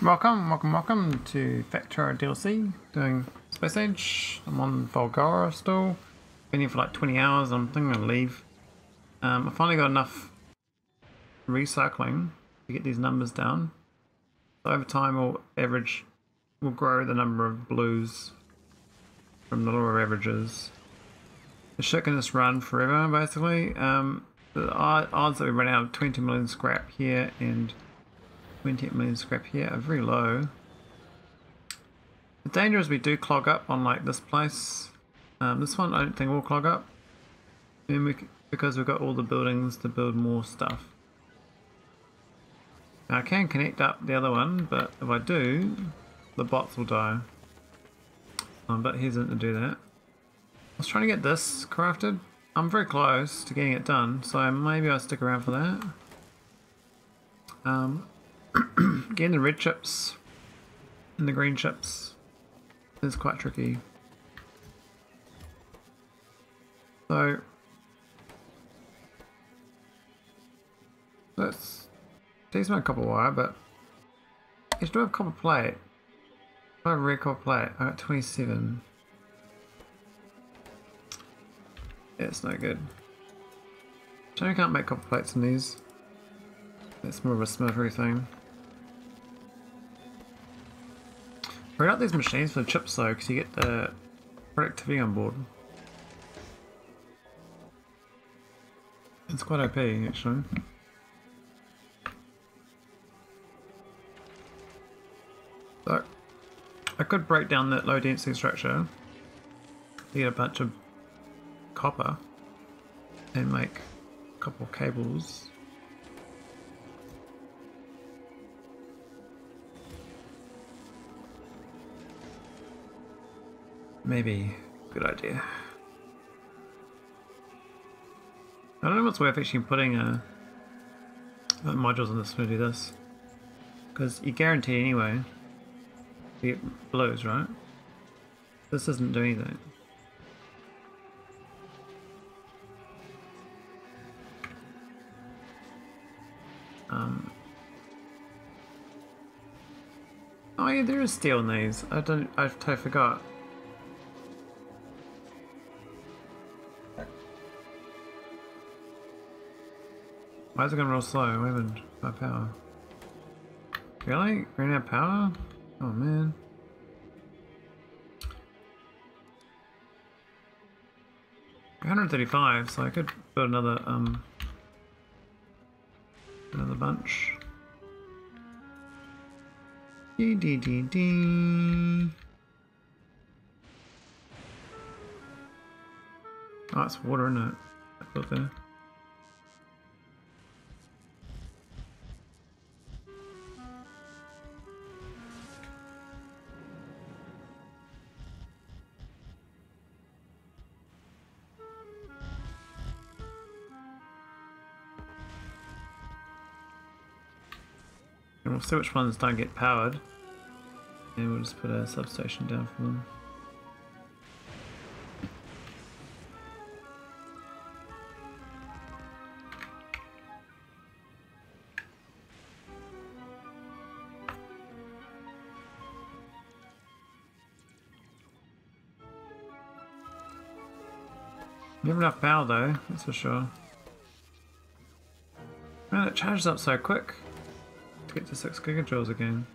Welcome, welcome, welcome to Factorio DLC, doing Space Age. I'm on Fulgora still. Been here for like 20 hours, I'm thinking I'll leave. Um, I finally got enough recycling to get these numbers down. So over time we'll average, we'll grow the number of blues from the lower averages. The shit can just run forever basically. Um, the odds that we run out of 20 million scrap here and 28 million scrap here very low. The danger is we do clog up on like this place. Um, this one I don't think will clog up. We, because we've got all the buildings to build more stuff. Now I can connect up the other one, but if I do, the bots will die. I'm a bit hesitant to do that. I was trying to get this crafted. I'm very close to getting it done, so maybe I'll stick around for that. Um, Getting the red chips and the green chips is quite tricky. So let's take my copper wire, but I still have copper plate. I have red copper plate. I got 27. Yeah, it's no good. I can't make copper plates in these. It's more of a smeltery thing. Bring out these machines for the chips though, because you get the productivity on board. It's quite OP actually. So, I could break down that low density structure to get a bunch of copper and make a couple cables Maybe. Good idea. I don't know what's worth actually putting uh, modules on this to do this. Because you guarantee anyway it blows, right? This doesn't do anything. Um, oh yeah, there is steel in these. I don't. I totally forgot. Why is it going real slow? We haven't got power. Really? Ran out power? Oh man. One hundred thirty-five, so I could build another um another bunch. Dee dee dee dee. Oh, it's water, isn't it? I built there. We'll see which ones don't get powered. And we'll just put a substation down for them. You have enough power though, that's for sure. Man, it charges up so quick to get to 6 gigajoules again.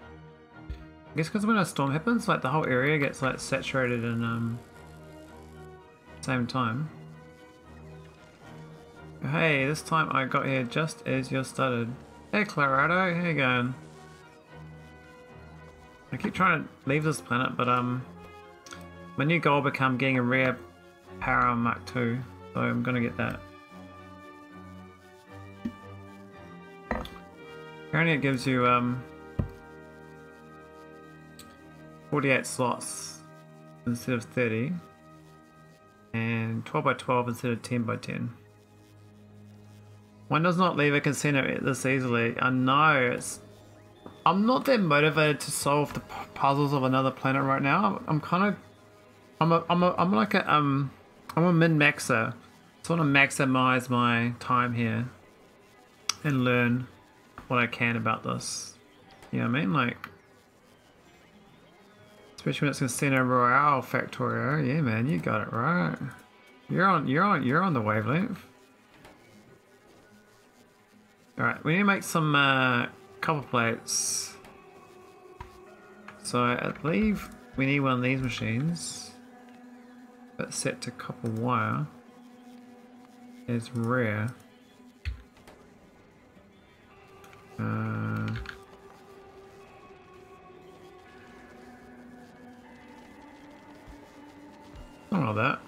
I guess because when a storm happens, like the whole area gets like saturated in um same time. Hey, this time I got here just as you started. Hey Colorado, how you going? I keep trying to leave this planet, but um, my new goal become getting a rare Power Mark II, so I'm gonna get that. Apparently it gives you um 48 slots instead of 30 and 12 by 12 instead of 10 by 10. One does not leave a casino this easily. I know it's I'm not that motivated to solve the puzzles of another planet right now. I'm kind of I'm a I'm a I'm like a um I'm a min maxer. So I want to maximize my time here and learn what I can about this. You know what I mean? Like, Especially when it's Casino Royale Factorio. Yeah, man, you got it right. You're on. You're on. You're on the wavelength. All right, we need to make some uh, copper plates. So I believe we need one of these machines. That's set to copper wire. Is rare. Uh, that.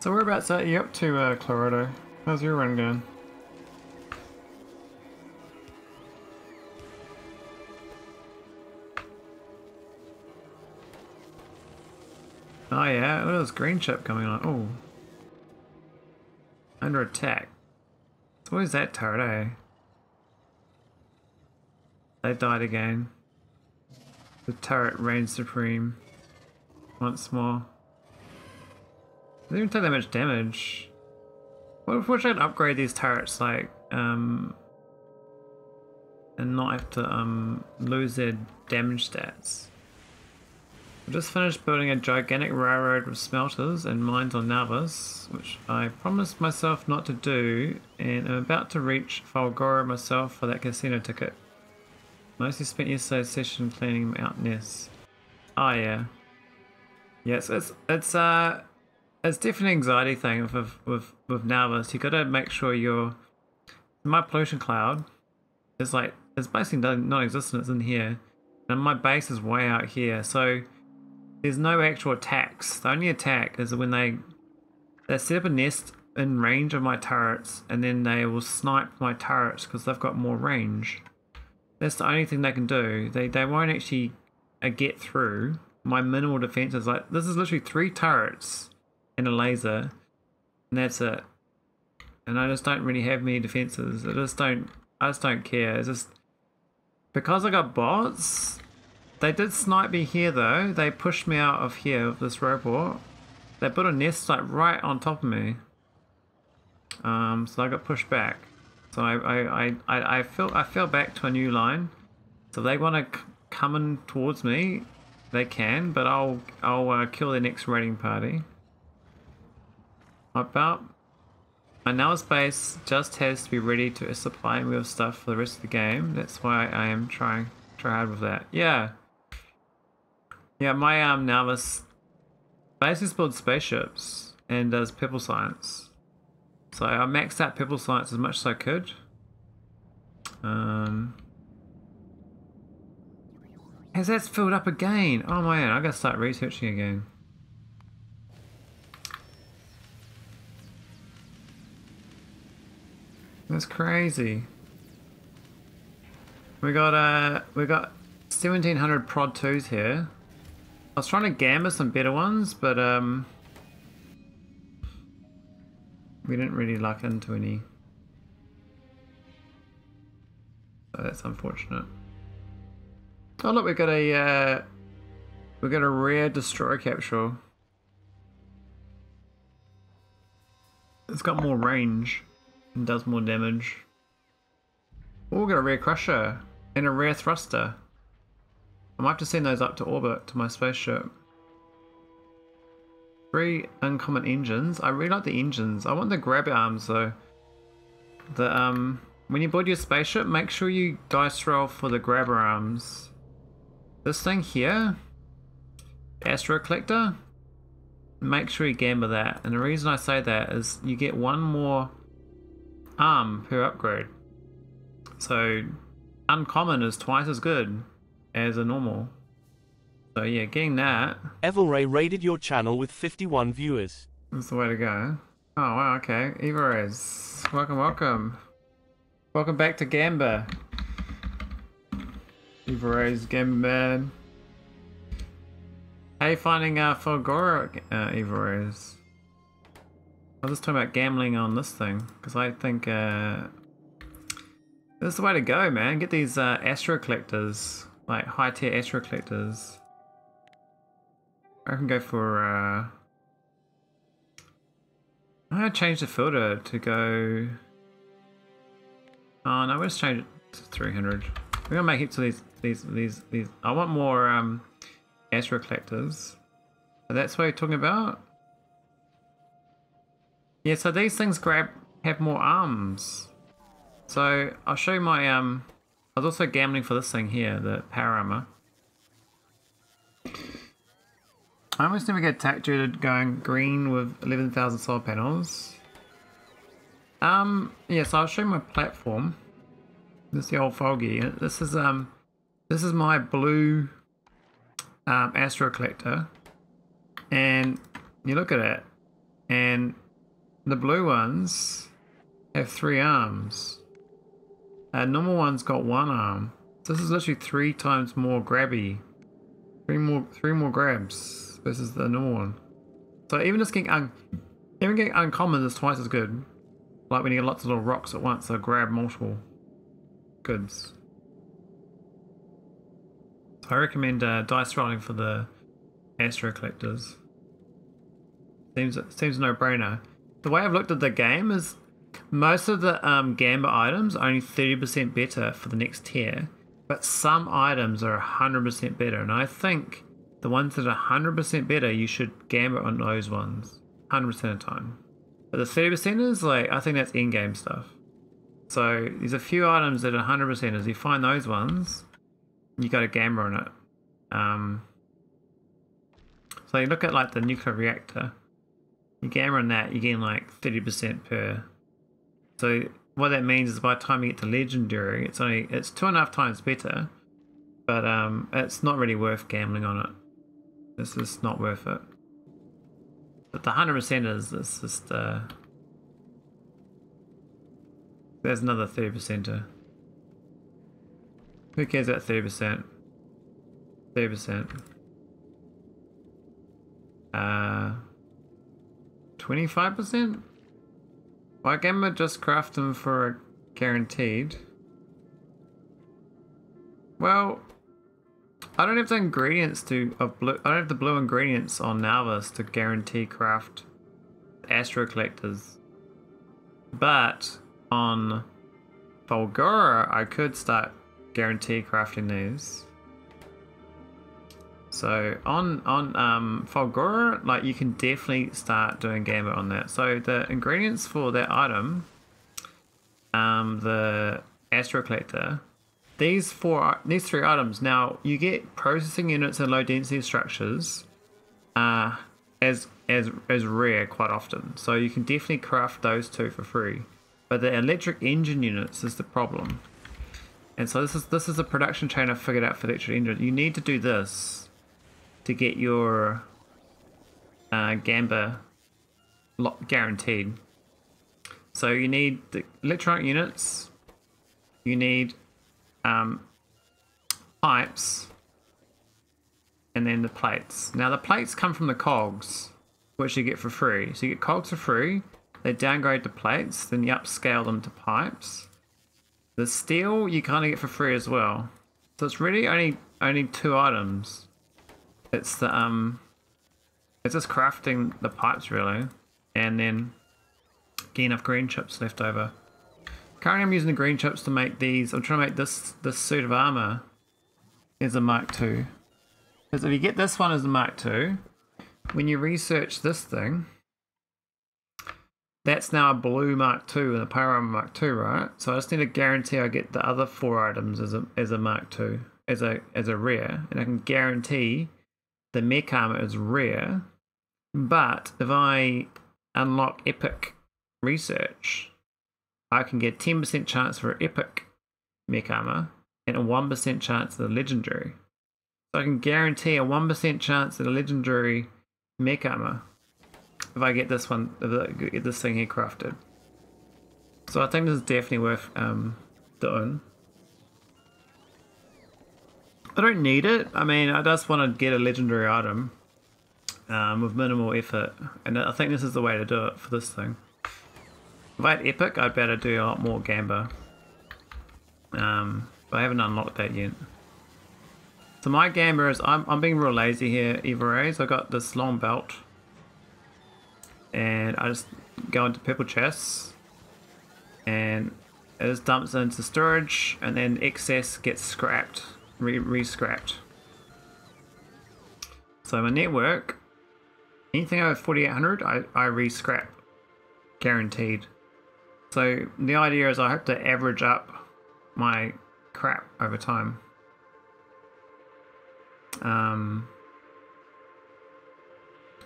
So whereabouts are you up to, uh, Colorado? How's your run going? Oh yeah, look at this green chip coming on. Oh. Under attack. What is that turret, eh? They died again. The turret reigns supreme. Once more. They didn't take that much damage. What if we should upgrade these turrets, like, um... And not have to, um, lose their damage stats? I just finished building a gigantic railroad with smelters and mines on Nauvis, which I promised myself not to do, and I'm about to reach Fulgora myself for that casino ticket. Mostly spent yesterday's session cleaning Mount Ness. Oh yeah. Yes, it's it's uh it's definitely an anxiety thing with with with Nauvis. You gotta make sure you're my pollution cloud is like it's basically non-existent. It's in here, and my base is way out here. So there's no actual attacks. The only attack is when they they set up a nest in range of my turrets, and then they will snipe my turrets because they've got more range. That's the only thing they can do. They they won't actually uh, get through my minimal defenses. Like this is literally three turrets and a laser, and that's it. And I just don't really have many defenses. I just don't. I just don't care. It's just because I got bots. They did snipe me here though. They pushed me out of here with this robot. They put a nest like right on top of me. Um, so I got pushed back. So I I, I, I, fell I fell back to a new line. So they want to come in towards me, they can, but I'll I'll uh, kill the next raiding party. About my Nauvis base just has to be ready to supply me with stuff for the rest of the game. That's why I am trying try hard with that. Yeah. Yeah, my um Nauvis base is builds spaceships and does people science. So I maxed out Pebble Science as much as I could. Um, has that filled up again? Oh man, I gotta start researching again. That's crazy. We got uh we got 1700 prod 2s here. I was trying to gamble some better ones, but um we didn't really luck into any. So that's unfortunate. Oh look, we got a uh, we got a rare destroyer capsule. It's got more range and does more damage. Oh, we got a rare crusher and a rare thruster. I might have to send those up to orbit to my spaceship. Three uncommon engines. I really like the engines. I want the grab arms though. The um when you build your spaceship, make sure you dice roll for the grabber arms. This thing here, Astro Collector, make sure you gamble that. And the reason I say that is you get one more arm per upgrade. So uncommon is twice as good as a normal. So yeah, getting that. Evilray raided your channel with 51 viewers. That's the way to go. Oh wow, okay. Evilrays. Welcome, welcome. Welcome back to Gamba. Evilrays, Gamba Man. How you finding uh, Fulgora uh, Evilrays? I was just talking about gambling on this thing, because I think uh, this is the way to go, man. Get these uh, Astro Collectors, like high tier Astro Collectors. I can go for, uh... I'm gonna change the filter to go... Oh no, let's change it to 300. We're gonna make it to these, these, these, these... I want more, um... Collectors. So that's what you're talking about? Yeah, so these things grab have more arms. So I'll show you my um I was also gambling for this thing here, the power armor. I almost never get to going green with 11,000 solar panels. Um, yes, yeah, so I'll show you my platform. This is the old foggy. This is um, this is my blue um, Astro collector, and you look at it, and the blue ones have three arms. Uh, normal one's got one arm. So this is literally three times more grabby. Three more, three more grabs versus the normal one. So even just getting un, even getting uncommon is twice as good. Like when you get lots of little rocks at once, so grab multiple goods. So I recommend uh, dice rolling for the Astro collectors. Seems seems no brainer. The way I've looked at the game is most of the um, Gamba items are only 30% better for the next tier, but some items are 100% better, and I think the ones that are 100% better, you should gamble on those ones 100% of the time. But the 30% is like, I think that's in-game stuff. So there's a few items that are 100%. As you find those ones, you got a Gamba on it. Um, so you look at like the nuclear reactor. You gamble on that, you're getting like 30% per so what that means is by the time you get to legendary, it's only it's two and a half times better, but um, it's not really worth gambling on it. This is not worth it. But the hundred percent is it's just uh, there's another thirty percenter. Who cares about thirty percent? Thirty percent. Uh, twenty-five percent. Why can't just craft them for a guaranteed? Well, I don't have the ingredients to of blue. I don't have the blue ingredients on Nauvis to guarantee craft Astro collectors, but on Fulgora I could start guarantee crafting these. So on on um, Fulgora, like you can definitely start doing Gambit on that. So the ingredients for that item, um, the Astro Collector, these four, these three items. Now you get processing units and low density structures, uh, as as as rare quite often. So you can definitely craft those two for free. But the electric engine units is the problem. And so this is this is a production chain I figured out for electric engine. You need to do this to get your uh, Gamba guaranteed. So you need the electronic units, you need um, pipes, and then the plates. Now the plates come from the cogs, which you get for free. So you get cogs for free, they downgrade to plates, then you upscale them to pipes. The steel you kind of get for free as well. So it's really only only two items. It's the um, it's just crafting the pipes really, and then getting enough green chips left over. Currently, I'm using the green chips to make these. I'm trying to make this this suit of armor is a Mark II. Because if you get this one as a Mark II, when you research this thing, that's now a blue Mark II and a power armor Mark II, right? So I just need to guarantee I get the other four items as a as a Mark II, as a as a rare, and I can guarantee the mech armor is rare, but if I unlock epic research, I can get 10% chance for epic mech armor and a 1% chance of the legendary. So I can guarantee a 1% chance of the legendary mech armor if I get this one, get this thing here crafted. So I think this is definitely worth um, doing. I don't need it. I mean, I just want to get a legendary item um, with minimal effort. And I think this is the way to do it for this thing. If I had Epic, I'd better do a lot more Gamba. Um, but I haven't unlocked that yet. So my Gamba is, I'm, I'm being real lazy here, Eva I got this long belt. And I just go into purple chests. And it just dumps into storage. And then excess gets scrapped re, re. So my network, anything over 4800, I, I re-scrap. Guaranteed. So the idea is I hope to average up my crap over time. Um,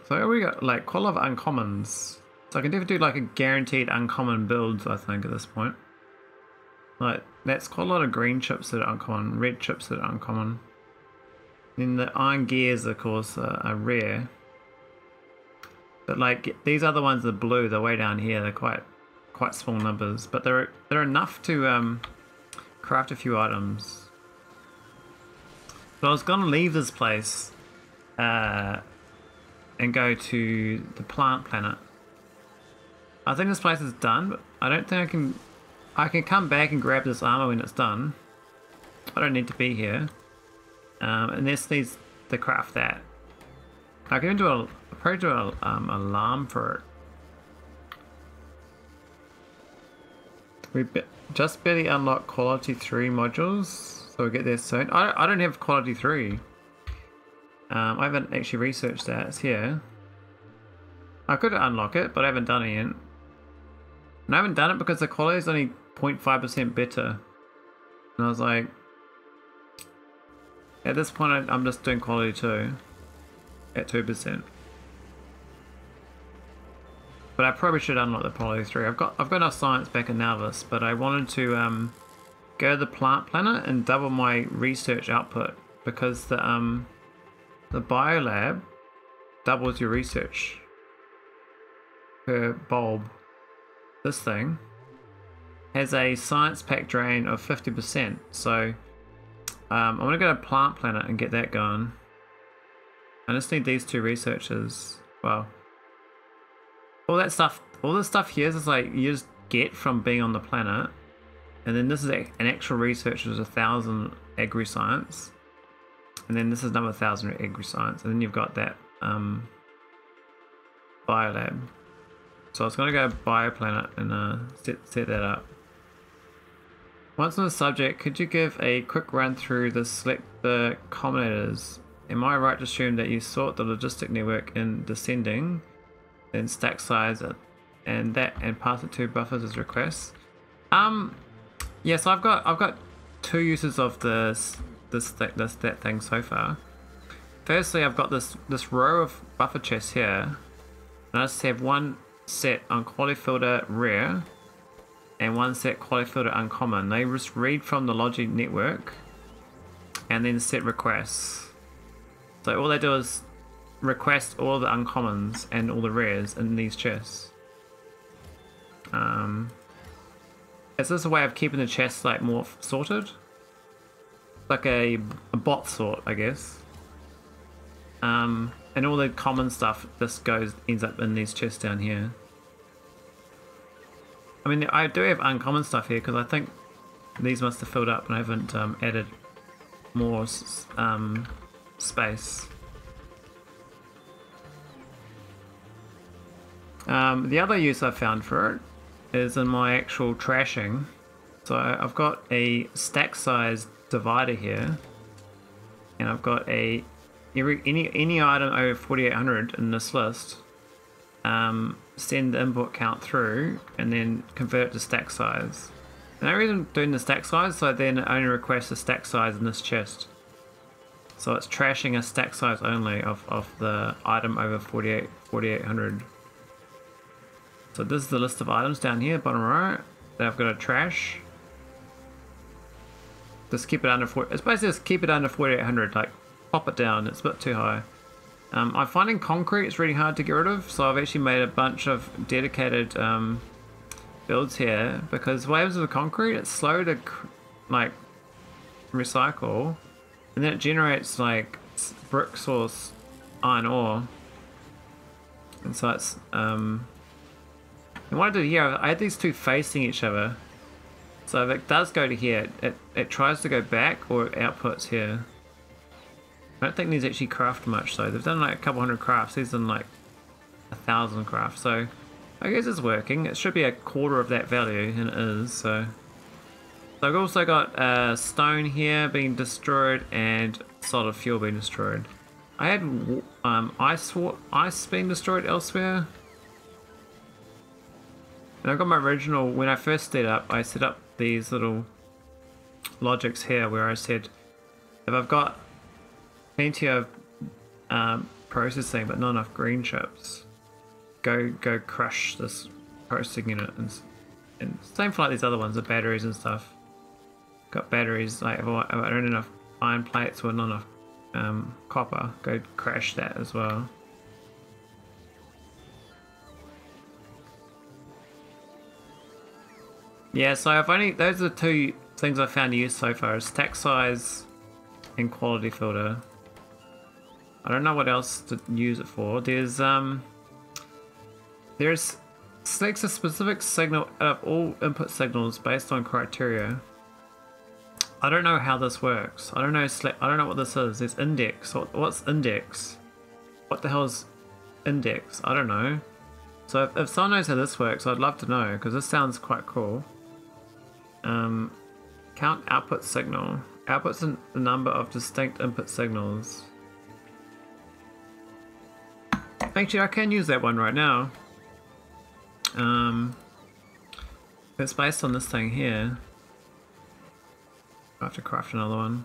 so we got like lot of uncommons. So I can definitely do like a guaranteed uncommon build, I think, at this point. Like, that's quite a lot of green chips that are uncommon, red chips that are uncommon. Then the iron gears, of course, are, are rare. But like, these other ones are blue, they're way down here, they're quite quite small numbers. But they're, they're enough to um, craft a few items. So I was gonna leave this place uh, and go to the plant planet. I think this place is done, but I don't think I can... I can come back and grab this armor when it's done. I don't need to be here. Um, and this needs to craft that. I can do a, probably do a um, alarm for it. We just barely unlock quality 3 modules, so we'll get there soon. I, I don't have quality 3. Um, I haven't actually researched that. It's here. I could unlock it, but I haven't done it yet. And I haven't done it because the quality is only 0.5% better. And I was like, at this point I'm just doing quality 2 at 2%. But I probably should unlock the quality 3. I've got I've got enough science back in Nauvis, but I wanted to um, go to the plant planet and double my research output because the um the biolab doubles your research per bulb this thing has a science pack drain of 50%. So um, I'm to go to Plant Planet and get that going. I just need these two researchers. Well, all that stuff, all this stuff here is like you just get from being on the planet. And then this is an actual research, is a thousand agri science. And then this is another thousand agri science. And then you've got that um, biolab. So I was going to go Bioplanet and uh, set, set that up. Once on the subject, could you give a quick run through the select the combinators? Am I right to assume that you sort the logistic network in descending, then stack size and that and pass it to buffers as requests? Um, yes, yeah, so I've got I've got two uses of this this this that thing so far. Firstly, I've got this this row of buffer chests here, and I just have one set on quality filter rare and one set quality filter uncommon. They just read from the logic network and then set requests. So all they do is request all the uncommons and all the rares in these chests. Um, is this a way of keeping the chests like more sorted? Like a, a bot sort, I guess. Um, and all the common stuff just goes ends up in these chests down here. I mean, I do have uncommon stuff here because I think these must have filled up and I haven't um, added more um, space. Um, the other use I found for it is in my actual trashing. So I've got a stack size divider here and I've got a every any any item over 4800 in this list um, send the input count through and then convert it to stack size. And the reason doing the stack size so I then only request a stack size in this chest. So it's trashing a stack size only of, of the item over 48 4800. So this is the list of items down here, bottom right, that I've got to trash. Just keep it under 4 it's basically just keep it under 4800, like pop it down, it's a bit too high. Um, I'm finding concrete is really hard to get rid of, so I've actually made a bunch of dedicated um, builds here because waves of the concrete, it's slow to like recycle, and then it generates like brick source iron ore, and so it's um. And what I did here, I had these two facing each other, so if it does go to here, it it tries to go back or outputs here. I don't think these actually craft much though. They've done like a couple hundred crafts. These done like a thousand crafts. So I guess it's working. It should be a quarter of that value, and it is. So, so I've also got uh, stone here being destroyed and solid fuel being destroyed. I had um, ice, ice being destroyed elsewhere. And I've got my original, when I first set up, I set up these little logics here where I said, if I've got plenty of um, processing but not enough green chips, go go crush this processing unit. And, and same for like these other ones, the batteries and stuff. Got batteries, like if I, if I don't enough iron plates or not enough um, copper, go crash that as well. Yeah, so I've only those are the two things I've found to use so far: stack size and quality filter. I don't know what else to use it for. There's um, there's selects a specific signal out of all input signals based on criteria. I don't know how this works. I don't know. I don't know what this is. There's index. What, what's index? What the hell is index? I don't know. So if, if someone knows how this works, I'd love to know because this sounds quite cool. Um, count output signal. Output's the number of distinct input signals. Actually, I can use that one right now. Um, it's based on this thing here. I have to craft another one.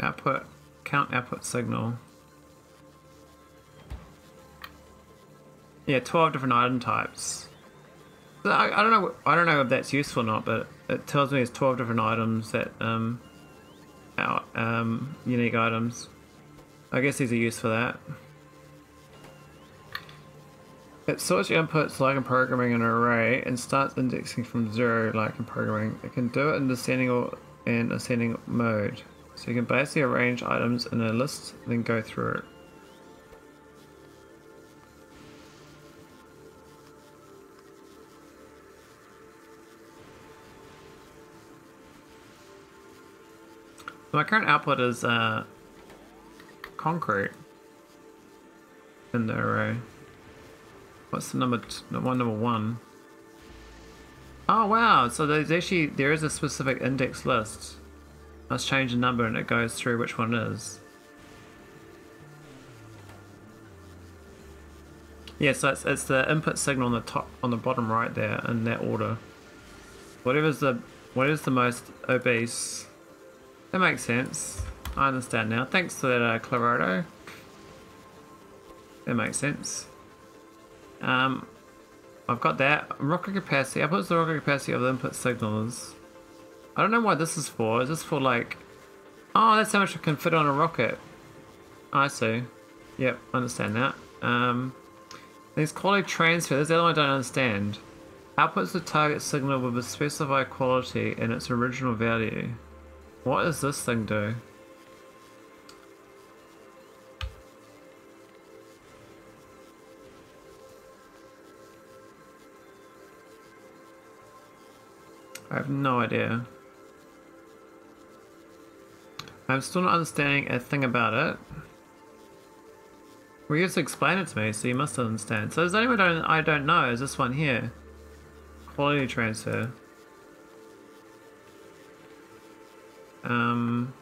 Output count output signal. Yeah, 12 different item types. I, I, don't know. I don't know if that's useful or not, but it tells me it's 12 different items that um, our, um, unique items. I guess there's a use for that. It sorts your inputs like in programming in an array and starts indexing from zero like in programming. It can do it in descending or in ascending mode. So you can basically arrange items in a list, then go through it. My current output is uh, concrete in the array. What's the number? one number one? Oh wow! So there's actually there is a specific index list. Let's change the number and it goes through which one is. Yeah, so it's, it's the input signal on the top, on the bottom right there in that order. Whatever's the, what is the most obese? That makes sense. I understand now. Thanks to that, uh, Colorado. That makes sense. Um, I've got that. Rocket capacity. Output's the rocket capacity of the input signals. I don't know what this is for. Is this for like... Oh, that's how much I can fit on a rocket. I see. Yep, I understand that. Um, there's quality transfer. The other one I don't understand. Outputs the target signal with a specified quality and its original value. What does this thing do? I have no idea. I'm still not understanding a thing about it. Well, you just explain it to me, so you must understand. So there's only one I don't know, is this one here. Quality transfer. Um...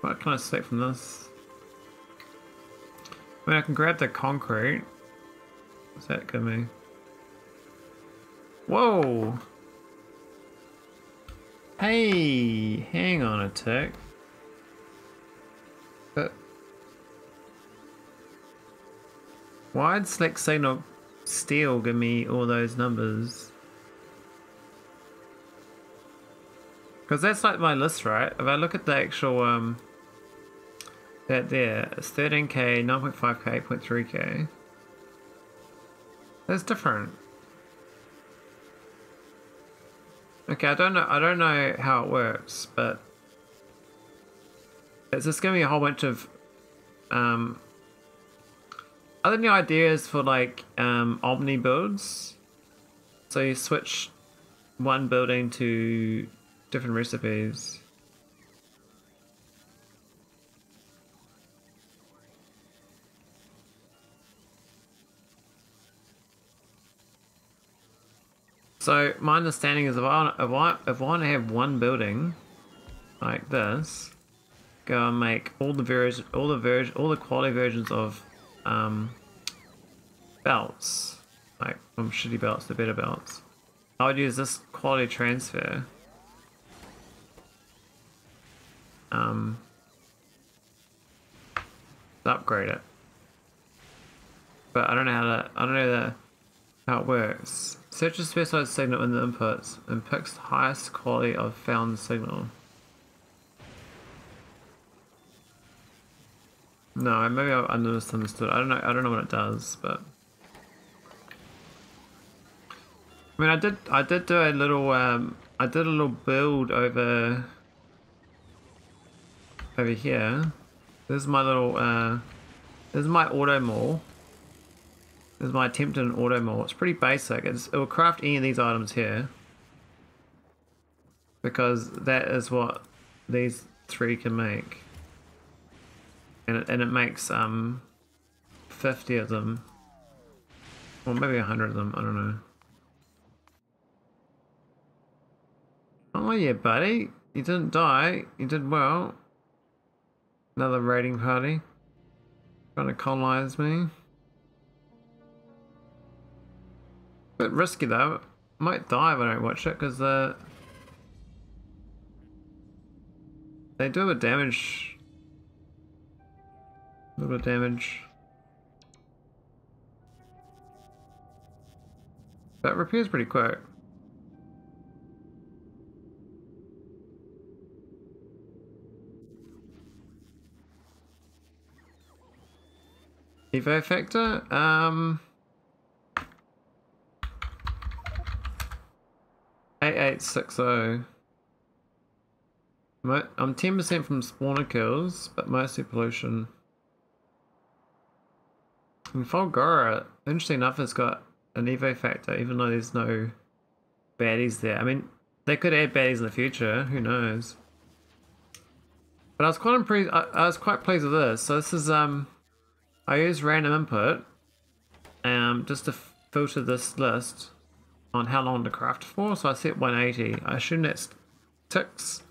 What can I select from this? I mean, I can grab the concrete. What's that give me? Whoa! Hey, hang on a tick. But why'd select not steel give me all those numbers? Because that's like my list, right? If I look at the actual, um, that there, it's 13k, 9.5k, 8.3k. That's different. Okay, I don't know. I don't know how it works, but it's just giving me a whole bunch of um, other new ideas for like um, omni builds. So you switch one building to different recipes. So my understanding is if I if I if I want to have one building like this, go and make all the version all the version all the quality versions of um, belts, like from shitty belts to better belts. I would use this quality transfer. Um, upgrade it. But I don't know how to I don't know the how it works. Search a specialized signal in the inputs and picks the highest quality of found signal. No, maybe I I misunderstood. I don't know. I don't know what it does, but I mean, I did. I did do a little. Um, I did a little build over over here. This is my little. Uh, this is my auto mall. This is my attempt at an auto mall. It's pretty basic. It's, it will craft any of these items here. Because that is what these three can make. And it, and it makes um 50 of them. Or maybe 100 of them. I don't know. Oh yeah buddy. You didn't die. You did well. Another raiding party. Trying to colonize me bit risky though might die if i don't watch it because uh they do a damage a little damage. That repairs pretty quick. Evo factor? Um... 8860. I'm 10% from spawner kills, but mostly pollution. And Fulgora, interesting enough, has got an Evo factor, even though there's no baddies there. I mean, they could add baddies in the future, who knows. But I was quite impressed, I, I was quite pleased with this. So this is, um, I use random input, um, just to filter this list on how long to craft for. So I set 180. I assume that's ticks.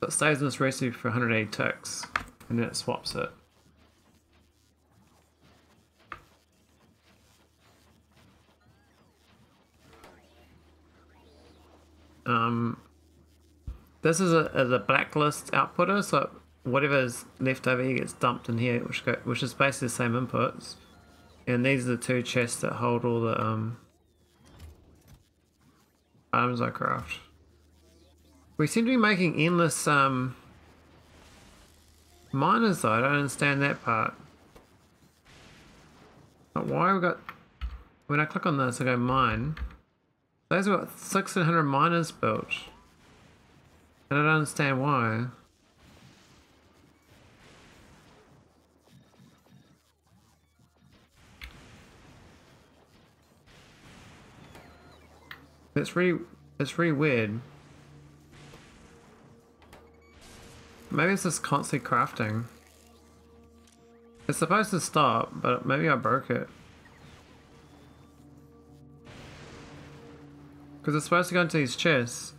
So it stays in this recipe for 180 ticks, and then it swaps it. Um, this is a, is a blacklist outputter, so whatever is left over here gets dumped in here, which go, which is basically the same inputs. And these are the two chests that hold all the um, items I craft. We seem to be making endless um, miners though, I don't understand that part. But why we got, when I click on this I go mine, those got 1600 miners built. And I don't understand why. It's really, it's really weird. Maybe it's just constantly crafting. It's supposed to stop, but maybe I broke it. Because it's supposed to go into these chests.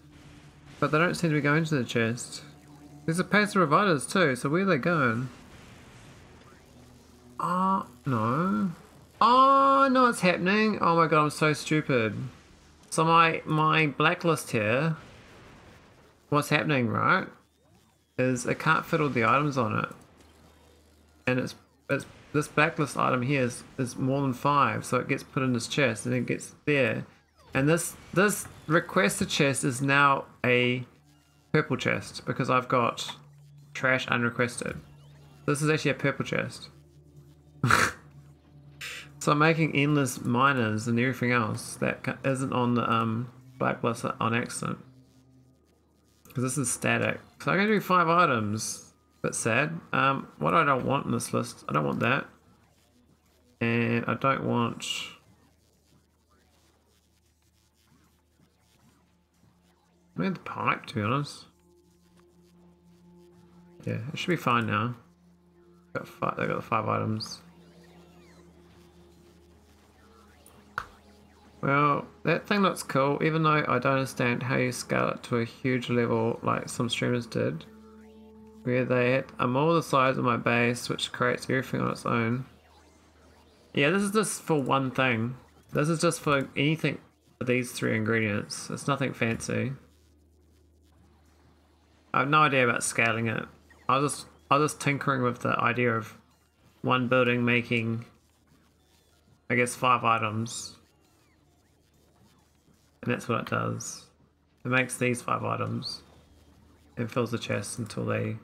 But they don't seem to be going to the chest. There's a passive providers too, so where are they going? Ah, uh, no. Oh, no, it's happening. Oh my god, I'm so stupid. So my, my blacklist here, what's happening, right, is it can't fit all the items on it. And it's, it's this blacklist item here is, is more than five, so it gets put in this chest and it gets there. And this this requested chest is now a purple chest because I've got trash unrequested. This is actually a purple chest. so I'm making endless miners and everything else that isn't on the um, blacklist on accident. Because this is static. So I can do five items. Bit sad. Um, what I don't want in this list, I don't want that. And I don't want I made the pipe, to be honest. Yeah, it should be fine now. Got five, they got the five items. Well, that thing looks cool, even though I don't understand how you scale it to a huge level like some streamers did. Where they hit I'm more the size of my base, which creates everything on its own. Yeah, this is just for one thing. This is just for anything for these three ingredients. It's nothing fancy. I have no idea about scaling it. I was just I was just tinkering with the idea of one building making I guess five items. And that's what it does. It makes these five items. And fills the chest until they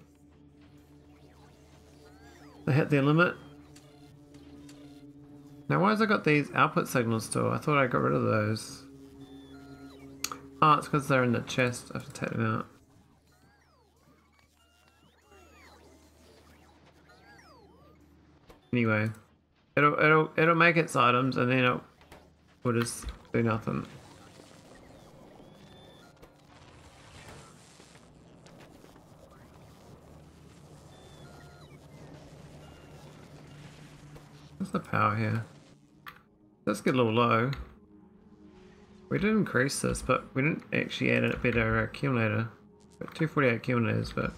they hit their limit. Now why has I got these output signals still? I thought I got rid of those. Oh, it's because they're in the chest. I have to take them out. Anyway, it'll it'll it'll make its items and then it'll will just do nothing. The power here? Let's get a little low. We did increase this, but we didn't actually add a better accumulator. Got 248 accumulators, but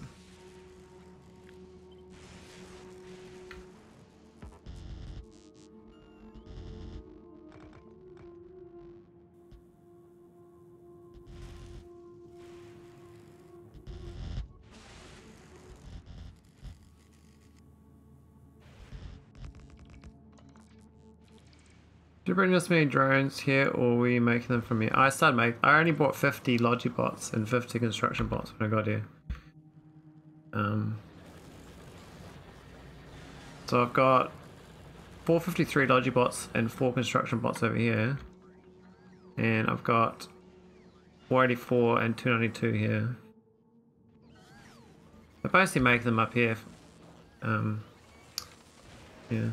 you bring this many drones here or were you making them from here? I started making, I only bought 50 Logibots and 50 construction bots when I got here. Um, so I've got 453 Logibots and 4 construction bots over here. And I've got 484 and 292 here. I basically make them up here. Um, yeah.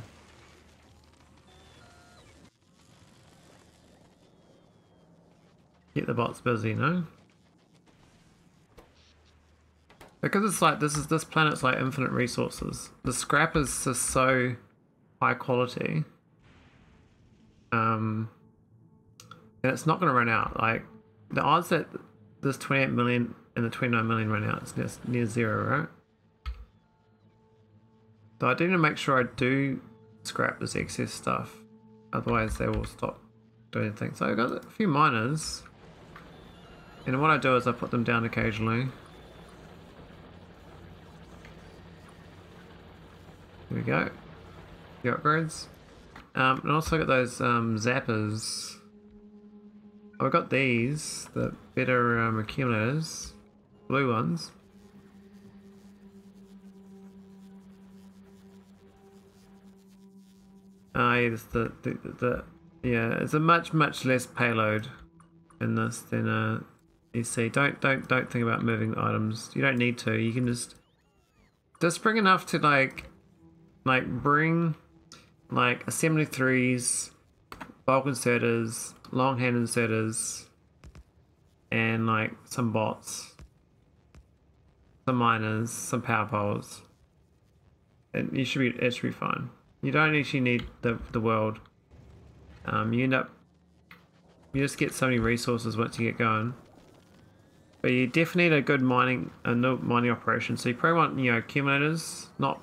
Keep the bots busy, no? Because it's like this is this planet's like infinite resources. The scrap is just so high quality. Um and it's not gonna run out. Like the odds that this 28 million and the 29 million run out is just near zero, right? So I do need to make sure I do scrap this excess stuff. Otherwise they will stop doing things. So I've got a few miners. And what I do is I put them down occasionally. Here we go. The upgrades. Um, and also got those um, zappers. Oh, I got these, the better um, accumulators, blue ones. Ah, uh, yes, the, the, the, yeah, it's a much, much less payload in this than uh, you see, don't don't don't think about moving items. You don't need to. You can just just bring enough to like like bring like assembly threes, bulk inserters, long hand inserters, and like some bots, some miners, some power poles. And you should be it should be fine. You don't actually need the the world. Um, you end up you just get so many resources once you get going. But you definitely need a good mining, a mining operation. So you probably want, you know, accumulators. Not,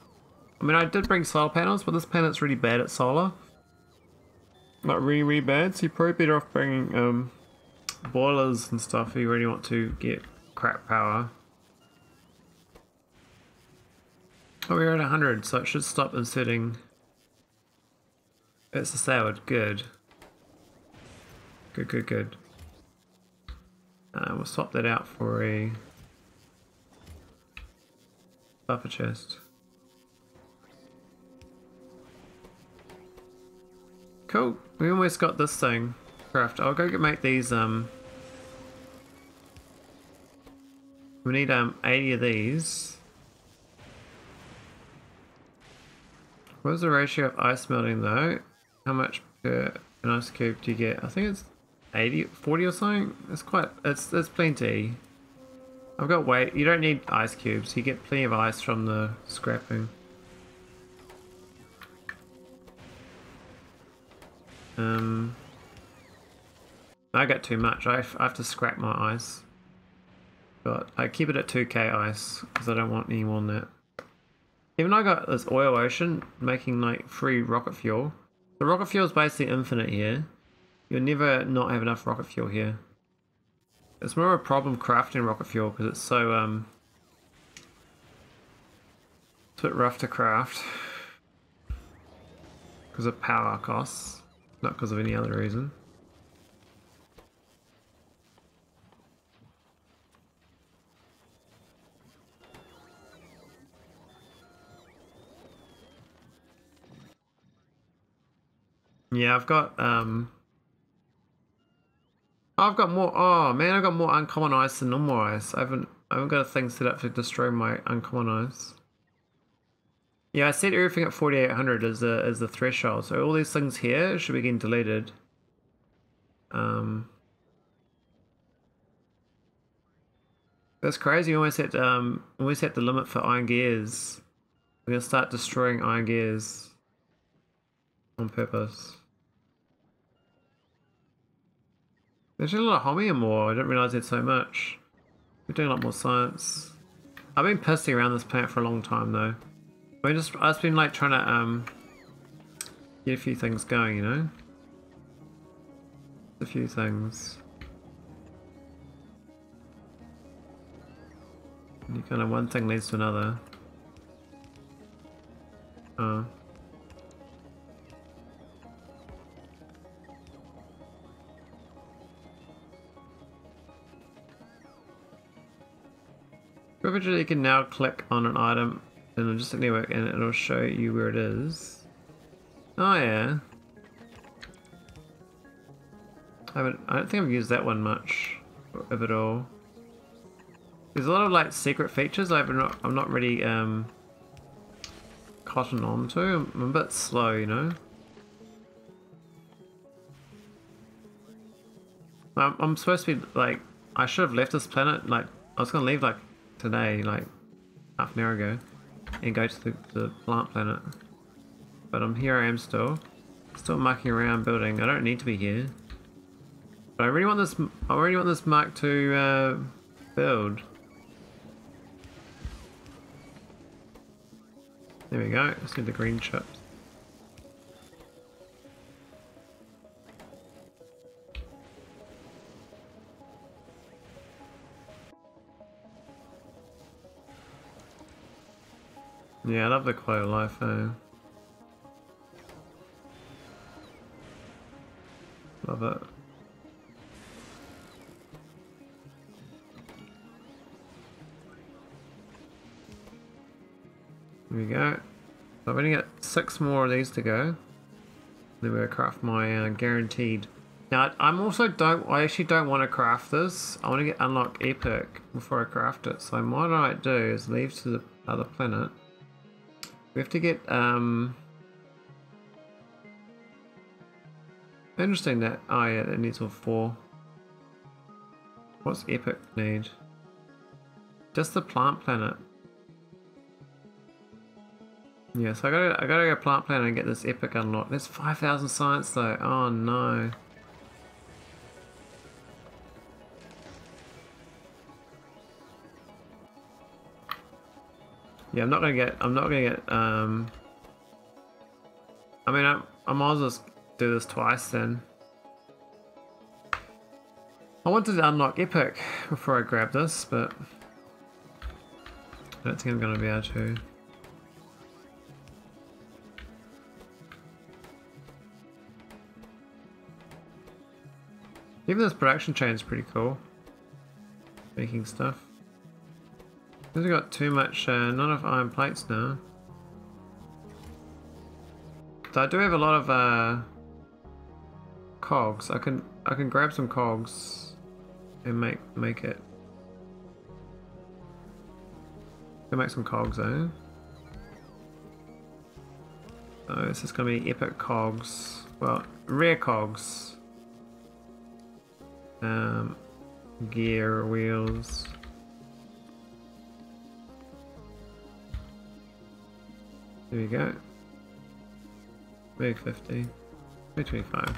I mean, I did bring solar panels, but this planet's really bad at solar. Not really, really bad. So you're probably better off bringing um, boilers and stuff if you really want to get crap power. Oh, we're at 100, so it should stop inserting. It's a salad. Good. Good, good, good. Uh, we'll swap that out for a buffer chest. Cool. We almost got this thing craft. I'll go make these. Um, we need um 80 of these. What's the ratio of ice melting though? How much per an ice cube do you get? I think it's 80, 40 or something. It's quite, it's, it's plenty. I've got weight. You don't need ice cubes. You get plenty of ice from the scrapping. Um, I get too much. I have, I have to scrap my ice. But I keep it at 2k ice because I don't want any more than that. Even I got this oil ocean making like free rocket fuel. The rocket fuel is basically infinite here. You'll never not have enough rocket fuel here. It's more of a problem crafting rocket fuel because it's so um it's a bit rough to craft because of power costs, not because of any other reason. Yeah, I've got um I've got more oh man, I've got more uncommon ice than normal ice. I haven't I haven't got a thing set up to destroy my uncommon ice. Yeah, I set everything at 4800 as the as the threshold. So all these things here should be getting deleted. Um That's crazy. We almost hit um almost hit the limit for iron gears. We're gonna start destroying iron gears on purpose. There's a lot of Holmium more. I didn't realize it so much. We're doing a lot more science. I've been pissing around this planet for a long time though. I just I've just been like trying to um get a few things going, you know? A few things. And you kind of one thing leads to another. Oh. Privileged you can now click on an item in the Logistic Network and it'll show you where it is. Oh yeah. I haven't I don't think I've used that one much of it all. There's a lot of like secret features I've not I'm not really um cotton on to. I'm a bit slow, you know. I'm, I'm supposed to be like I should have left this planet like I was gonna leave like today, like half an hour ago, and go to the, the plant planet. But I'm here I am still. Still mucking around building. I don't need to be here. But I really want this I really want this Mark to uh, build. There we go. Let's get the green chips. Yeah, I love the of life though. Love it. There we go. So I've only got six more of these to go. Then we'll craft my uh, guaranteed. Now I'm also don't I actually don't want to craft this. I want to get unlock epic before I craft it. So what I might do is leave to the other planet. We have to get, um... Interesting that, oh yeah, it needs all four. What's Epic need? Just the plant planet. Yeah, so I gotta, I gotta go plant planet and get this Epic unlocked. There's 5,000 science though, oh no. Yeah, I'm not gonna get. I'm not gonna get. Um. I mean, I, I might as well do this twice then. I wanted to unlock Epic before I grab this, but I don't think I'm gonna be able to. Even this production chain is pretty cool. Making stuff. We've got too much, uh, not enough iron plates now. So I do have a lot of uh, cogs. I can I can grab some cogs and make make it. Can make some cogs though. Oh, this is gonna be epic cogs. Well, rare cogs. Um, gear wheels. There we go. Big 50. Big 25.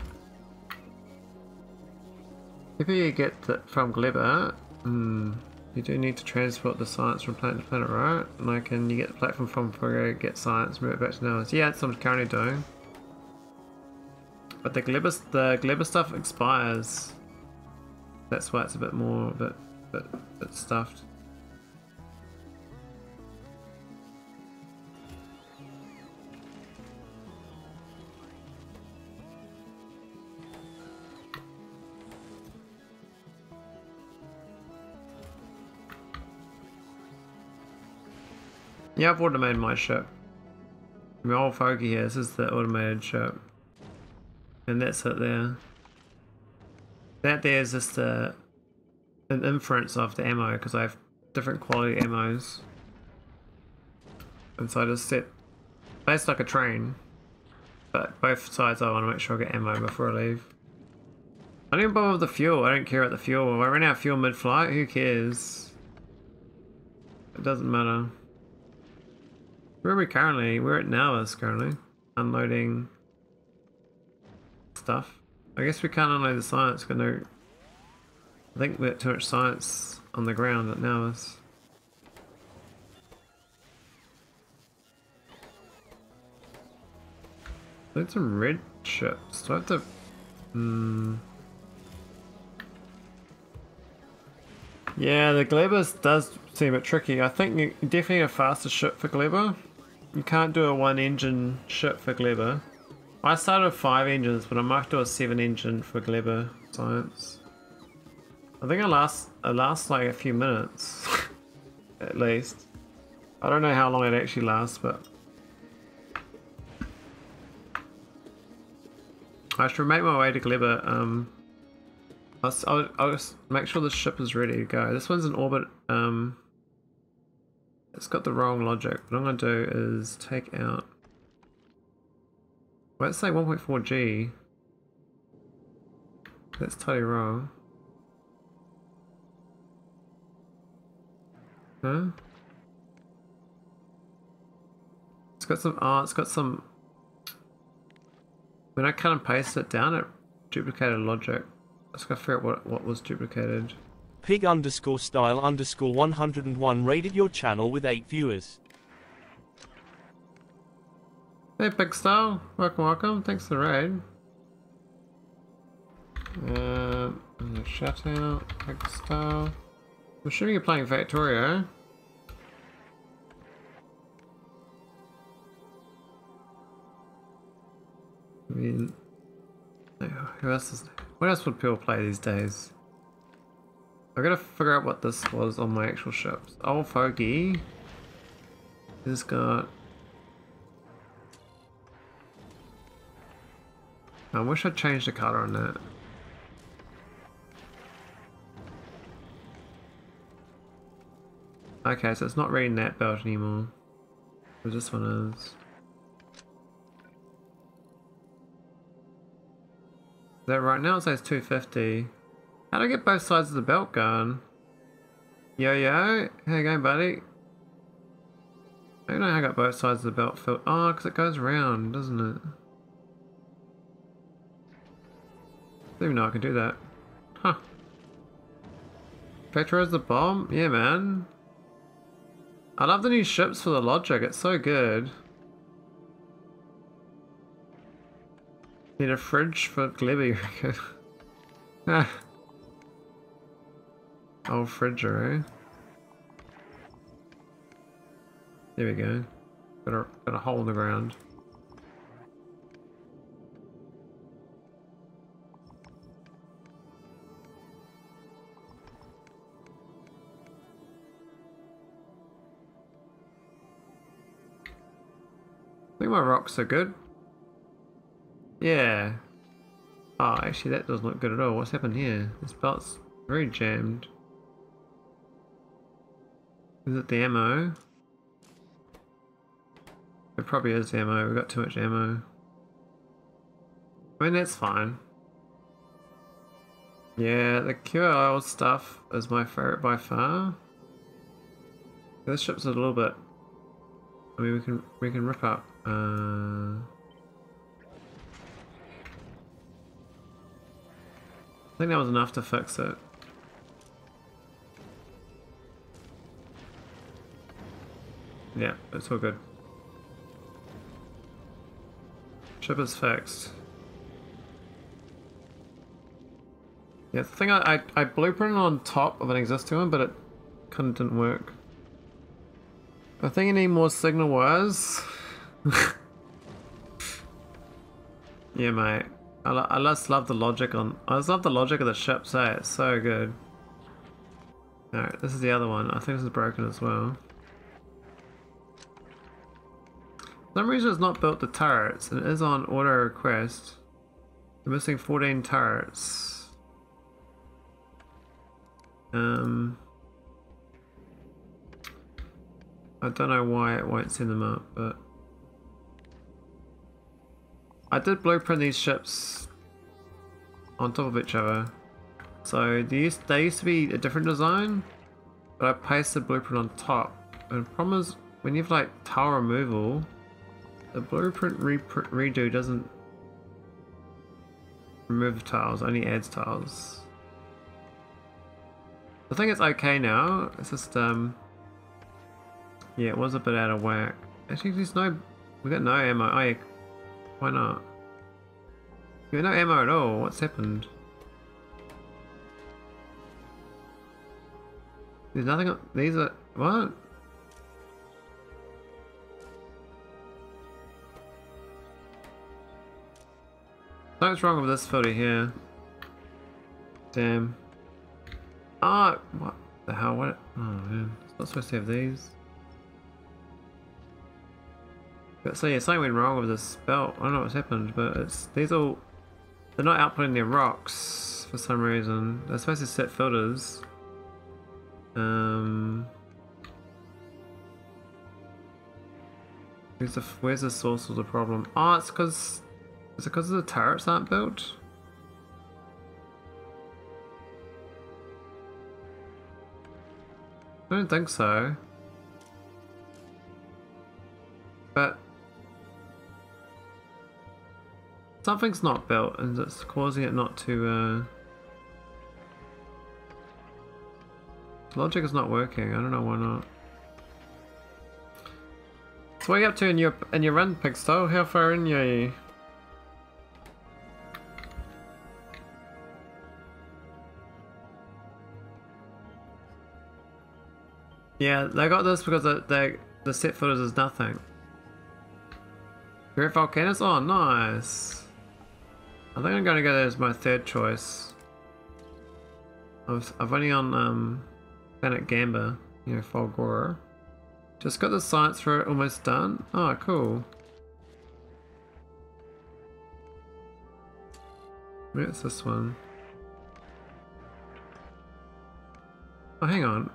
If you get from Gleba, hmm, you do need to transport the science from planet to planet, right? And Like, and you get the platform from Fugo, get science, move it back to Nauvis. Yeah, that's what I'm currently doing. But the Gleba, the Gleba stuff expires. That's why it's a bit more, a bit, bit, bit stuffed. Yeah, I've automated my ship. My old fogey here, this is the automated ship. And that's it there. That there is just a, an inference of the ammo, because I have different quality ammos. And so I just set, based like a train. But both sides I want to make sure I get ammo before I leave. I don't even bother with the fuel, I don't care about the fuel. I run out of fuel mid-flight, who cares? It doesn't matter. Where are we currently? We're at Nauvis currently. Unloading stuff. I guess we can't unload the science because no... I think we have too much science on the ground at Nauvis. Need some red chips. Do I have to... Hmm... Yeah, the Glebus does seem a bit tricky. I think you definitely a faster ship for Gleba. You can't do a one engine ship for Gleba. I started with five engines, but I might do a seven engine for Gleba Science. I think it lasts, it lasts like a few minutes, at least. I don't know how long it actually lasts, but... I should make my way to Gleba. Um, I'll, I'll, I'll just make sure the ship is ready to go. This one's in orbit. Um, it's got the wrong logic. What I'm going to do is take out... Let's say 1.4G. That's totally wrong. Huh? It's got some... Oh, it's got some... When I cut and paste it down, it duplicated logic. Let's go figure out what, what was duplicated. Pig underscore style underscore 101 rated your channel with 8 viewers. Hey Pig Style, welcome, welcome. Thanks for the raid. Uh, shout out, Pig Style. I'm assuming you're playing Factorio. I mean, who else is? What else would people play these days? I gotta figure out what this was on my actual ships. Old Fogey has got... I wish I'd changed the color on that. Okay, so it's not reading that belt anymore. But this one is. Is that right now? It says 250. How do I get both sides of the belt going? Yo yo, how you going buddy? I don't know how I got both sides of the belt filled. Oh, because it goes around, doesn't it? I don't even know I can do that. Huh. Petro's the bomb? Yeah, man. I love the new ships for the logic, it's so good. Need a fridge for Glibby, Oh, eh? There we go. Got a, got a hole in the ground. I think my rocks are good. Yeah. Oh, actually that doesn't look good at all. What's happened here? This belt's very jammed. Is it the ammo? It probably is ammo, we've got too much ammo. I mean, that's fine. Yeah, the QL stuff is my favorite by far. This ship's a little bit... I mean, we can we can rip up... Uh... I think that was enough to fix it. Yeah, it's all good. Ship is fixed. Yeah, the thing I, I, I blueprinted on top of an existing one, but it kind of didn't work. I think you need more signal wires. yeah, mate. I, I just love the logic on. I just love the logic of the ship. Say eh? it's so good. Alright, this is the other one. I think this is broken as well. Some reason it's not built the turrets, and it is on auto request. We're missing 14 turrets. Um, I don't know why it won't send them up, but I did blueprint these ships on top of each other. So they used, they used to be a different design, but I pasted the blueprint on top. And the problem is, when you have like tower removal, the blueprint re redo doesn't remove tiles, only adds tiles. I think it's okay now. It's just um yeah, it was a bit out of whack. Actually there's no we got no ammo. Oh yeah. Why not? We got no ammo at all. What's happened? There's nothing these are what? Something's wrong with this photo here. Damn. Ah, what the hell? What? Oh man, it's not supposed to have these. But so yeah, something went wrong with this belt. I don't know what's happened, but it's these all they're not outputting their rocks for some reason. They're supposed to set filters. Um. Where's the, where's the source of the problem? Oh, it's because is it because the turrets aren't built? I don't think so. But something's not built and it's causing it not to uh logic is not working, I don't know why not. So what are you up to in your in your run, Pigstyle? How far in are you? Yeah, they got this because the, the set footage is nothing. Great Volcanoes? Oh, nice. I think I'm going to go there as my third choice. I've, I've only on um, Planet Gamba, you know, Fulgora. Just got the science for it almost done. Oh, cool. Where's this one? Oh, hang on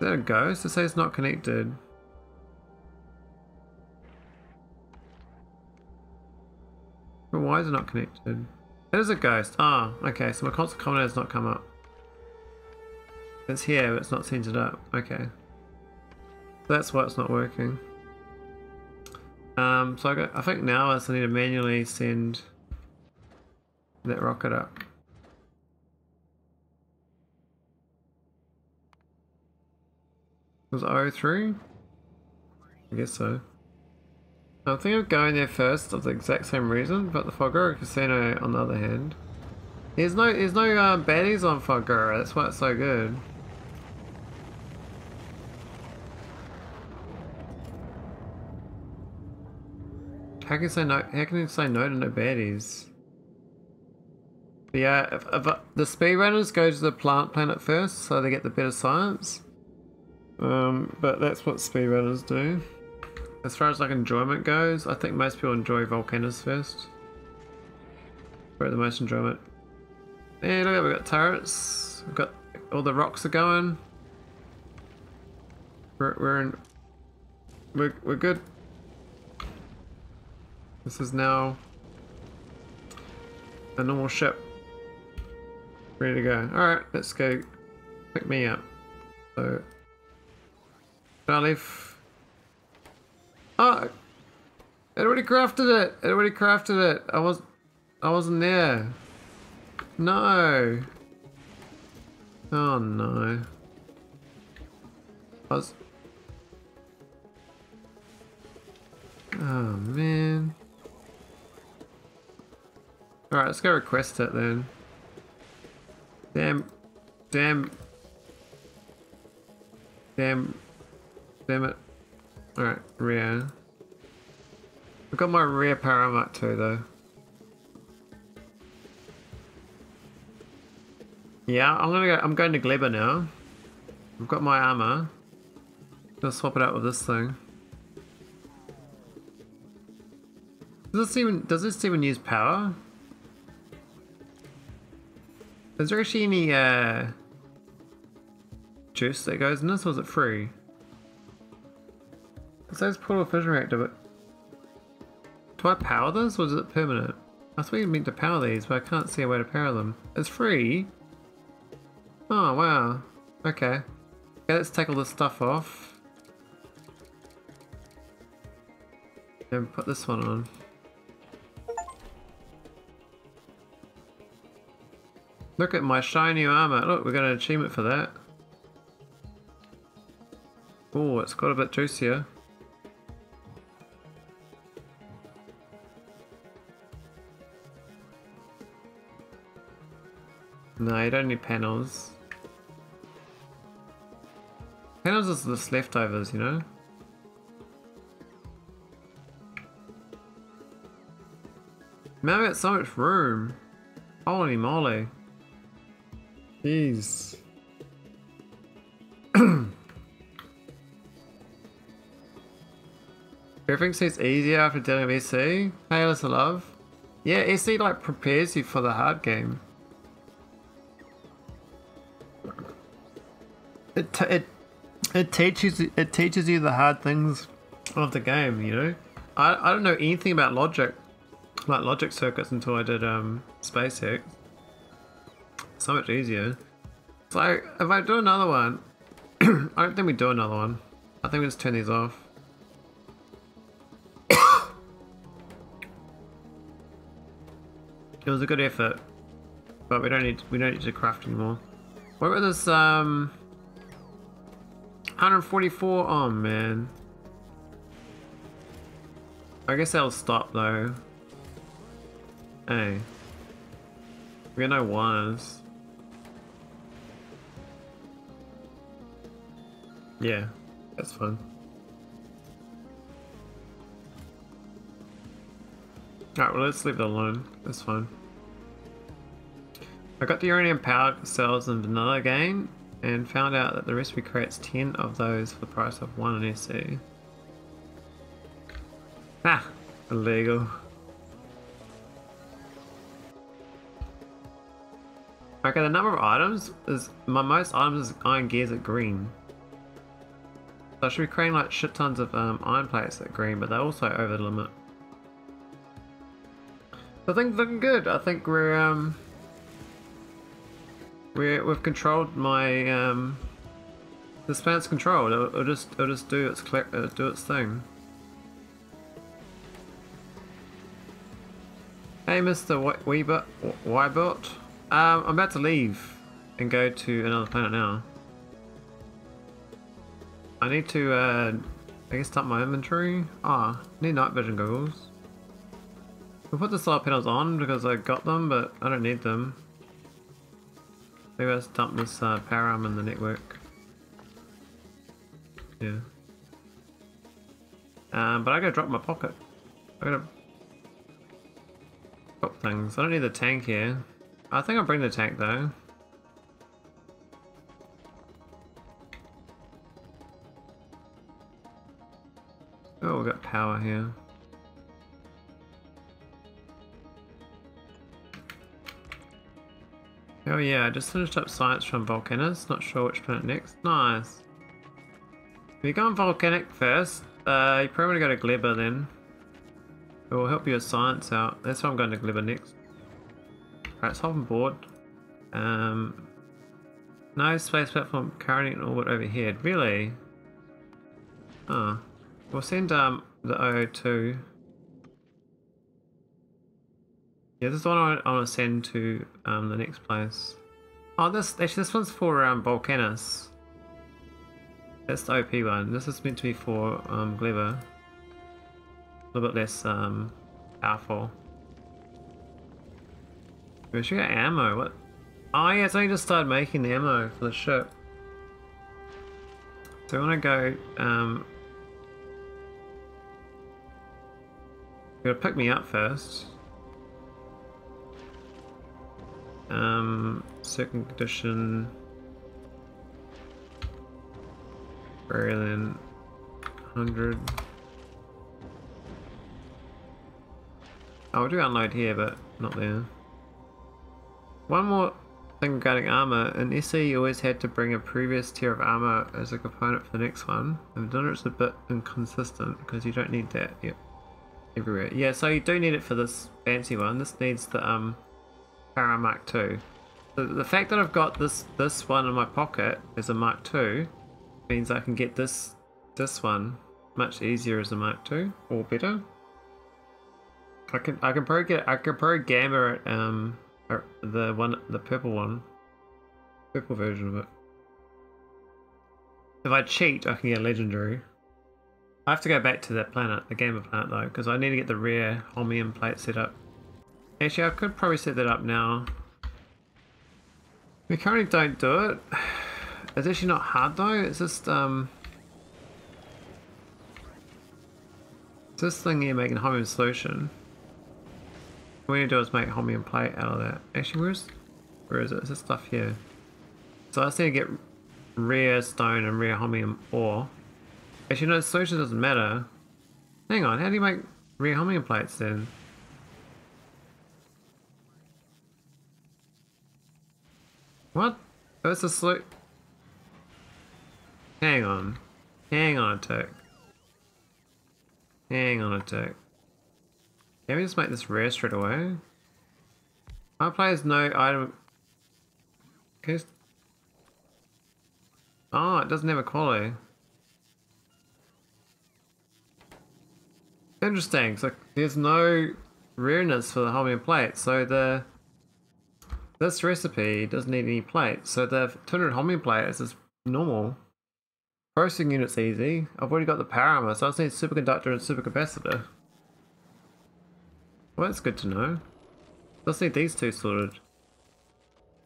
that a ghost? It say it's not connected. But why is it not connected? It is a ghost. Ah, okay, so my console comment has not come up. It's here, but it's not centered up. Okay. That's why it's not working. Um, so I, got, I think now I just need to manually send that rocket up. Was 03? I guess so. I think of going there first of the exact same reason, but the Fol Casino on the other hand. There's no there's no uh, baddies on Fol that's why it's so good. How can you say no how can you say no to no baddies? But yeah, if, if, uh, the speedrunners go to the plant planet first so they get the better science. Um, but that's what speedrunners do. As far as like enjoyment goes, I think most people enjoy volcanoes first. For the most enjoyment. Yeah, look at we've got turrets. We've got all the rocks are going. We're, we're in. We're, we're good. This is now a normal ship. Ready to go. Alright, let's go. Pick me up. So Valif. Ah! It already crafted it! It already crafted it! I was I wasn't there. No! Oh no. I was... Oh man. Alright, let's go request it then. Damn. Damn. Damn. Damn it. Alright, rear. I've got my rear paramat too though. Yeah, I'm gonna go I'm going to Gleba now. I've got my armor. Gonna swap it out with this thing. Does this even does this even use power? Is there actually any uh juice that goes in this or is it free? It says portal fission reactor, but do I power this or is it permanent? I thought you meant to power these, but I can't see a way to power them. It's free? Oh, wow. Okay. Okay, let's take all this stuff off. And put this one on. Look at my shiny armor. Look, we're got an achievement for that. Oh, it's got a bit juicier. No, you don't need panels. Panels is just leftovers, you know? Man, we got so much room. Holy moly. Jeez. Everything seems easier after dealing with EC. Hey, listen, love. Yeah, EC like prepares you for the hard game. T it it teaches it teaches you the hard things of the game. You know, I I don't know anything about logic, like logic circuits until I did um SpaceX. So much easier. So if I do another one, I don't think we do another one. I think we just turn these off. it was a good effort, but we don't need we don't need to craft anymore. What about this um? 144? Oh man. I guess I'll stop though. Hey. We got no wires. Yeah, that's fun. Alright, well let's leave it alone. That's fine. I got the uranium power cells in vanilla again and found out that the recipe creates 10 of those for the price of one in SE. Ah, illegal. Okay, the number of items is my most items is iron gears at green. So I should be creating like shit tons of um, iron plates at green, but they're also over the limit. I think looking good. I think we're um we we've controlled my um this plant's controlled. It'll, it'll just it'll just do its uh, do its thing. Hey, Mr. Weebot. Um, I'm about to leave and go to another planet now. I need to, uh, I guess, start my inventory. Ah, need night vision goggles. We'll put the solar panels on because I got them, but I don't need them. Maybe let's dump this uh, power arm in the network. Yeah. Um, but I gotta drop my pocket. I gotta drop things. I don't need the tank here. I think I'll bring the tank though. Oh, we got power here. Oh yeah, I just finished up science from Vulcanus. Not sure which planet next. Nice. If you go on Volcanic first, uh, you probably want to go to Gleba then. It will help your science out. That's why I'm going to Gleba next. Alright, let's hop on board. Um, no space platform currently in orbit overhead. Really? Oh. We'll send um, the O2. Yeah, this is one I, I want to send to um, the next place. Oh, this actually this one's for um, Vulcanus. That's the OP one. This is meant to be for um. A little bit less um, powerful. We should get ammo. What? Oh yeah, it's only just started making the ammo for the ship. So I want to go. Um, you gotta pick me up first. Um, second condition. Berlin, 100. I'll do unload here, but not there. One more thing regarding armor. In SE, you always had to bring a previous tier of armor as a component for the next one. And done it's a bit inconsistent because you don't need that yep, everywhere. Yeah, so you do need it for this fancy one. This needs the um, Para Mark II. The, the fact that I've got this this one in my pocket as a Mark II means I can get this this one much easier as a Mark II or better. I can I can probably get I can probably gamma it um the one the purple one purple version of it. If I cheat, I can get a legendary. I have to go back to that planet, the Gamer planet though, because I need to get the rare Holmium plate set up. Actually, I could probably set that up now. We currently don't do it. It's actually not hard though, it's just, um... It's this thing here making Holmium solution. What we need to do is make Holmium plate out of that. Actually, where's... Where is it? It's this stuff here. So I just need to get rare stone and rare Holmium ore. Actually, no, solution doesn't matter. Hang on, how do you make rare Holmium plates then? What? It's a slow. Hang on. Hang on a tick. Hang on a tick. Can we just make this rare straight away? My players no item. Okay. Oh, it doesn't have a quality. Interesting. So there's no rareness for the Holmium plate. So the this recipe doesn't need any plates. So the 200 Holmium plates is normal. Processing unit's easy. I've already got the power armor, so I just need superconductor and supercapacitor. Well, that's good to know. Let's need these two sorted.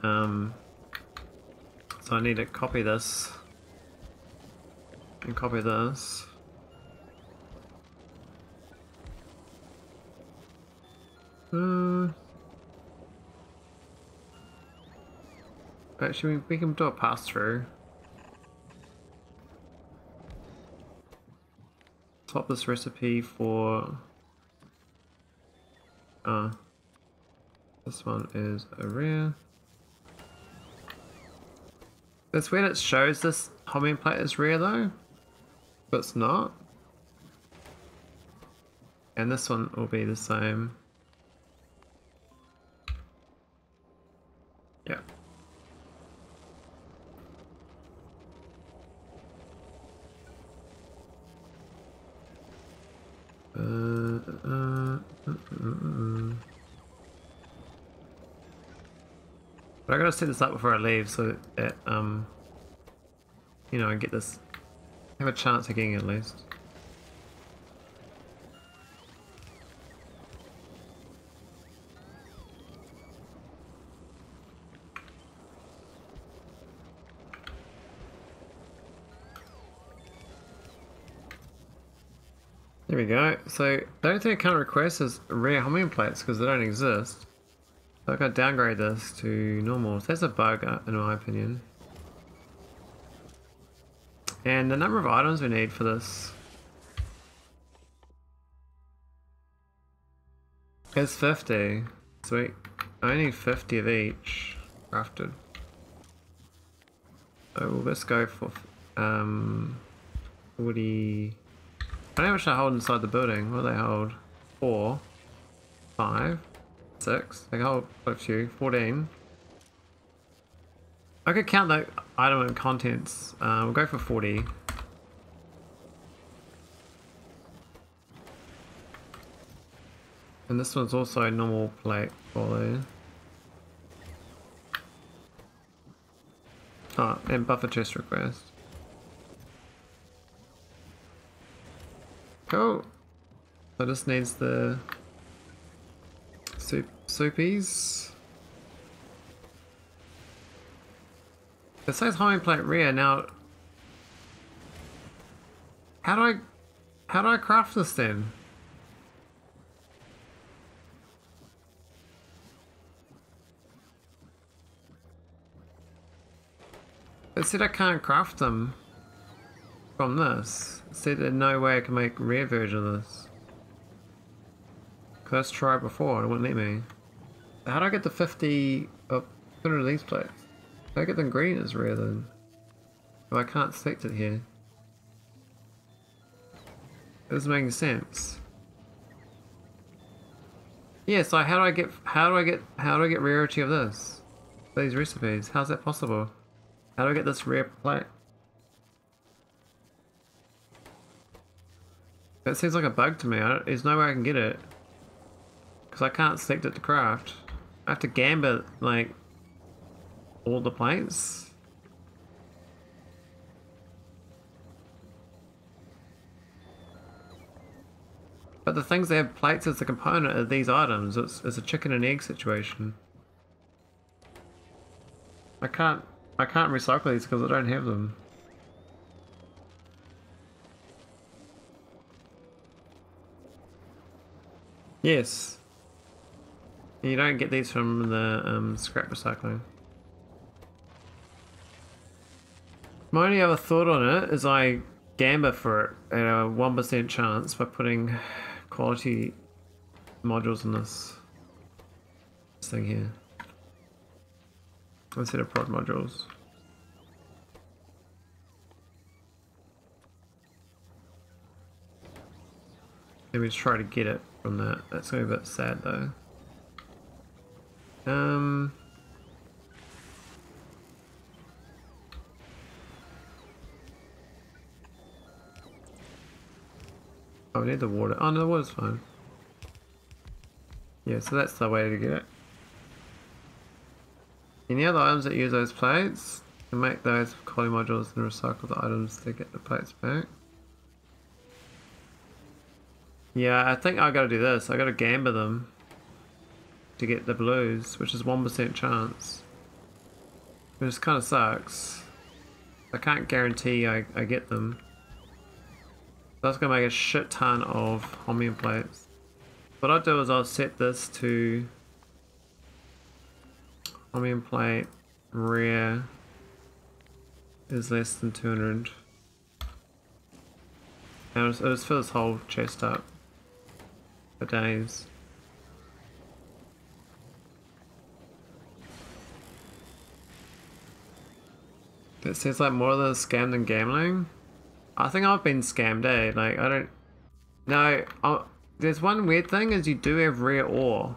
Um, so I need to copy this. And copy this. Uh, actually, we, can do a pass through. Swap this recipe for uh, this one is a rare. It's weird it shows this Holmium plate is rare though, but it's not. And this one will be the same. Yeah. Uh, uh, uh, but I gotta set this up before I leave so that, um, you know, I get this, have a chance of getting it at least. There we go. So the only thing I can't request is rare Holmium plates because they don't exist. So I've got to downgrade this to normal. That's a bug uh, in my opinion. And the number of items we need for this is 50. Sweet. I need 50 of each crafted. So let's go for um, 40. How much I hold inside the building. What do they hold? Four, five, six. They hold quite a few. Fourteen. I could count that item and contents. Uh, we'll go for 40. And this one's also a normal plate follow. Oh, and buffer chest request. Cool. So this needs the soup soupies. It says Holmium plate rare now. How do I how do I craft this then? It said I can't craft them from this. Said there's no way I can make rare version of this. Cause try before, it wouldn't let me. How do I get the 50 of 100 of these plates? I get them green as rare then? Well, I can't select it here. It doesn't make sense. Yeah, so how do I get how do I get how do I get rarity of this? These recipes. How's that possible? How do I get this rare plate? That seems like a bug to me. there's no way I can get it. Because I can't select it to craft. I have to gambit, like, all the plates. But the things they have plates as a component of these items, it's, it's a chicken and egg situation. I can't I can't recycle these because I don't have them. Yes. You don't get these from the um, scrap recycling. My only other thought on it is I gamble for it at a 1% chance by putting quality modules in this, this thing here instead of prod modules. Maybe just try to get it from that. That's gonna be a bit sad though. Um. Oh, we need the water. Oh no, the water's fine. Yeah, so that's the way to get it. Any other items that use those plates? You make those quality modules and recycle the items to get the plates back. Yeah, I think I gotta do this. I gotta gamble them to get the blues, which is 1% chance. Which kind of sucks. I can't guarantee I, I get them. That's gonna make a shit ton of Holmium plates. What I'll do is I'll set this to Chromium plate, rare is less than 200. And it was for this whole chest up days. It says like more than a scam than gambling. I think I've been scammed, eh? Like, I don't... No, i there's one weird thing is you do have rare ore.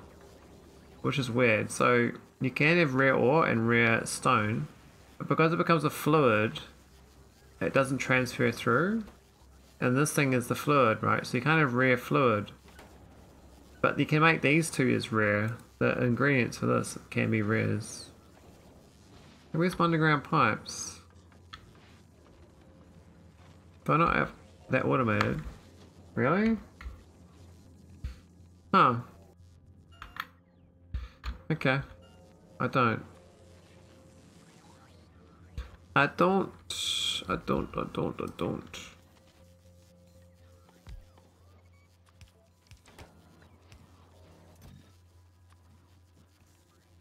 Which is weird. So, you can have rare ore and rare stone, but because it becomes a fluid, it doesn't transfer through. And this thing is the fluid, right? So you can't have rare fluid. But you can make these two as rare. The ingredients for this can be rares. Where's my underground pipes? Do I not have that automated? Really? Huh. Okay. I don't. I don't. I don't. I don't. I don't.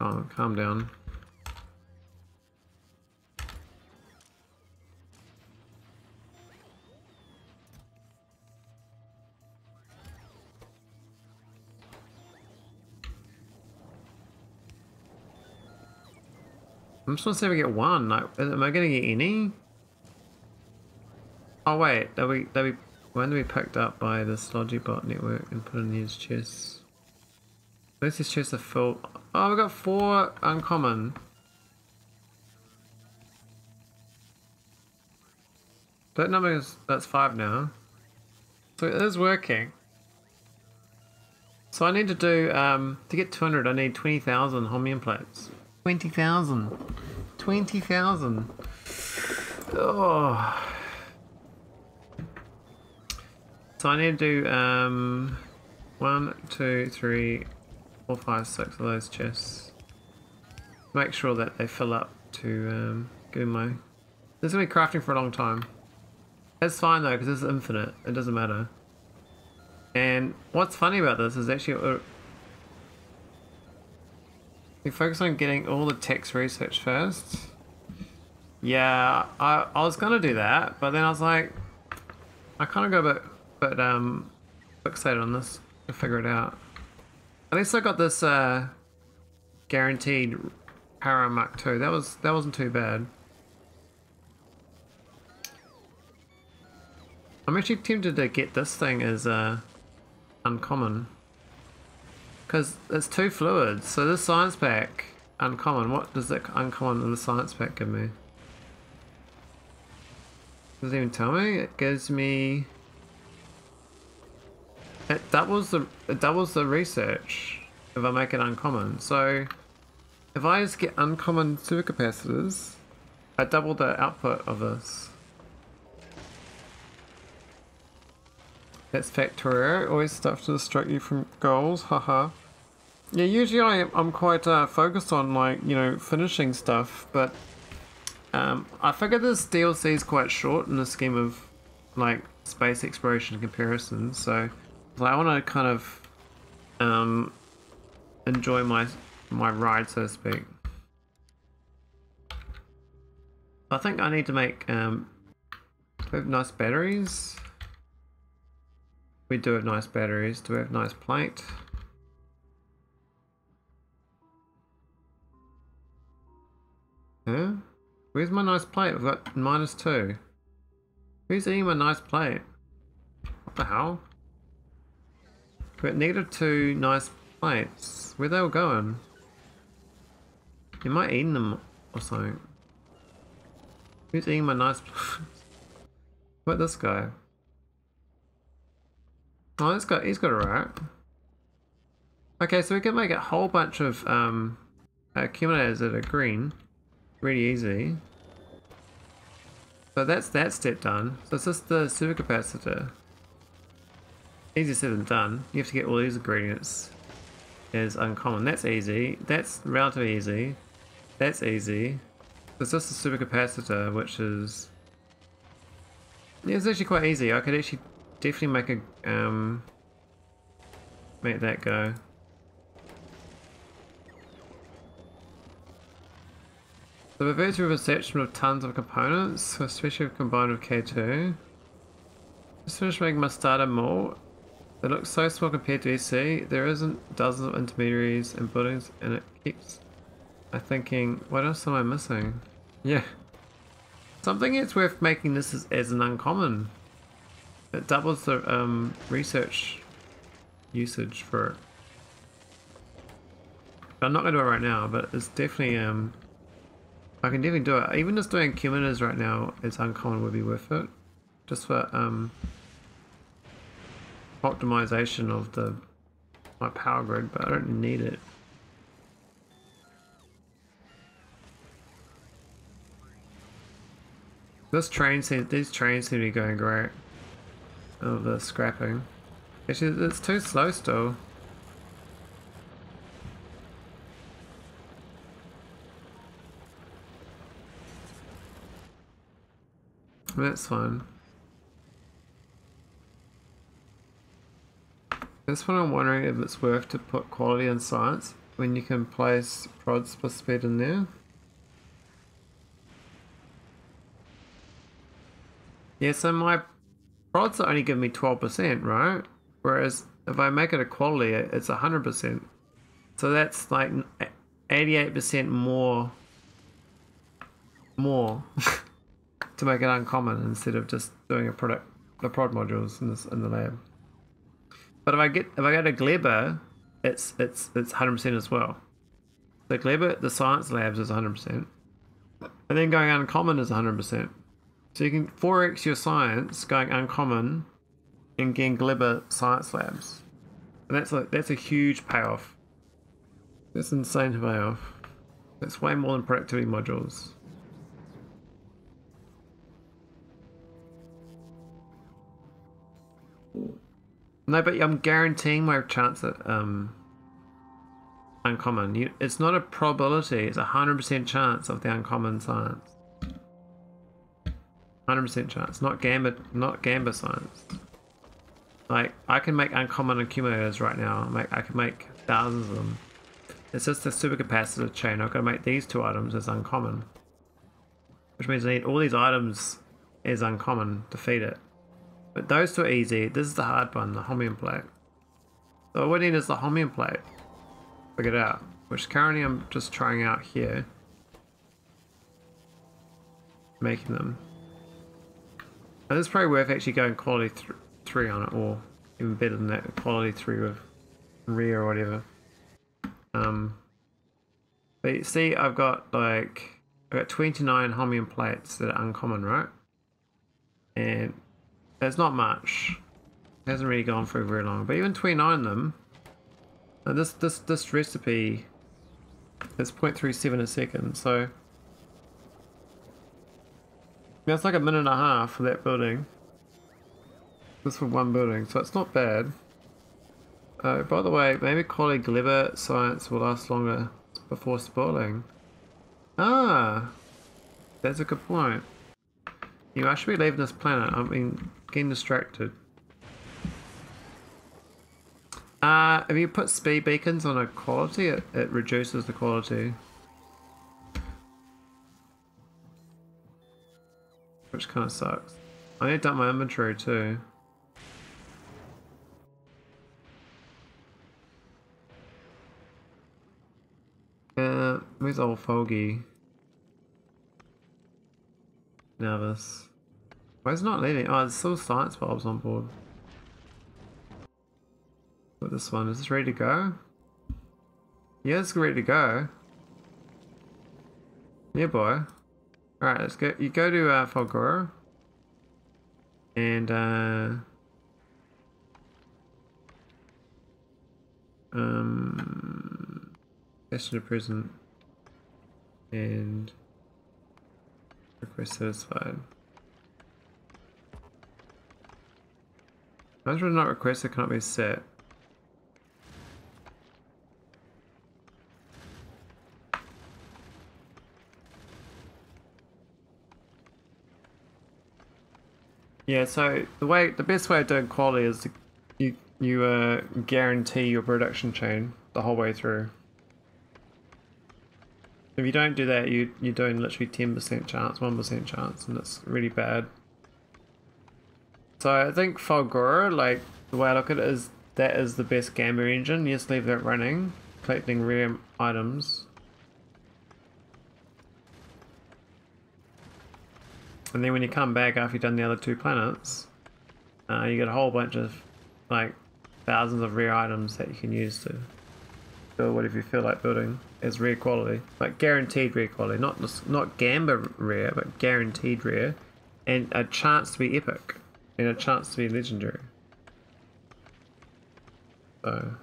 Oh, calm down. I'm just supposed to get one. Like, am I gonna get any? Oh wait, that we that they'll when we picked up by the Logibot network and put in his chests. Most his chests are full. Oh, we got four uncommon. That number is that's five now. So it is working. So I need to do, um, to get 200, I need 20,000 Holmium plates. 20,000. 20,000. Oh. So I need to do, um, one, two, three, four, five, six of those chests. Make sure that they fill up to, um, give my... This is going to be crafting for a long time. It's fine though, because this is infinite. It doesn't matter. And what's funny about this is actually uh, we focus on getting all the text research first. Yeah, I, I was gonna do that, but then I was like, I kind of go a bit, but um, fixated on this to figure it out. At least I got this uh, guaranteed Para Mark 2. That was that wasn't too bad. I'm actually tempted to get this thing as uh, uncommon. Because it's two fluids, so this science pack, uncommon, what does that uncommon in the science pack give me? Does it even tell me? It gives me... It doubles the, it doubles the research if I make it uncommon. So, if I just get uncommon supercapacitors, I double the output of this. That's Factorio. Always stuff to distract you from goals. Haha. yeah, usually I, I'm quite uh, focused on like, you know, finishing stuff, but um, I figure this DLC is quite short in the scheme of like space exploration comparisons, so I want to kind of um, enjoy my my ride, so to speak. I think I need to make um, have nice batteries. We do have nice batteries. Do we have nice plate? Huh? Where's my nice plate? We've got minus two. Who's eating my nice plate? What the hell? We got negative two nice plates. Where they all going? Am I eating them or something? Who's eating my nice plates? What this guy? Oh, he's got he's got a rat. Okay, so we can make a whole bunch of um, accumulators that are green, really easy. So that's that step done. So it's just the supercapacitor. Easier said than done. You have to get all these ingredients as uncommon. That's easy. That's relatively easy. That's easy. It's just a supercapacitor, which is... Yeah, it's actually quite easy. I could actually definitely make a um make that go. The reverse attachment of tons of components, especially combined with K2. Just finished making my starter mold. It looks so small compared to EC. There isn't dozens of intermediaries and buildings and it keeps I thinking, what else am I missing? Yeah. Something it's worth making this as, as an uncommon. It doubles the um, research usage for it. I'm not going to do it right now, but it's definitely, um, I can definitely do it. Even just doing accumulators right now is uncommon would be worth it. Just for um, optimization of the my power grid, but I don't need it. This train seems, these trains seem to be going great of the scrapping. Actually, it's too slow still. That's fine. This one I'm wondering if it's worth to put quality and science when you can place prods for speed in there. Yeah, so my Prods only giving me 12%, right? Whereas if I make it a quality, it's 100%. So that's like 88% more more to make it uncommon instead of just doing a product the prod modules in this in the lab. But if I get if I go to Gleba, it's it's it's 100% as well. The Gleba, the science labs is 100%. And then going uncommon is 100%. So you can 4x your science going uncommon and getting Gleba science labs. And that's a that's a huge payoff. That's insane payoff. That's way more than productivity modules. No, but I'm guaranteeing my chance at um uncommon. You, it's not a probability, it's a hundred percent chance of the uncommon science. Hundred percent chance, not gamba not gamba science. Like I can make uncommon accumulators right now. Make I can make thousands of them. It's just a supercapacitor chain. I've got to make these two items as uncommon. Which means I need all these items as uncommon to feed it. But those two are easy. This is the hard one, the Holmium plate. So what I need is the Holmium plate. Figure it out. Which currently I'm just trying out here. Making them. And it's probably worth actually going quality th 3 on it, or even better than that, quality 3 with rear or whatever. Um, but see, I've got like, I've got 29 Holmium plates that are uncommon, right? And there's not much. It hasn't really gone for very long, but even 29 of them, uh, this, this, this recipe is 0.37 a second, so that's like a minute and a half for that building. This for one building, so it's not bad. Uh, by the way, maybe quality liver science will last longer before spoiling. Ah, that's a good point. You know, I should be leaving this planet. I mean, getting distracted. Uh, if you put speed beacons on a quality, it, it reduces the quality. Which kind of sucks. I need to dump my inventory too. Uh, where's old foggy? Nervous. Why is not leaving? Oh, there's still science bulbs on board. What this one? Is this ready to go? Yeah, it's ready to go. Yeah, boy. Alright, let's go. You go to uh, Fulgora. And, uh... Um... Passenger prison. And... Request satisfied. Were not requested cannot be set. Yeah, so the way the best way of doing quality is to, you you uh, guarantee your production chain the whole way through. If you don't do that, you you're doing literally ten percent chance, one percent chance, and it's really bad. So I think Fulgora, like the way I look at it is that is the best Gamba engine. You just leave that running, collecting rare items. And then when you come back after you've done the other two planets, uh, you get a whole bunch of like thousands of rare items that you can use to build whatever you feel like building as rare quality, like guaranteed rare quality, not not Gamba rare, but guaranteed rare, and a chance to be epic, and a chance to be legendary. So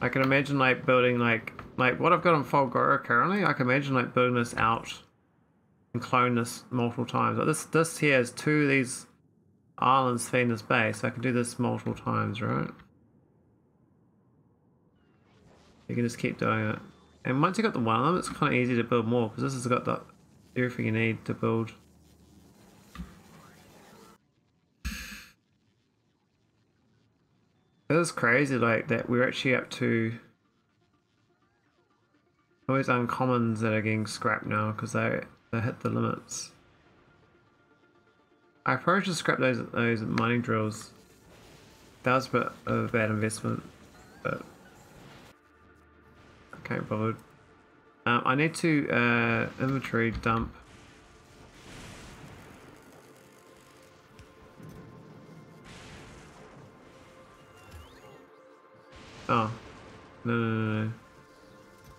I can imagine like building like like what I've got on Fulgora currently. I can imagine like building this out and clone this multiple times. Like this this here has two of these islands feeding this base, so I can do this multiple times, right? You can just keep doing it. And once you got the one of them, it's kind of easy to build more, because this has got the, everything you need to build. It is crazy, like, that we're actually up to always uncommons that are getting scrapped now, because they they hit the limits. I probably should scrap those those mining drills. That was a bit of a bad investment, but I can't bother. Um, I need to uh, inventory dump. Oh. No, no, no, no.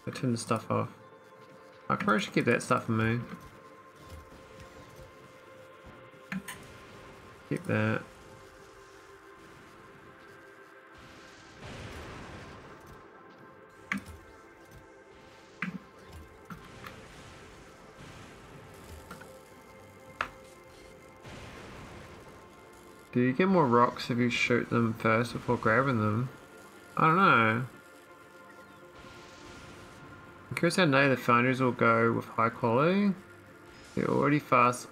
I turned the stuff off. I probably should keep that stuff for me. Keep that. Do you get more rocks if you shoot them first before grabbing them? I don't know. I'm curious how the foundries will go with high quality. They're already fast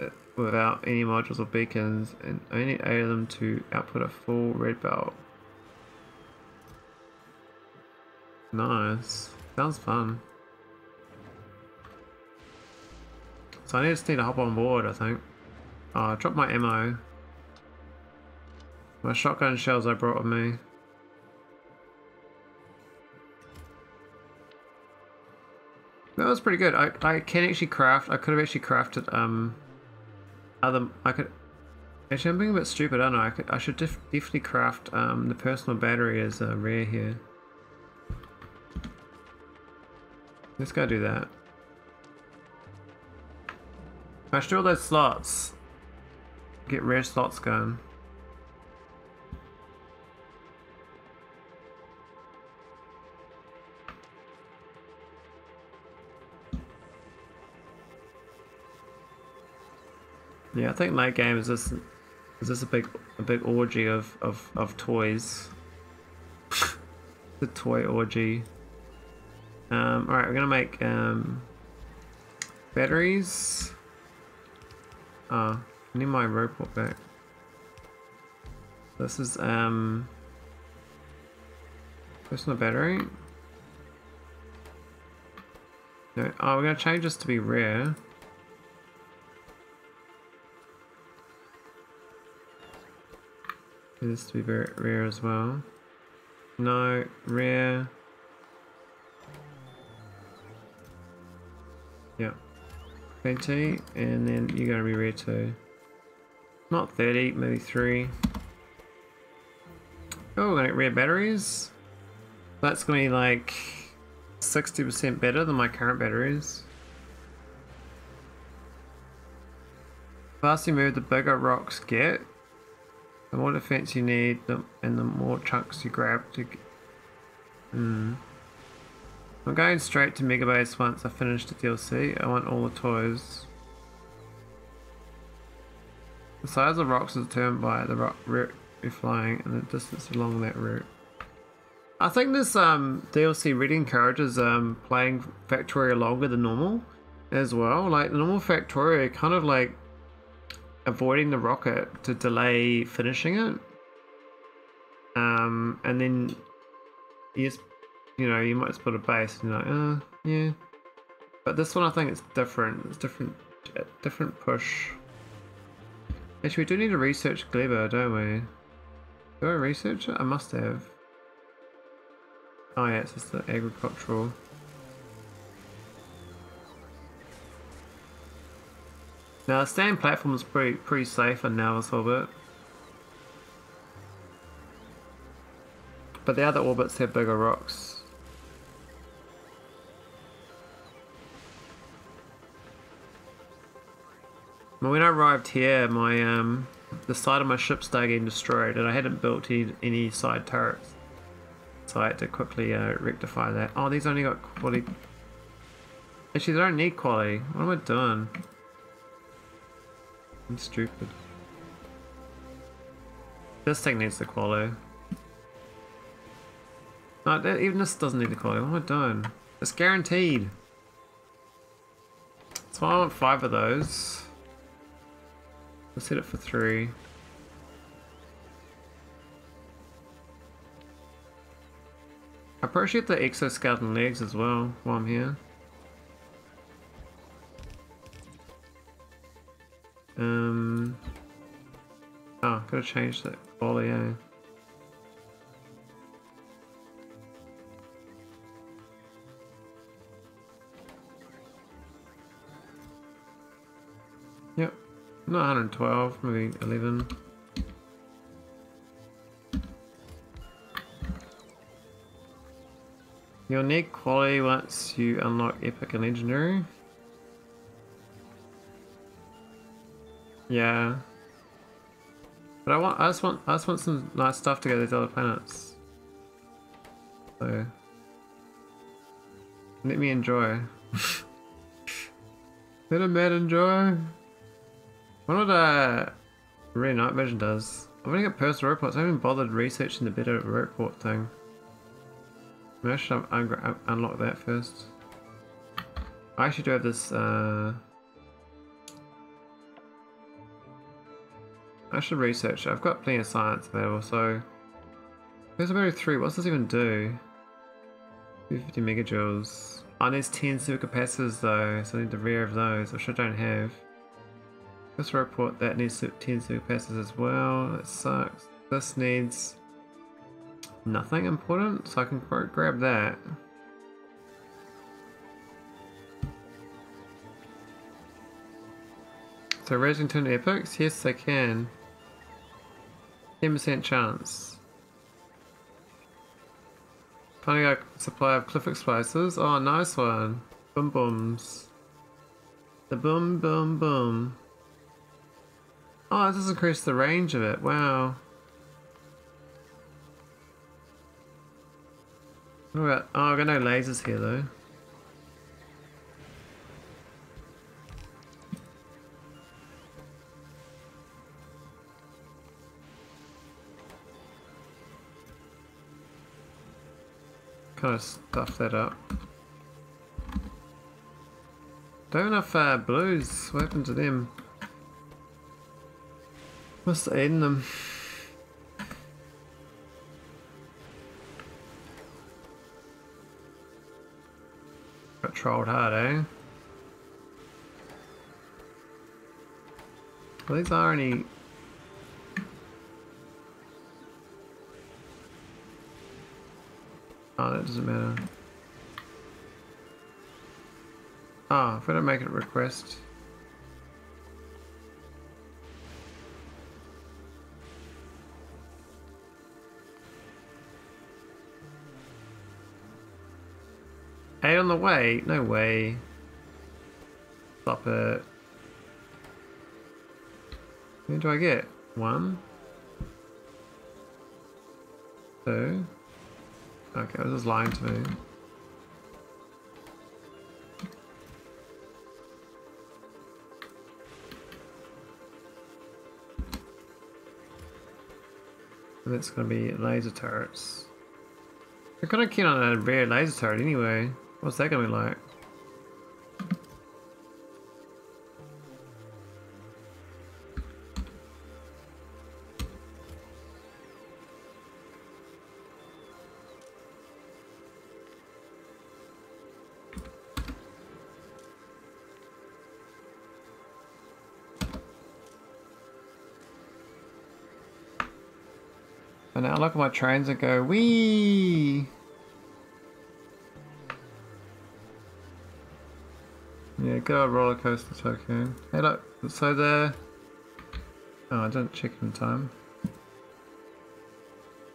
uh, without any modules or beacons and only 8 of them to output a full red belt. Nice. Sounds fun. So I just need to hop on board, I think. Oh, I dropped my ammo. My shotgun shells I brought with me. That was pretty good. I, I can actually craft, I could have actually crafted, um, other, I could, actually I'm being a bit stupid, I don't know, I, could, I should def definitely craft, um, the personal battery as a rare here. Let's go do that. I should do all those slots. Get rare slots going. Yeah, I think late game is this is this a big a big orgy of of, of toys. the toy orgy. Um, all right, we're gonna make um, batteries. Oh, I need my robot back. This is um personal battery. No, oh, we're gonna change this to be rare. This to be very rare as well. No, rare. Yeah. 20, and then you're gonna be rare too. Not 30, maybe 3. Oh, we're gonna get rare batteries. That's gonna be like 60% better than my current batteries. The faster move, the bigger rocks get. The more defense you need, the, and the more chunks you grab to. Hmm. I'm going straight to Megabase once I finish the DLC. I want all the toys. The size of rocks is determined by the rock route you're flying and the distance along that route. I think this um, DLC really encourages um, playing Factorio longer than normal as well. Like the normal Factorio kind of like avoiding the rocket to delay finishing it. Um, and then you just, you know, you might just put a base and you're like, uh, yeah. But this one I think it's different. It's different, different push. Actually, we do need to research Gleba, don't we? Do I research it? I must have. Oh yeah, it's just the agricultural. Now the stand platform is pretty pretty safe and now a little bit. But the other orbits have bigger rocks. When I arrived here, my um, the side of my ship started getting destroyed, and I hadn't built any, any side turrets, so I had to quickly uh, rectify that. Oh, these only got quality. Actually, they don't need quality. What am I doing? I'm stupid. This thing needs the quality. No, even this doesn't need the quality. What am I doing? It's guaranteed. So I want five of those. Let's hit it for three. I appreciate the exoskeleton legs as well while I'm here. Um. Oh, gotta change that quality, eh? Yep. Not 112, maybe 11. You'll need quality once you unlock epic and legendary. Yeah. But I want I just want I just want some nice stuff to go to these other planets. So let me enjoy. let a man enjoy. When would uh Really night vision does. I've only got personal reports. I haven't bothered researching the better report thing. Maybe I should un un unlock that first. I actually do have this. Uh... I should research. I've got plenty of science available. So, there's about three. What's this even do? 250 megajoules. Oh, there's 10 supercapacitors though, so I need the rear of those, which I don't have. This report that needs 10 supercapacitors as well. That sucks. This needs nothing important, so I can grab that. So raising 10 epochs? Yes, I can. 10% chance. Finding a supply of cliff explosives. Oh, nice one. Boom booms. The boom boom boom. Oh, this has increased the range of it. Wow. What about, oh, I've got no lasers here though. Kind of stuff that up. Don't have uh, blues. What happened to them? Must eaten them. Got trolled hard, eh? Well, these are any Oh, that doesn't matter. Ah, oh, if I don't make it a request. Eight on the way? No way. Stop it. Who do I get? One? Two? Okay, this is lying to me. And it's gonna be laser turrets. They're kinda keen on a rare laser turret anyway. What's that gonna be like? And now look at my trains and go, wee. Yeah, go roller coaster Tokyo. Hey look, so there. Oh, I didn't check in time.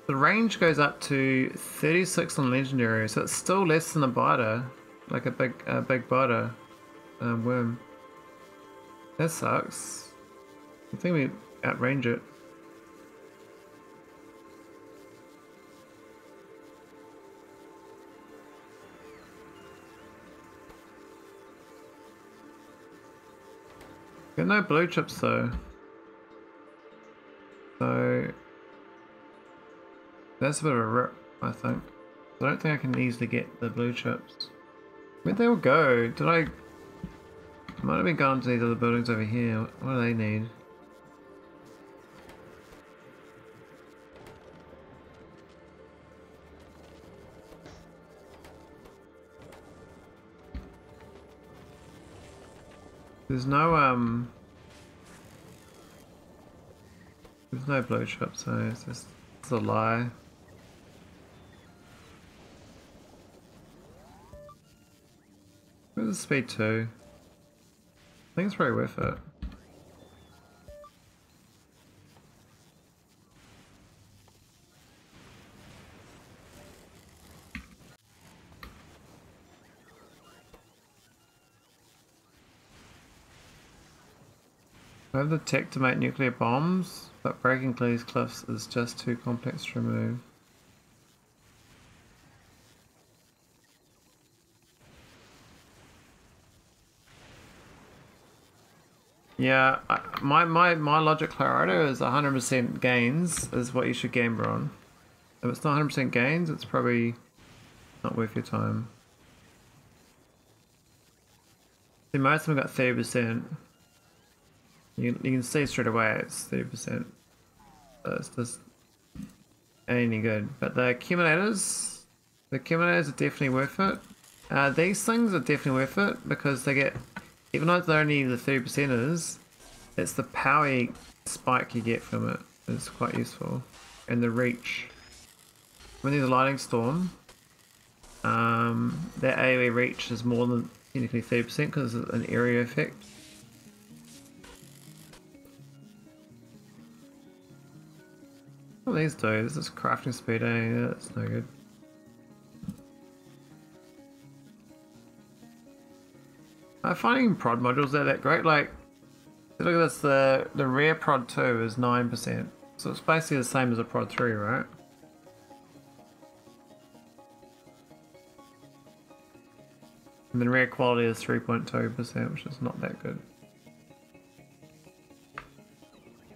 The range goes up to 36 on legendary, so it's still less than a biter, like a big, a big biter um, worm. That sucks. I think we outrange it. Got no blue chips though. So that's a bit of a rip, I think. I don't think I can easily get the blue chips. Where'd they all go? Did I might have been gone to these other buildings over here. What do they need? There's no, um... There's no blowshop, so it's just it's a lie. Where's the speed 2? I think it's probably worth it. Have the tech to make nuclear bombs, but breaking these cliffs is just too complex to remove. Yeah, my, my, my logic Colorado is 100% gains is what you should gamble on. If it's not 100% gains, it's probably not worth your time. See, most of them got 30%. You, you can see straight away it's 30%. So it's just any good. But the accumulators, the accumulators are definitely worth it. Uh, these things are definitely worth it because they get, even though they're only the 30%ers, it's the power spike you get from it. It's quite useful. And the reach. When there's a lightning storm, um, that AoE reach is more than technically 30% because it's an area effect. What these do? This is crafting speed, eh? Yeah, That's no good. I'm finding prod modules are that great. Like, look at this. The the rare prod two is nine percent, so it's basically the same as a prod three, right? And the rare quality is three point two percent, which is not that good.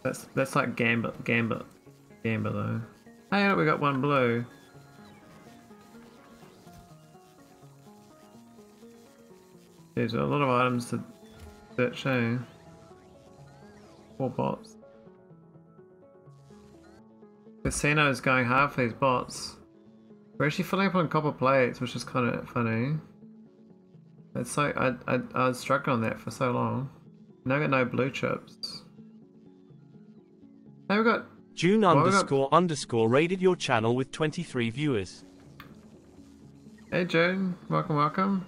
That's that's like gambit gambit gambit though. Hey, we got one blue. There's a lot of items to search, eh? Four bots. Casino is going hard for these bots. We're actually filling up on copper plates, which is kind of funny. It's so I, I I was struggling on that for so long. Now I got no blue chips. Hey, we got June Well, underscore underscore rated your channel with 23 viewers. Hey June, welcome, welcome.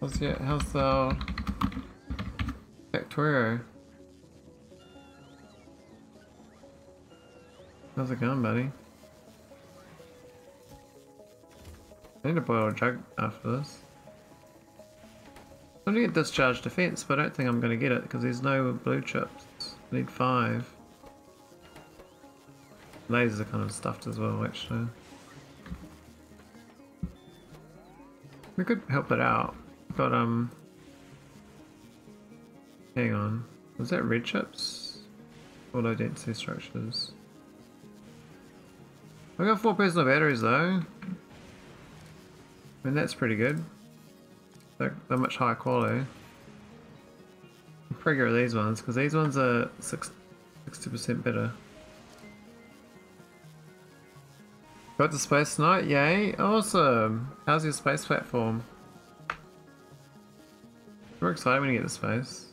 How's your how's uh, the Victoria? How's it going, buddy? I need to boil a jug after this. I'm gonna get discharge defense, but I don't think I'm gonna get it because there's no blue chips. I need five. Lasers are kind of stuffed as well, actually. We could help it out. But um hang on. Was that red chips? Or low density structures? I got four personal batteries though. I mean that's pretty good. They're, they're much higher quality. I'm pretty good with these ones because these ones are 60% better. Got the space tonight? Yay! Awesome! How's your space platform? We're excited when you get the space.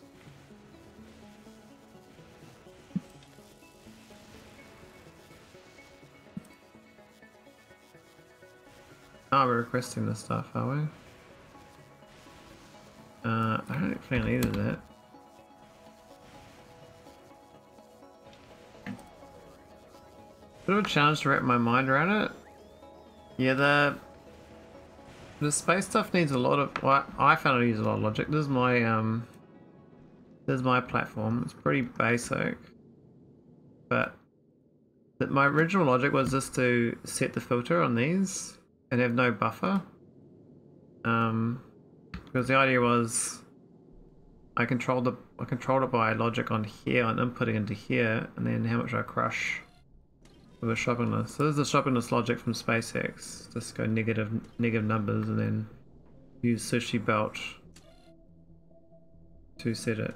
Oh, we're requesting this stuff, are we? Uh, I don't think I needed that. Of a challenge to wrap my mind around it. Yeah, the the space stuff needs a lot of. Well, I found it needs a lot of logic. This is my um. This is my platform. It's pretty basic, but that my original logic was just to set the filter on these and have no buffer. Um, because the idea was I controlled the I controlled it by logic on here and inputting into here, and then how much I crush with a shopping list. So this is the shopping list logic from SpaceX. Just go negative negative numbers and then use sushi belt to set it.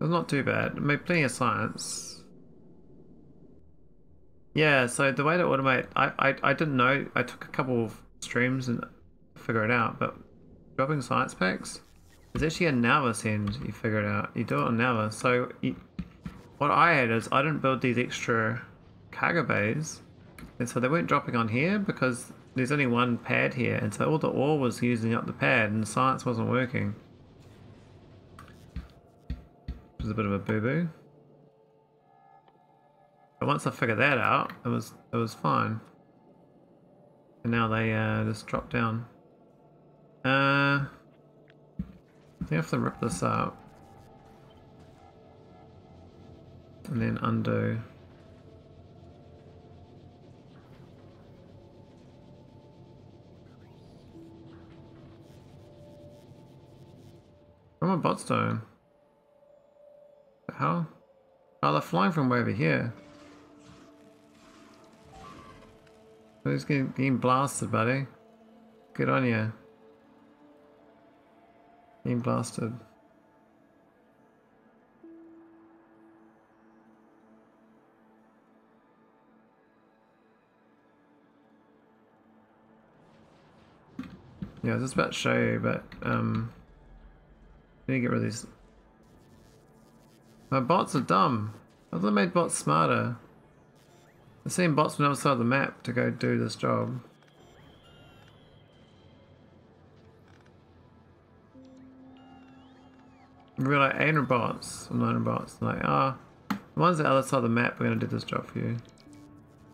It's not too bad. I made plenty of science. Yeah, so the way to automate, I, I, I didn't know, I took a couple of streams and figure it out, but dropping science packs, there's actually a Nava send you figure it out. You do it on Nava. So you, what I had is I didn't build these extra cargo bays, and so they weren't dropping on here because there's only one pad here, and so all the ore was using up the pad, and the science wasn't working. Which is a bit of a boo boo. But once I figured that out, it was it was fine. And now they uh, just drop down. Uh. I have to rip this out. And then undo. Are my bots doing? The hell? Oh, they're flying from way over here. Who's getting, getting blasted, buddy? Good on you. Getting blasted. Yeah, I was just about to show you, but um, I need to get rid of these. My bots are dumb. I thought I made bots smarter. The same bots from the other side of the map to go do this job. Got like 800 bots, or 900 bots. Like, ah, the ones on the other side of the map, we're to do this job for you.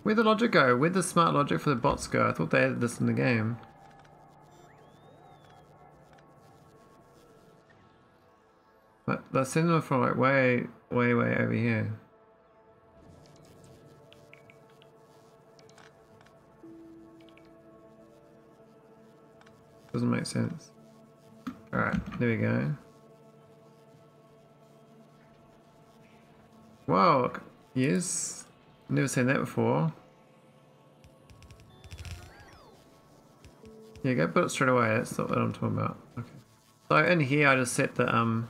Where'd the logic go? Where'd the smart logic for the bots go? I thought they added this in the game. But they're sending them from like way, way, way over here. Doesn't make sense. Alright, there we go. Wow, yes. Never seen that before. Yeah, go put it straight away, that's not what I'm talking about. Okay. So in here I just set the um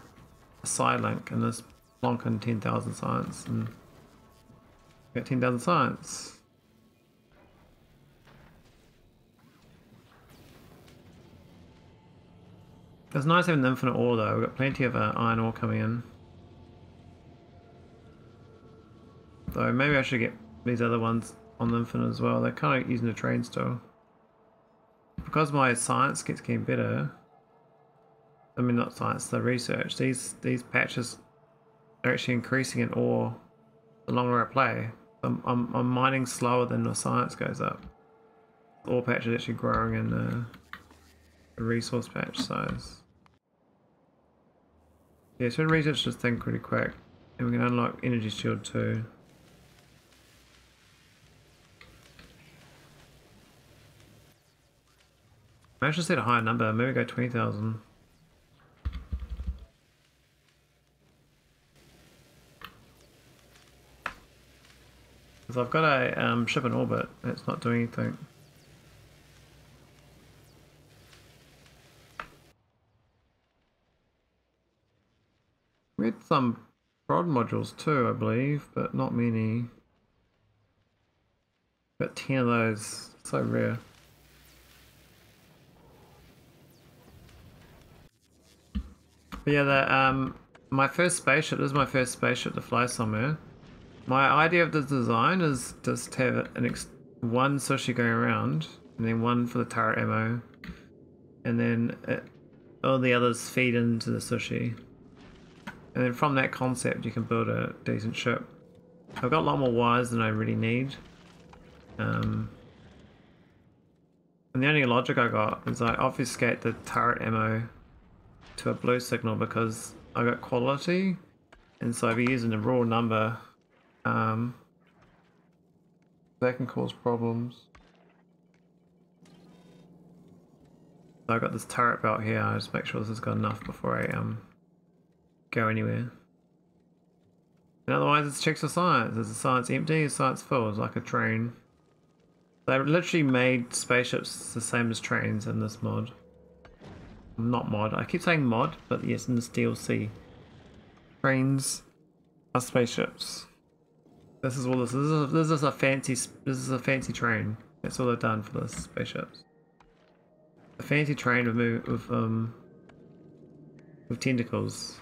side link and this Plonkin 10,000 science and got 10,000 science. It's nice having the infinite ore though, we've got plenty of uh, iron ore coming in. Though maybe I should get these other ones on the infinite as well, they're kind of using the train still. Because my science gets getting better, I mean not science, the research, these these patches are actually increasing in ore the longer I play. I'm, I'm, I'm mining slower than the science goes up. The ore patch is actually growing in the, the resource patch size. Yeah, so research this thing pretty quick. And we can unlock energy shield too. I should set a higher number, maybe go 20,000. Because I've got a um, ship in orbit, it's not doing anything. We had some prod modules too, I believe, but not many. Got 10 of those, so rare. But yeah, the, um, my first spaceship, this is my first spaceship to fly somewhere. My idea of the design is just have an ex one sushi going around, and then one for the turret ammo, and then it, all the others feed into the sushi. And then from that concept, you can build a decent ship. I've got a lot more wires than I really need. Um, and the only logic I got is I obfuscate the turret ammo to a blue signal because I got quality, and so if you're using a raw number, um, that can cause problems. So I got this turret belt here. I just make sure this has got enough before I um go anywhere. And otherwise, it's checks for science. Is the science empty? Is science full? It's like a train. They literally made spaceships the same as trains in this mod. Not mod. I keep saying mod, but yes, in this DLC. Trains are spaceships. This is all this. This is a, this is a fancy. This is a fancy train. That's all they've done for the spaceships. A fancy train with with um with tentacles.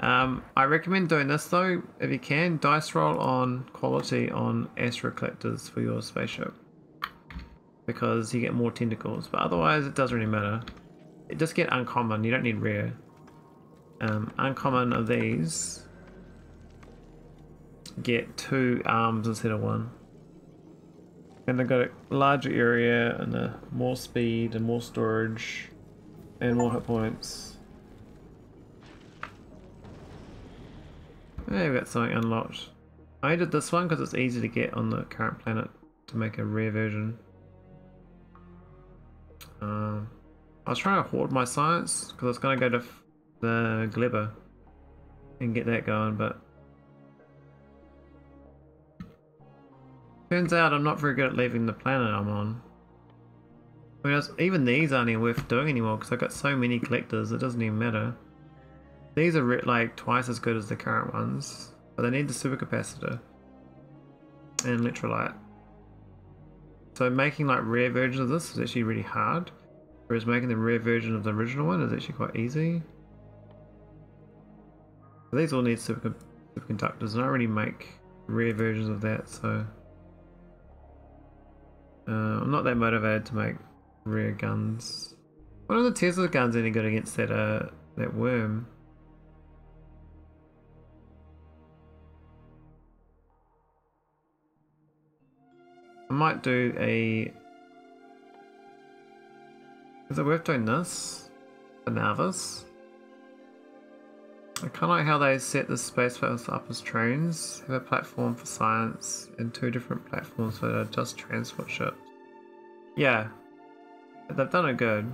Um, I recommend doing this though, if you can, dice roll on quality on astro collectors for your spaceship. Because you get more tentacles, but otherwise it doesn't really matter. Just get uncommon, you don't need rare. Um, uncommon of these get two arms instead of one. And they've got a larger area and a more speed and more storage and more hit points. Hey, we've got something unlocked. I did this one because it's easy to get on the current planet to make a rare version. Um, I was trying to hoard my science because I was going to go to the Gleba and get that going, but turns out I'm not very good at leaving the planet I'm on. I mean, even these aren't even worth doing anymore because I've got so many collectors, it doesn't even matter. These are like twice as good as the current ones, but they need the supercapacitor and electrolyte. So making like rare versions of this is actually really hard, whereas making the rare version of the original one is actually quite easy. These all need super superconductors, and I already make rare versions of that, so uh, I'm not that motivated to make rare guns. What are the Tesla guns any good against that uh that worm? I might do a. Is it worth doing this? For Nauvis? I kind of like how they set the space force up as trains. Have a platform for science and two different platforms for just transport ships. Yeah, they've done it good.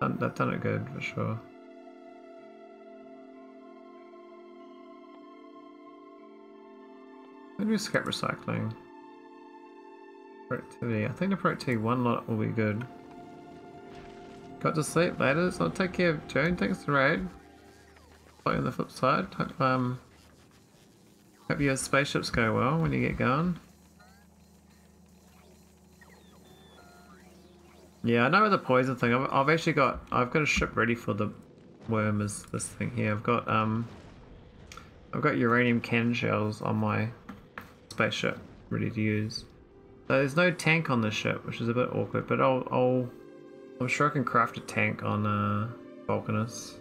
They've done it good for sure. Maybe scrap recycling. Productivity. I think the productivity one lot will be good. Got to sleep later, so I'll take care of Joan. Thanks for raid. Play on the flip side. Hope, um, hope your spaceships go well when you get going. Yeah, I know the poison thing. I've, I've actually got I've got a ship ready for the worm. Is this thing here? I've got um I've got uranium cannon shells on my spaceship ready to use. So there's no tank on the ship, which is a bit awkward. But I'll I'll I'm sure I can craft a tank on uh, Vulcanus.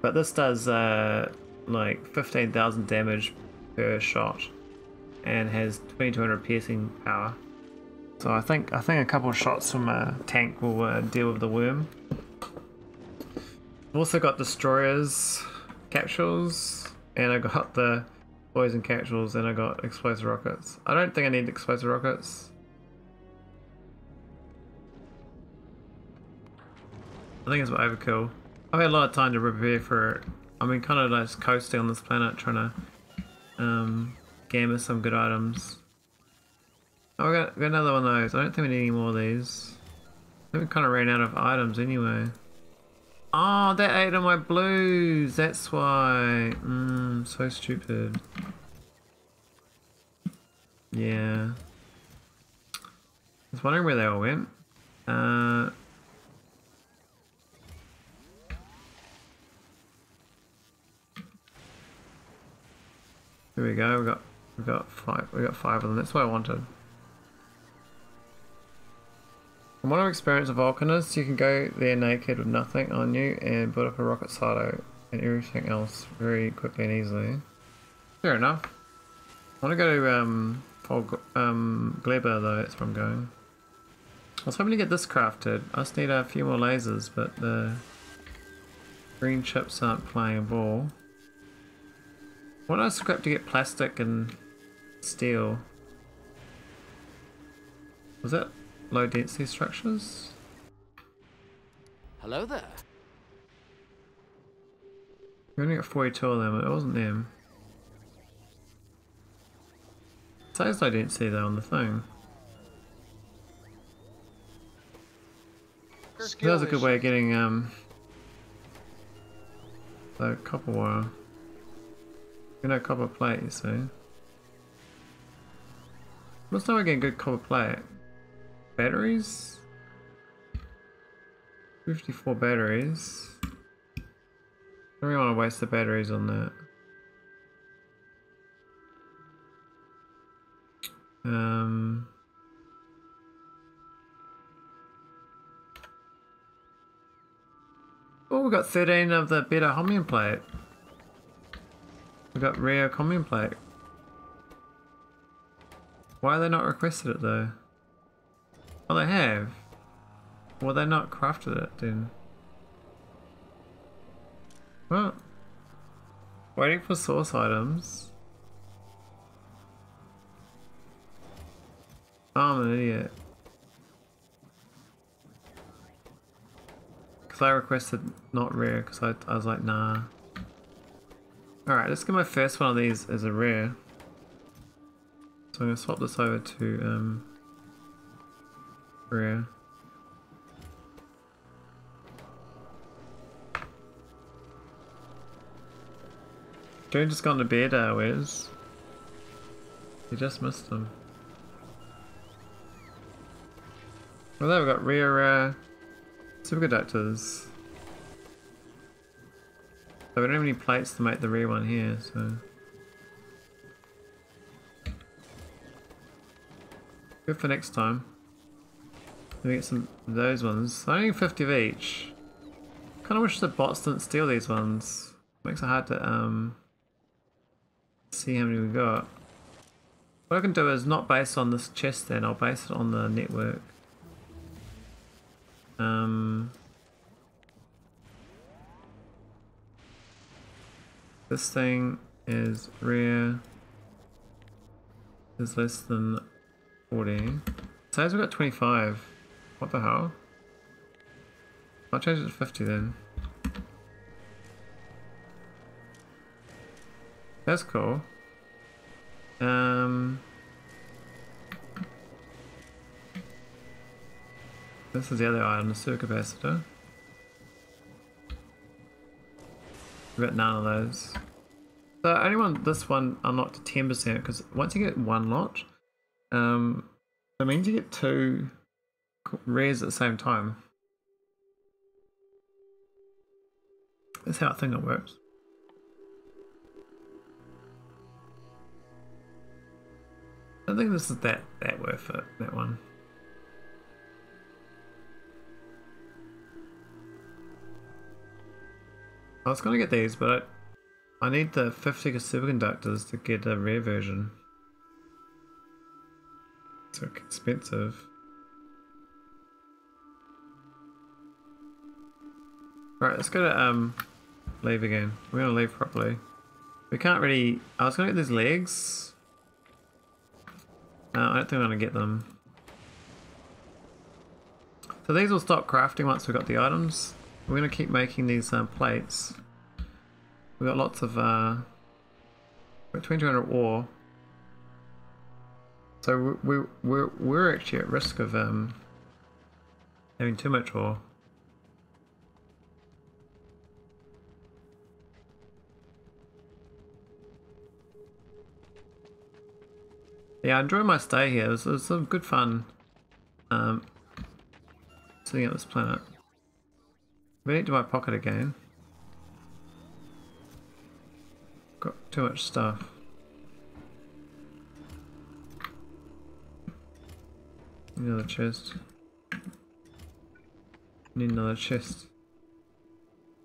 But this does uh, like 15,000 damage per shot and has 2200 piercing power. So I think I think a couple of shots from a tank will uh, deal with the worm. I've also got destroyers, capsules, and I got the poison capsules, and I got explosive rockets. I don't think I need explosive rockets. I think it's overkill. I've had a lot of time to prepare for it. I mean, kind of like coasting on this planet, trying to um, gamma some good items. Oh, we got, got another one of those. I don't think we need any more of these. I think we kind of ran out of items anyway. Oh, that ate all my blues. That's why. Mmm, so stupid. Yeah. I was wondering where they all went. Uh, Here we go. We got we got five. We got five of them. That's what I wanted. From what I've experienced of Vulcanus, you can go there naked with nothing on you and build up a rocket silo and everything else very quickly and easily. Fair enough. I want to go to um, um, Gleba though, that's where I'm going. I was hoping to get this crafted. I just need a few more lasers, but the green chips aren't playing ball. What did I scrap to get plastic and steel? Was that low density structures? Hello there. We only got 42 of them, it wasn't them. It says low density though on the thing. That was a good way of getting um the copper wire. You know, copper plate, you see. What's the way getting good copper plate? Batteries? 54 batteries. I don't really want to waste the batteries on that. Um... Oh, we got 13 of the better Holmium plate. We got rare common plate. Why are they not requested it though? Oh, they have. Well, they not crafted it then. Well, waiting for source items. Oh, I'm an idiot. Because I requested not rare because I, I was like, nah. Alright, let's get my first one of these as a rare. So I'm going to swap this over to um, rare. Joe just gone to bed, uh, Wes. You just missed them. Well, there we've got rare uh, superconductors. So we don't have any plates to make the rear one here, so... Good for next time. Let me get some those ones. I only need 50 of each. Kinda wish the bots didn't steal these ones. Makes it hard to um see how many we got. What I can do is not based on this chest then, I'll base it on the network. Um This thing is rare. Is less than 40. Says we got 25. What the hell? I'll change it to 50 then. That's cool. Um, this is the other item, the supercapacitor. Got none of those. So I only want this one unlocked to 10% because once you get one lot, um, means you get two rares at the same time. That's how I think it works. I think this is that that worth it, that one. I was gonna get these, but I, I need the 50 superconductors to get a rare version. So expensive. Right, let's go to um leave again. We're gonna leave properly. We can't really I was gonna get these legs. I don't think I'm gonna get them. So these will stop crafting once we've got the items. We're gonna keep making these uh, plates. We've got lots of uh we're 2200 ore. So we we we're, we're actually at risk of um having too much ore. Yeah, I enjoy my stay here. It was, it was some good fun um, sitting at this planet. We need to my pocket again. Got too much stuff. Another chest. Need another chest.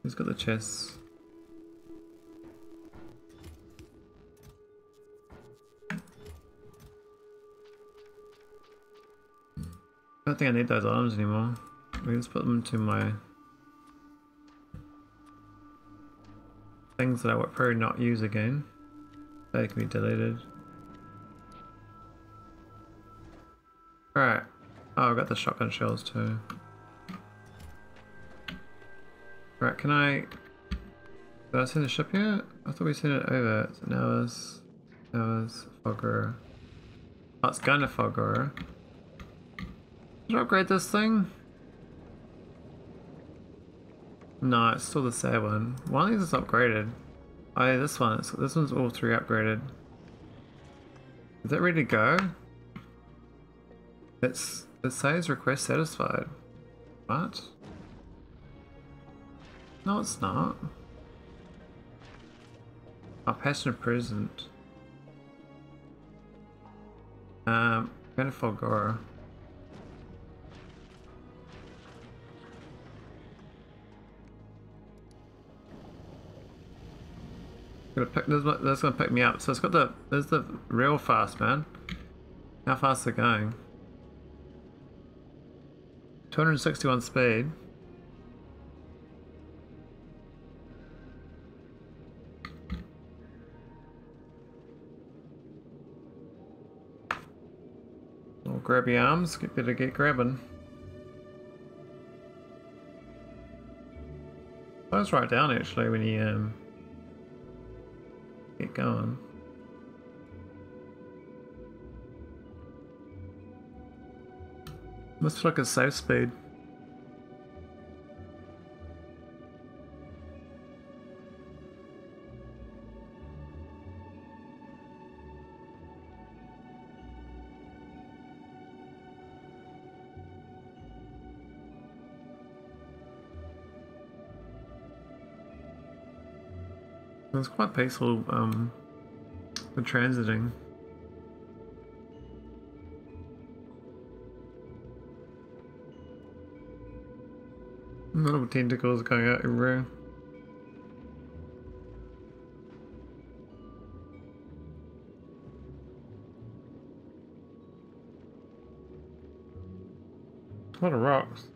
Who's got the chests? I don't think I need those items anymore. We just put them to my things that I would probably not use again. They can be deleted. Alright. Oh, I've got the shotgun shells too. Right, can I... Did I send the ship yet? I thought we sent it over. It's... Now it's Fogger. Oh, it's going to Fogger. Did I upgrade this thing? No, it's still the same one. One of these is upgraded. Oh yeah, this one. This one's all three upgraded. Is that ready to go? It's it says request satisfied. What? No, it's not. A passionate present. Um, Manifold Gonna pick, this, that's gonna pick me up. So it's got the, there's the real fast, man. How fast they're going. 261 speed. Little grabby arms, get better get grabbing. Slows right down actually when you um, get going. Must feel like a It's quite peaceful um, for transiting. Little tentacles going out everywhere. A lot of rocks.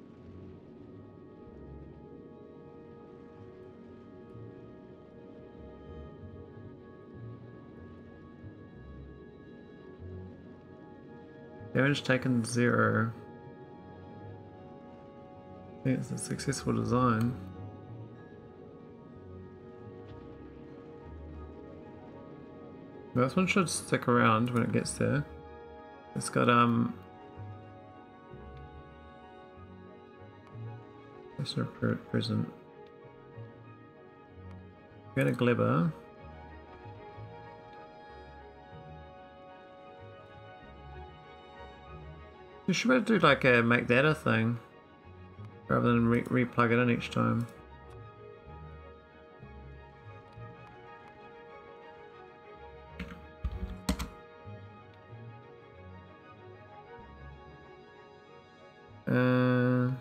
Damage taken zero. It's a successful design. This one should stick around when it gets there. It's got um Prisoner present. Get a glibber. You should better do like a make that a thing rather than re, re plug it in each time. Uh,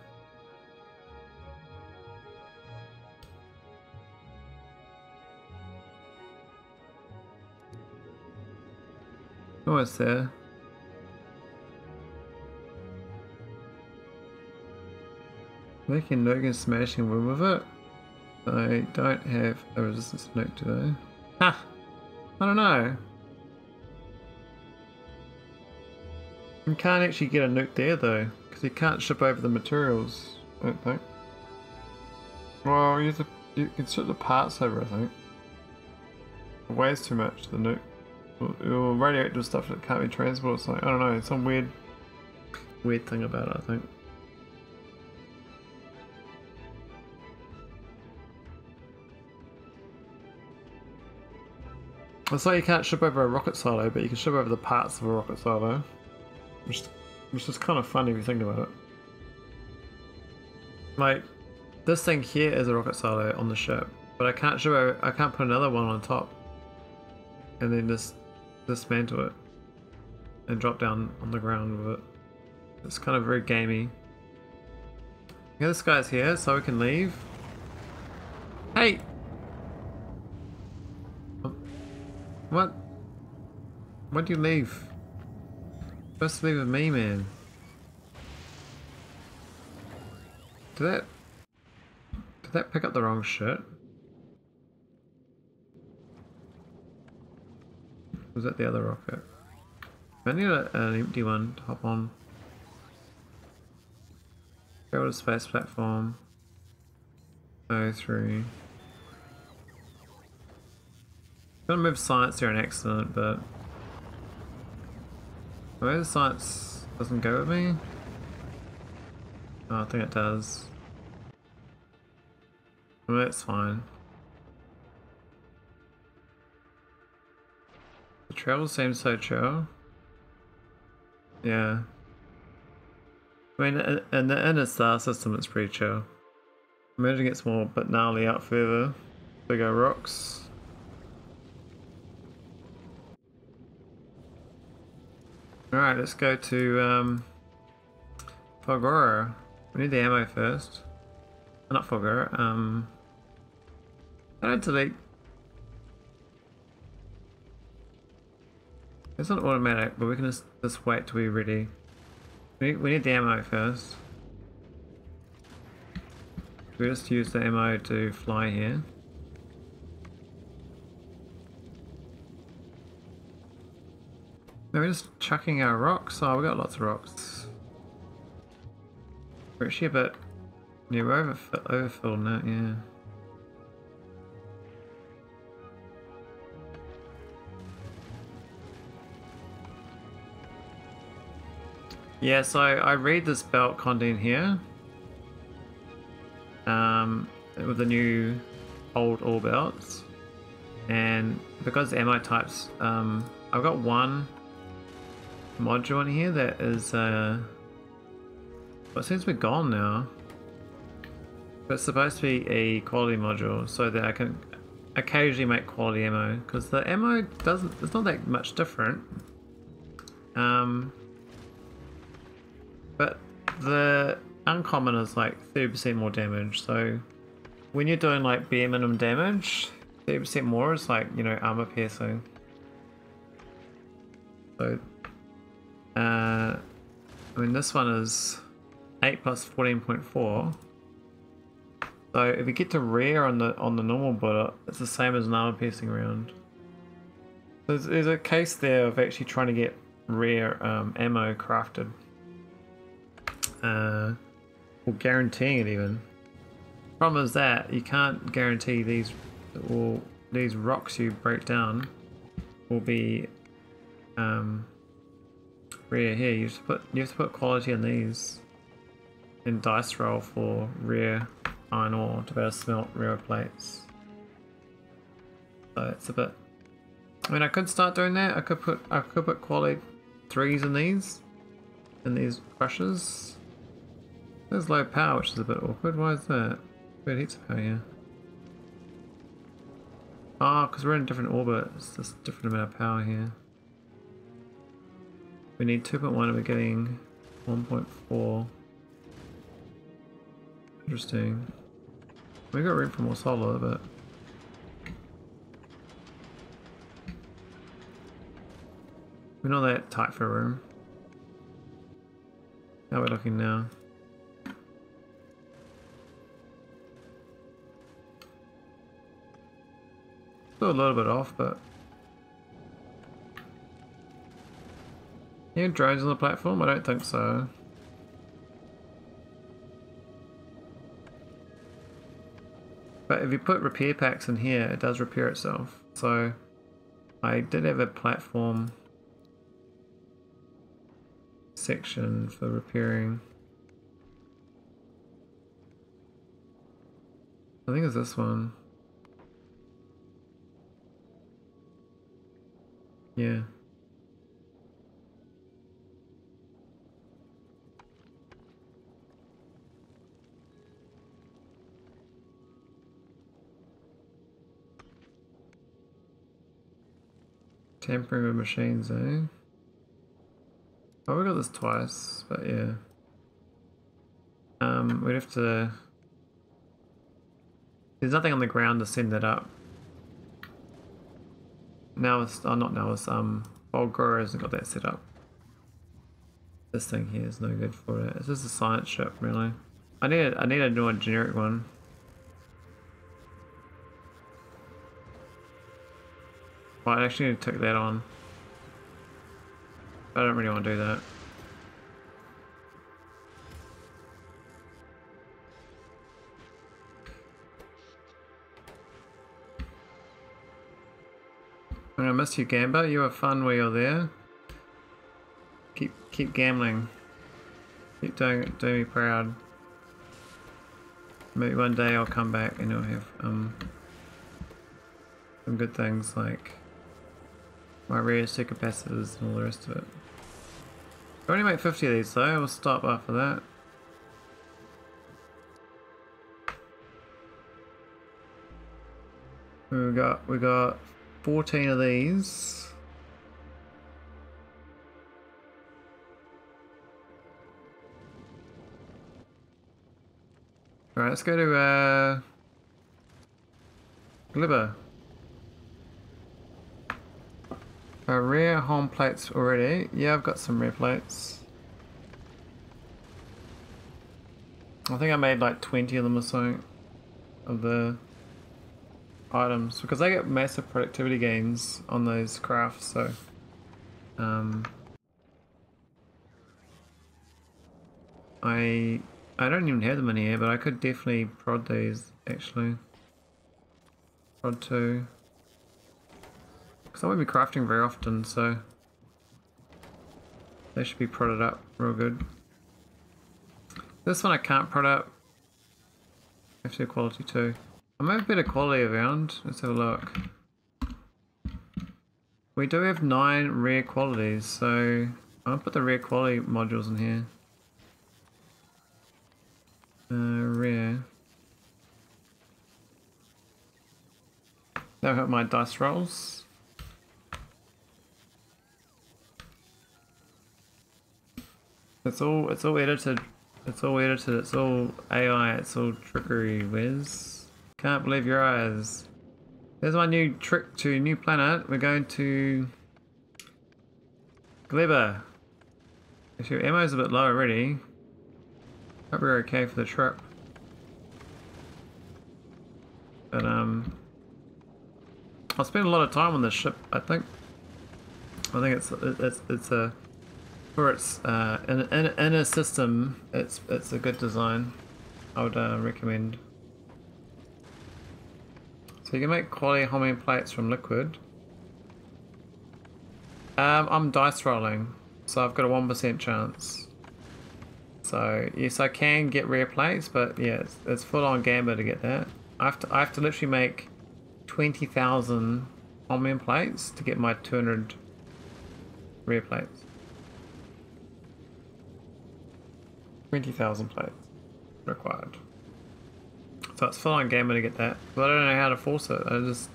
oh, it's there. Nuke smashing wood with it. I don't have a resistance nuke today. Ha! I don't know. You can't actually get a nuke there though, because you can't ship over the materials, I don't think. Well, you, have to, you can ship the parts over, I think. It weighs too much, the nuke. Or radioactive stuff that can't be transported, so I don't know, it's some weird, weird thing about it, I think. Like you can't ship over a rocket silo, but you can ship over the parts of a rocket silo. Which, which is kind of funny if you think about it. Like, this thing here is a rocket silo on the ship, but I can't ship over, I can't put another one on top. And then just dismantle it. And drop down on the ground with it. It's kind of very gamey. Yeah, this guy's here, so we can leave. Hey! What? Why'd you leave? To leave with me, man. Did that... Did that pick up the wrong shirt? Was that the other rocket? I need a, an empty one to hop on. Go to space platform. Go through. Gonna move science here an accident, but maybe the science doesn't go with me. Oh, I think it does. Well, that's fine. The travel seems so chill. Yeah. I mean, in the inner star system, it's pretty chill. Imagine it gets more but gnarly out further. Bigger rocks. Alright, let's go to um, Fulgora. We need the ammo first. Not Fulgora, um... I don't delete. It's not automatic, but we can just, just wait till we're ready. We need, we need the ammo first. We just use the ammo to fly here. We're just chucking our rocks. Oh, we got lots of rocks. We're actually a bit near overf overfill now, yeah. Yeah, so I read this belt content here. Um, with the new old all belts. And because the ammo types, um, I've got one module in here that is, uh, well, to be gone now. But it's supposed to be a quality module so that I can occasionally make quality ammo because the ammo doesn't, it's not that much different. Um, but the uncommon is like 30% more damage, so when you're doing like bare minimum damage, 30% more is like, you know, armor piercing. So, uh, I mean, this one is 8 plus 14.4. So if you get to rare on the on the normal bullet, it's the same as an armor piercing round. There's, there's a case there of actually trying to get rare um, ammo crafted. Uh, or guaranteeing it even. Problem is that you can't guarantee these or these rocks you break down will be um, rare here. You have to put you have to put quality in these in dice roll for rare iron ore to be able to smelt rare plates. So it's a bit. I mean, I could start doing that. I could put I could put quality threes in these in these crushes. There's low power, which is a bit awkward. Why is that? Heaps of power here. Ah, oh, because we're in different orbit. It's just a different amount of power here. We need 2.1 and we're getting 1.4. Interesting. We got room for more solar, but... We're not that tight for room. How are we looking now? Still a little bit off, but... Any drones on the platform? I don't think so. But if you put repair packs in here, it does repair itself. So I did have a platform section for repairing. I think it's this one. Yeah. Tampering with machines, eh? Oh, we got this twice, but yeah. Um, we'd have to... There's nothing on the ground to send that up. Now it's, oh not now, it's um, Bulgur hasn't got that set up. This thing here is no good for it. It's just a science ship, really. I need a, I need a new generic one. I actually need to take that on. I don't really want to do that. I'm gonna miss you, Gamba. You were fun while you're there. Keep keep gambling. Keep doing do me proud. Maybe one day I'll come back and I'll have um some good things like my rare capacitors and all the rest of it. I only make 50 of these though, we'll stop after that. We got we got 14 of these. Alright, let's go to uh Gleba. Uh, rare home plates already. Yeah, I've got some rare plates. I think I made like 20 of them or something of the items because I get massive productivity gains on those crafts so um, I I don't even have them in here but I could definitely prod these actually prod two because I won't be crafting very often so They should be prodded up real good. This one I can't prod up. Actually, quality too. I might have better quality around. Let's have a look. We do have nine rare qualities, so I'll put the rare quality modules in here. Uh, rare. That'll help my dice rolls. It's all it's all edited. It's all edited. It's all AI. It's all trickery. Whiz. Can't believe your eyes. There's my new trick to new planet. We're going to Gleba. If your ammo's a bit low already, hope we're okay for the trip. But um, I'll spend a lot of time on this ship. I think. I think it's it's it's a for its uh, in, in, in a system. It's it's a good design. I would uh, recommend. So you can make quality holmium plates from liquid. Um, I'm dice rolling, so I've got a 1% chance. So yes, I can get rare plates, but yeah, it's, it's full on gambler to get that. I have to, I have to literally make 20,000 holmium plates to get my 200 rare plates. 20,000 plates required. So it's full on gamer to get that. But I don't know how to force it. I just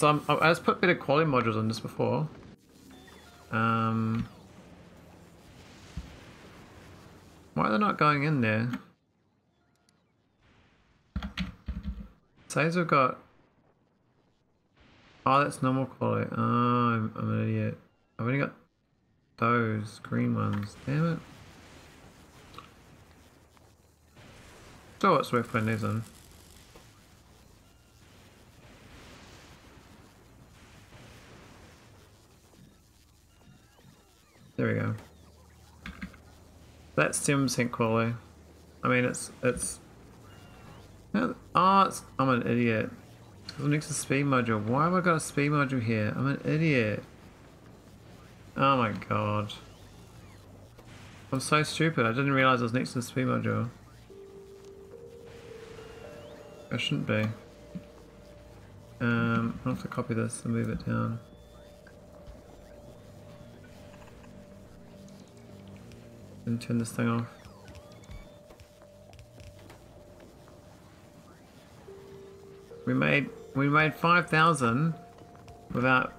so I'm, I just put better quality modules on this before. Um, why are they not going in there? Says we've got. Oh, that's normal quality. Oh, I'm, I'm an idiot. I've only got those green ones. Damn it. So it's worth these on. There we go. That's Tim Sync quality. I mean, it's it's. Oh, it's, I'm an idiot. I'm next to speed module. Why have I got a speed module here? I'm an idiot. Oh my god. I'm so stupid. I didn't realize I was next to the speed module. I shouldn't be. Um, I'll have to copy this and move it down. And turn this thing off. We made we made five thousand without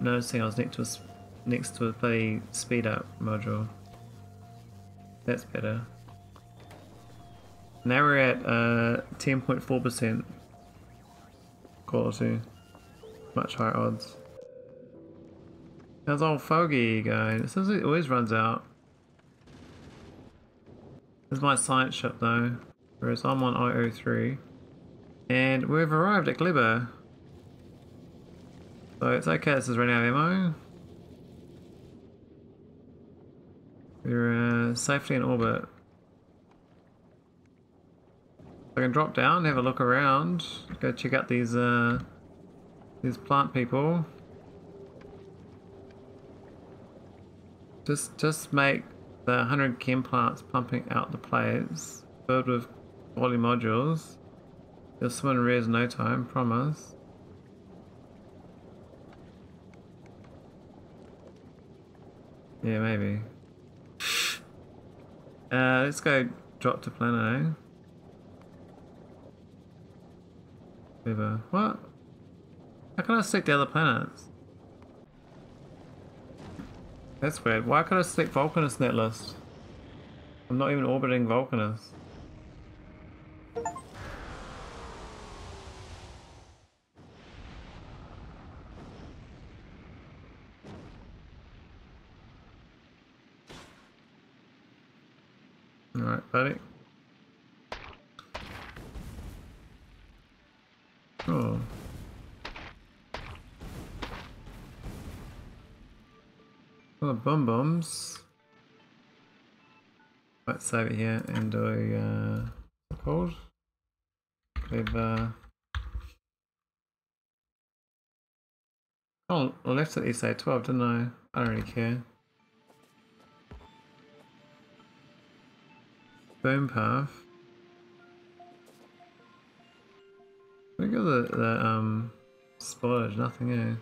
noticing I was next to a next to a bloody speed up module. That's better. Now we're at 10.4% uh, quality. Much higher odds. How's old Foggy going? It says it always runs out. This is my science ship though, whereas I'm on IO3. And we've arrived at Gleba. So it's okay, this is running out of ammo. We're uh, safely in orbit. I can drop down, have a look around, go check out these uh, these plant people. Just just make the 100 chem plants pumping out the plates, filled with quality modules. You'll swim rares no time, promise. Yeah, maybe. Uh, let's go drop to planet, eh? What? How can I select the other planets? That's weird. Why could I select Vulcanus in that list? I'm not even orbiting Vulcanus. save it here and do uh, called river. Uh, oh, left at East Side 12, didn't I? I don't really care. Boom path. Look at the, the um spoilage, nothing here.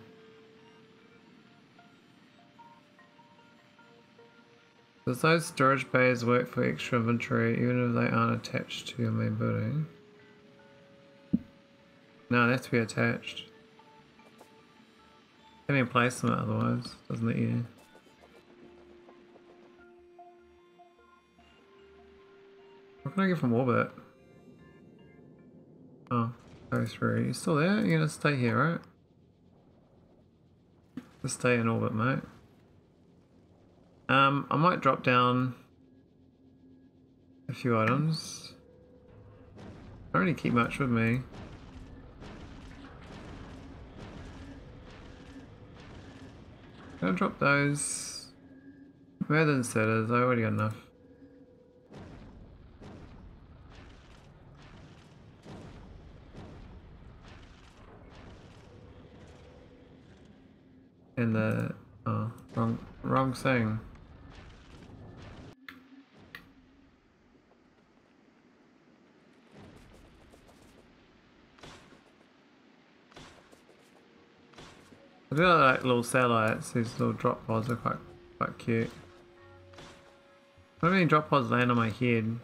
Does those storage bays work for extra inventory even if they aren't attached to your main building? No, they have to be attached. Can you place them otherwise? Doesn't it? you? What can I get from orbit? Oh, go through. You still there? You're gonna stay here, right? Just stay in orbit, mate. Um, I might drop down a few items. I don't really keep much with me. Gonna drop those. Rather than setters, I already got enough. And the oh, wrong wrong thing. I do like little satellites, these little drop pods are quite quite cute. How many drop pods land on my head?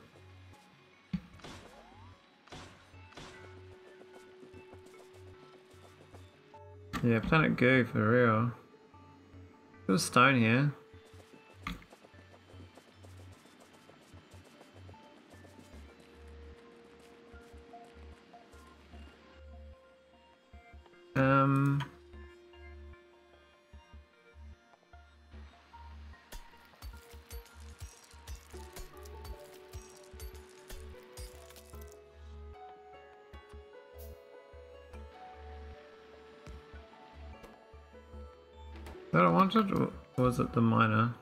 Yeah, Planet Goo for real. There's stone here. Um... Or was it the miner?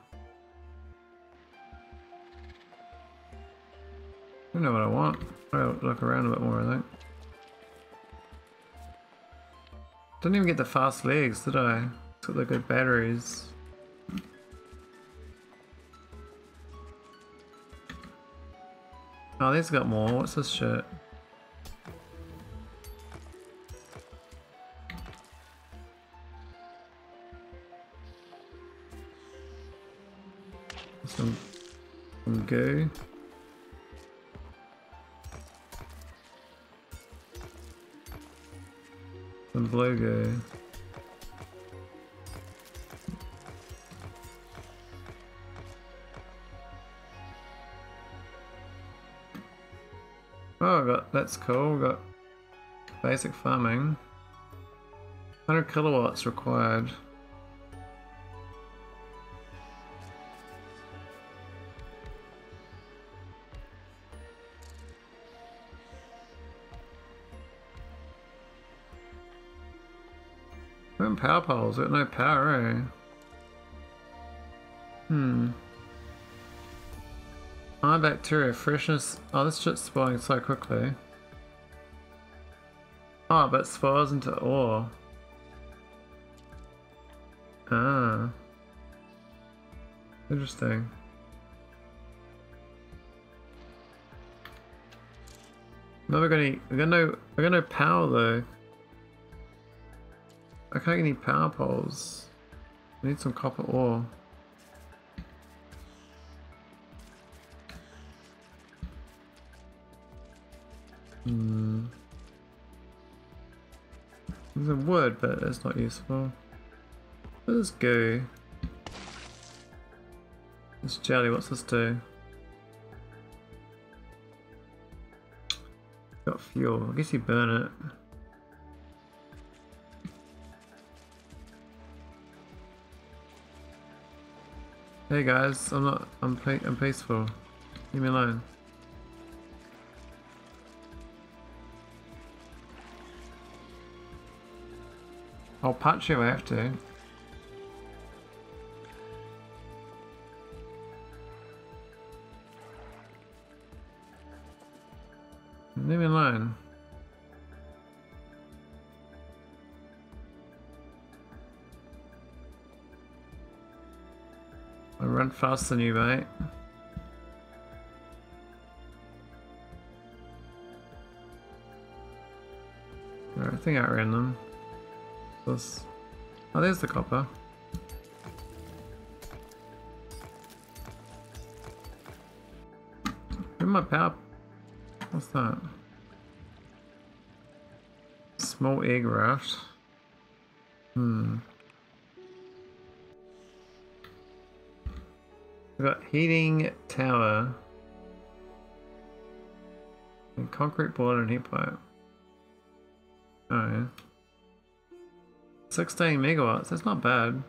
I know what I want. I'll look around a bit more, I think. Didn't even get the fast legs, did I? Got the good batteries. Oh, these got more. What's this shit? That's cool. Got basic farming. 100 kilowatts required. When power poles, got no power, eh? Hmm. My bacteria freshness. Oh, this shit's spoiling so quickly. Oh, but spoils into ore. Ah. Interesting. No, we're gonna, we're gonna, we're gonna power though. I can't get any power poles. I need some copper ore. Hmm. There's a wood, but it's not useful. Let's go. This jelly, what's this do? Got fuel. I guess you burn it. Hey guys, I'm not. I'm I'm peaceful. Leave me alone. I'll patch you after. Leave me alone. I run faster than you, mate. I think I ran them. This. Oh, there's the copper. Where's my power? What's that? Small egg raft. Hmm. We've got heating tower. And concrete board and heat pipe. Oh yeah. 16 megawatts, that's not bad.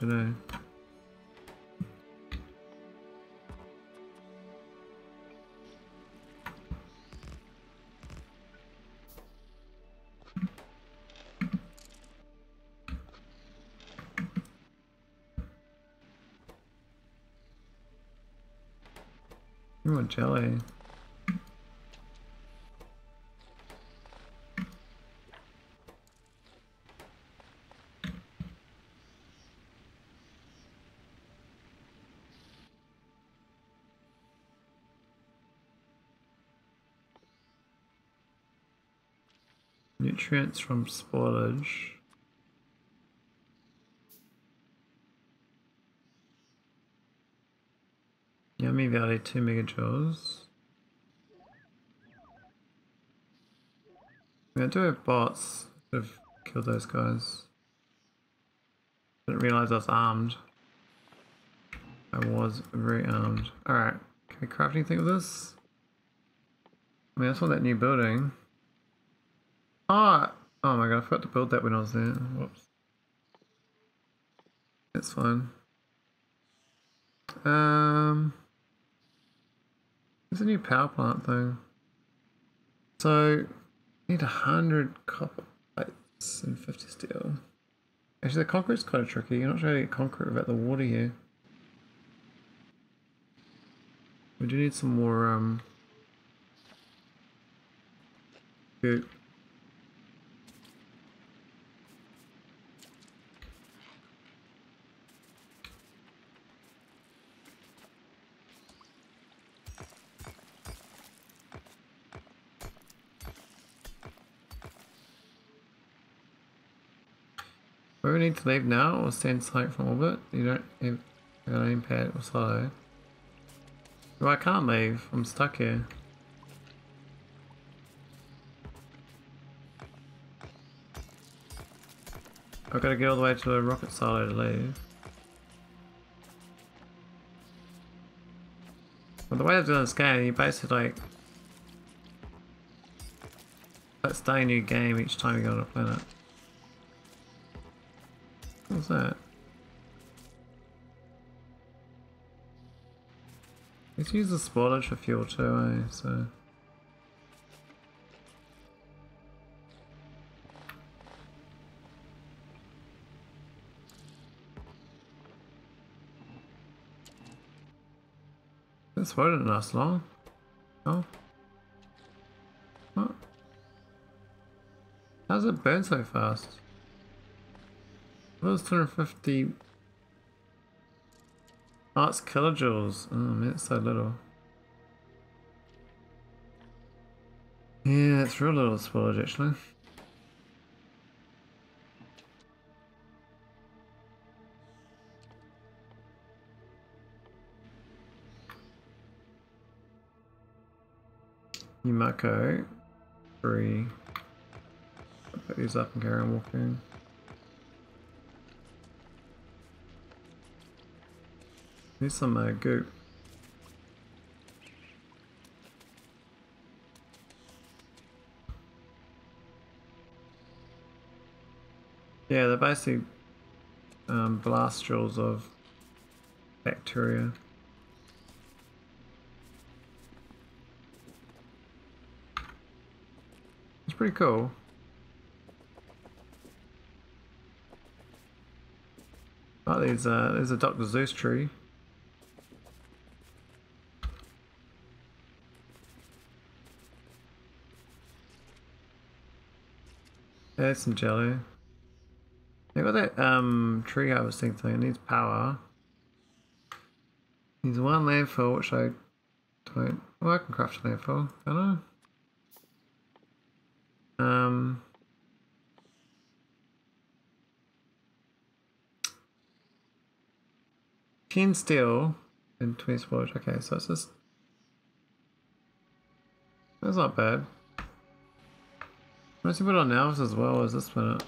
A. You want jelly? Nutrients from spoilage. Yummy Valley 2 megajoules. Yeah, do have bots. Could have killed those guys. Didn't realize I was armed. I was very armed. Alright, can we craft anything with this? I mean, I saw that new building. Oh, oh my god, I forgot to build that when I was there. Whoops. That's fine. Um, there's a new power plant thing. So, need a hundred copper plates and 50 steel. Actually, the concrete's kind of tricky. You're not trying to get concrete without the water here. We do need some more, um, goop. Do we need to leave now or send sight from orbit? You don't have an aim pad or so. Well, I can't leave. I'm stuck here. I've got to get all the way to the rocket silo to leave. Well, the way I've done this game, you basically like... Let's stay a new game each time you go on a planet. What's that? Let's use the spoilage for fuel too, eh? So. This won't last long. Oh. What? How's it burn so fast? Was 250? Oh, it's kilojoules. Oh man, it's so little. Yeah, it's real little spoilage actually. Yumako, three. I'll put these up and carry on walking. Need some uh, goo. Yeah, they're basically um, blastules of bacteria. It's pretty cool. Oh, there's a, there's a Dr. Seuss tree. There's some jelly. They got that um tree harvesting thing. It needs power. Needs one landfill, which I don't. Well, I can craft a landfill, can I? Um. Ten steel and twenty storage. Okay, so it's just. That's not bad. Let's put on elves as well as this minute.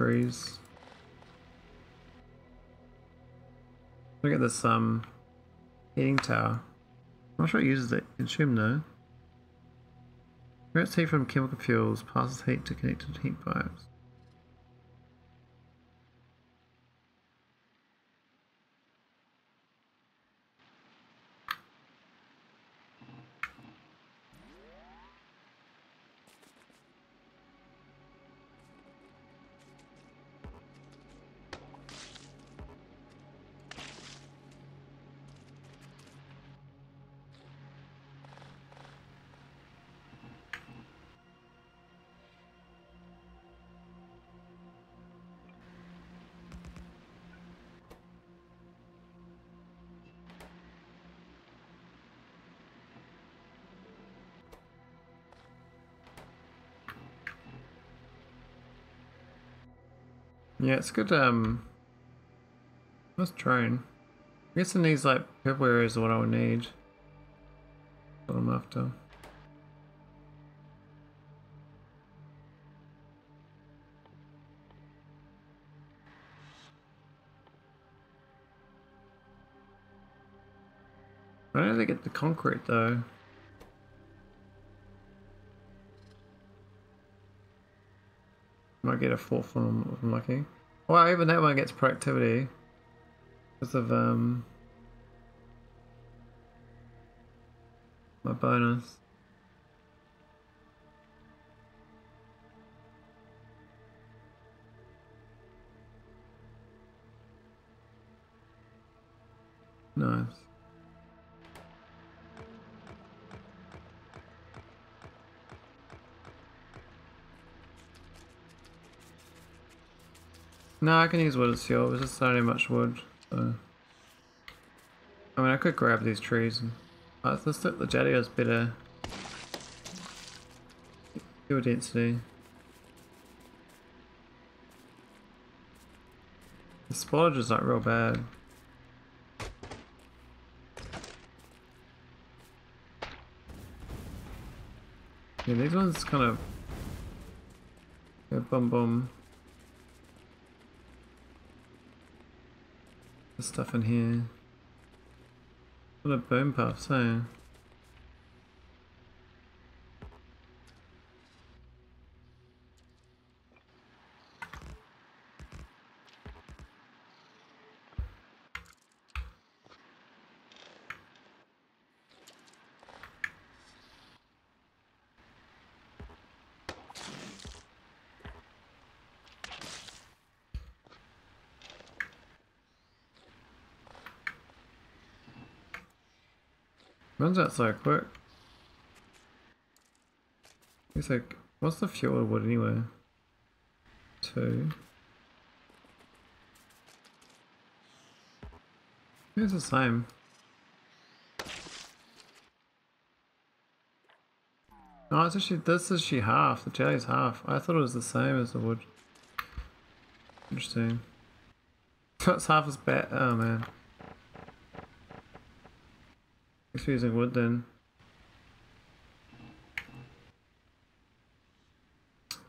Trees. Look at this um heating tower. I'm not sure it uses it. Consume though. Creates heat from chemical fuels, passes heat to connected heat pipes. Yeah, it's good. Um, let's train. I guess it needs like purple areas what I would need. What I'm after. I don't they get the concrete though? Might get a fourth one if I'm lucky. Well, even that one gets productivity. Because of, um... My bonus. Nice. No, I can use wood as fuel, there's just not any much wood, so... I mean, I could grab these trees and... Uh, let's the jetty has better... Fuel density. The spoilage is not real bad. Yeah, these ones kind of... Yeah, bum bum. Stuff in here. What a bone puffs, eh? Runs out so quick. It's like, what's the fuel wood anyway? Two. It's the same. Oh, it's actually, this is actually half. The jelly's half. I thought it was the same as the wood. Interesting. It's half as bad. Oh man. Thanks for using wood then.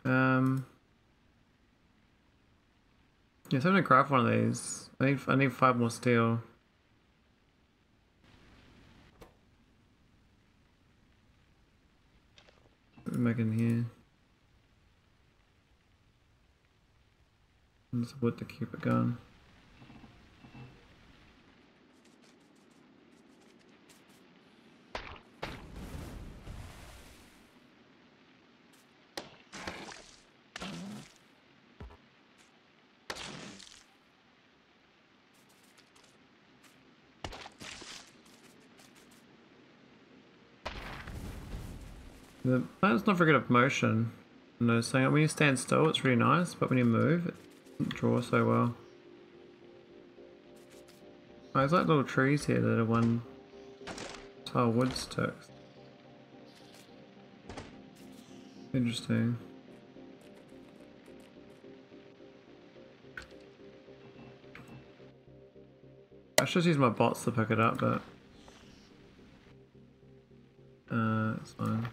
Um, yes, I'm gonna craft one of these. I need I need five more steel. Back in here. Just wood to keep it going. The not very good at motion. No, saying when you stand still, it's really nice, but when you move, it doesn't draw so well. Oh, there's like little trees here that are one tile wood sticks. Interesting. I should use my bots to pick it up, but uh, it's fine.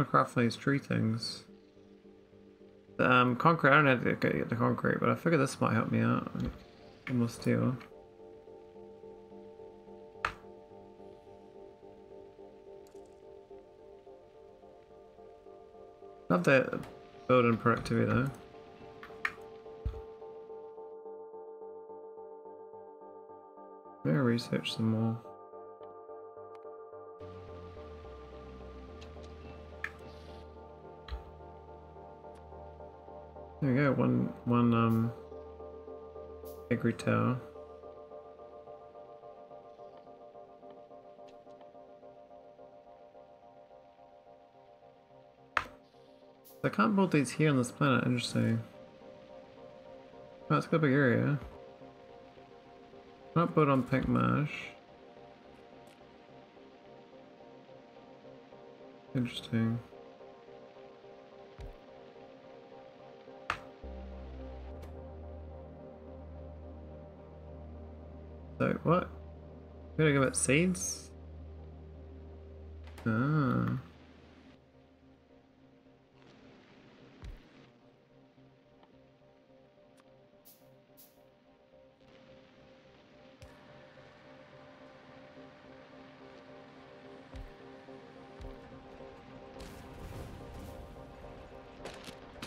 I'm gonna craft these tree things. Um, concrete, I don't have to get the concrete, but I figure this might help me out. Get more steel. Not that building productivity though. Maybe research some more. We go, one one um agri tower. I can't build these here on this planet, interesting. Oh, it's got a big area. Not built on pink marsh. Interesting. What? We gotta give it seeds? Ah.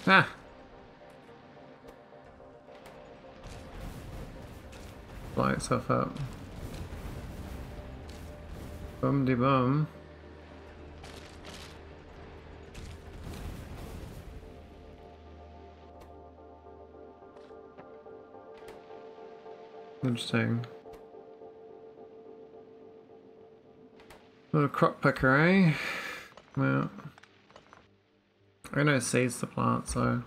Ah! Fly itself up. Bum de bum. Interesting. Little crop picker, eh? Well. I know seeds to plant, so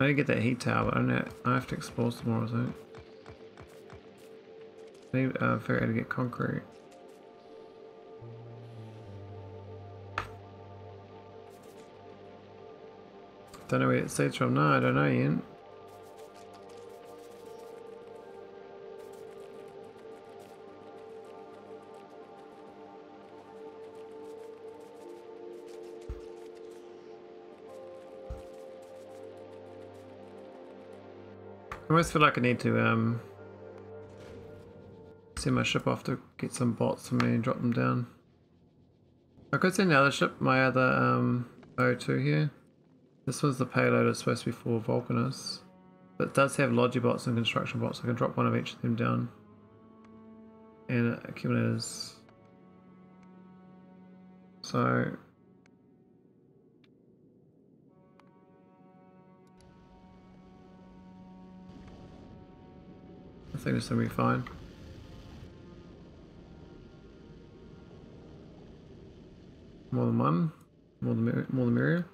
I get that heat tower, but I, know, I have to explore some more, I think. I need uh, figure out how to get concrete. Don't know where it seeds from. No, I don't know yet. Almost feel like I need to um send my ship off to get some bots for me and drop them down. I could send the other ship, my other um O2 here. This was the payload it's supposed to be for Vulcanus. But it does have Logibots and construction bots. So I can drop one of each of them down. And accumulators. So I think this will be fine. More than one, more the mer more the merrier.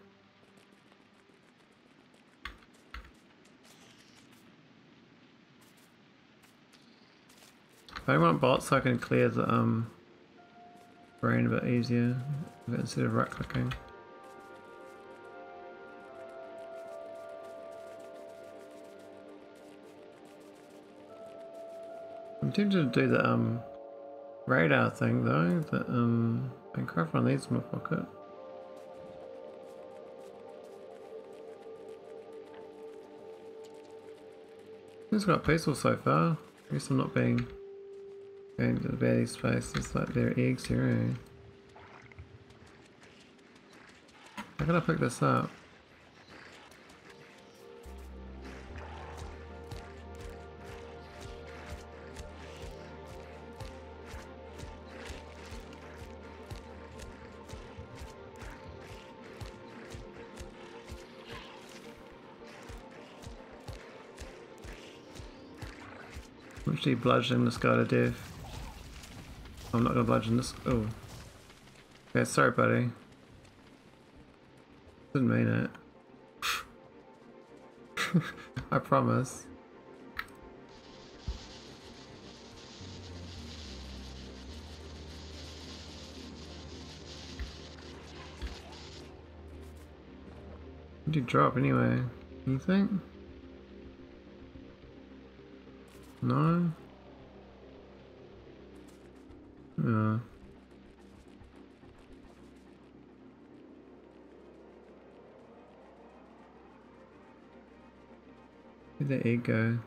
If I want bots, I can clear the um brain a bit easier instead of right clicking. I'm tempted to do the um radar thing though that um I can craft one of these in my pocket. It's got peaceful so far. At least I'm not being going to the baddie spaces like there are eggs here, eh? How can I pick this up? Actually bludgeoning this guy to death. I'm not gonna bludgeon this. Oh. Okay, sorry, buddy. Didn't mean it. I promise. What did you drop anyway? Anything? No? Where'd the egg go?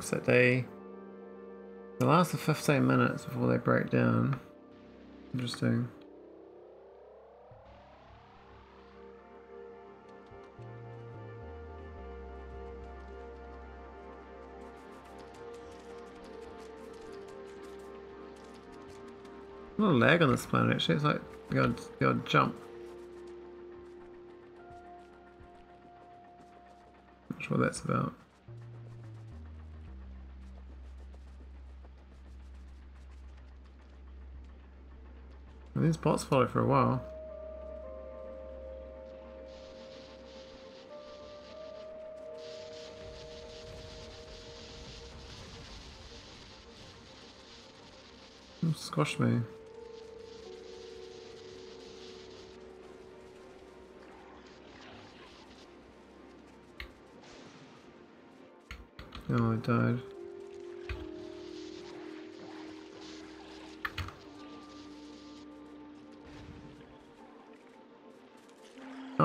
Eggs that they they last for 15 minutes before they break down. Interesting. A lot of lag on this planet actually, it's like you gotta, you gotta jump. Not sure what that's about. These bots follow for a while. Squash me. Oh, I died.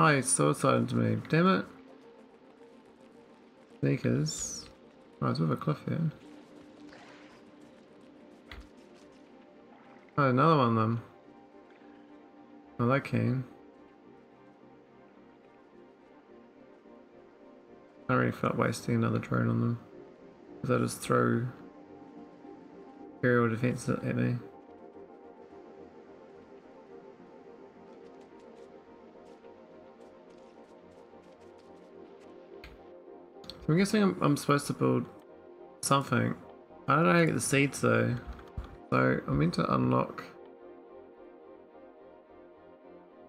Oh, he's so excited to me. Damn it. Sneakers. Oh, it's with a cliff here. Oh, another one of them. Oh, that came. I really feel like wasting another drone on them. Because I just throw aerial defense at me. So I'm guessing I'm, I'm supposed to build something. I don't know get the seeds though. So I'm meant to unlock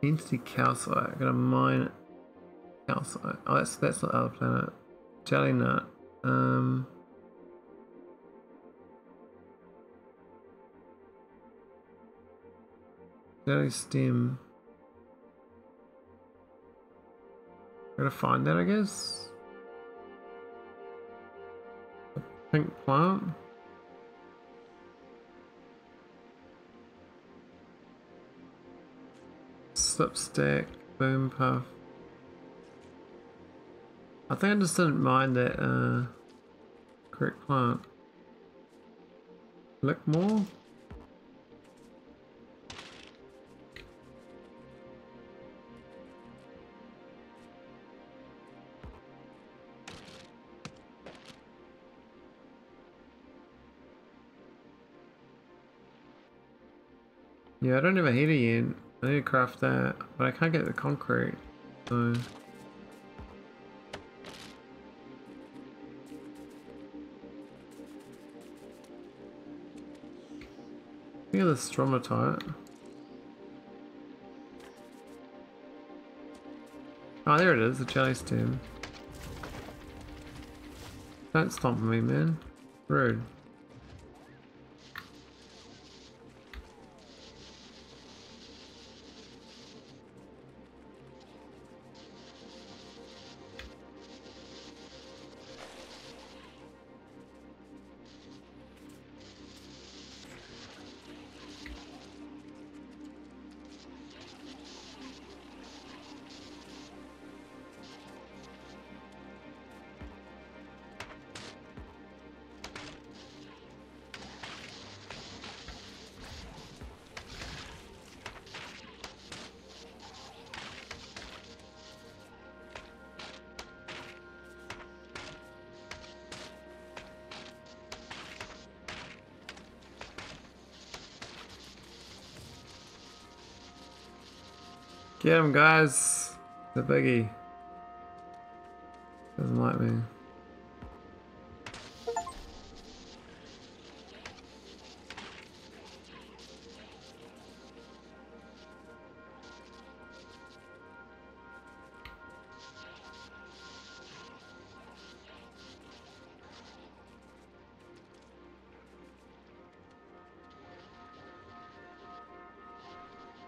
entity calcite. I'm gonna mine calcite. Oh that's that's the other planet. Jelly nut. Um Jelly stem. Gotta find that I guess. Pink plant. Slipstack, boom puff. I think I just didn't mind that uh, correct plant. Look more. Yeah, I don't have a heater yet. I need to craft that, but I can't get the concrete, so... Look at the stromatite. Oh, there it is, the jelly stem. Don't stomp me, man. Rude. Get him, guys. The biggie. Doesn't like me.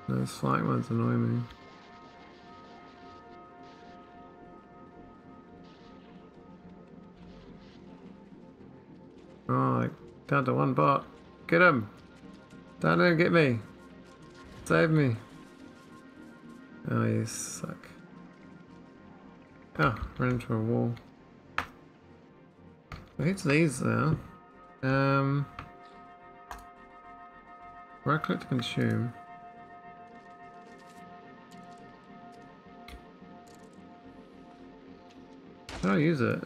Those flight ones annoy me. Down to one bot. Get him! Down there and get me! Save me! Oh, you suck. Oh, ran into a wall. Hit these now. Um, right click to consume. How do I use it?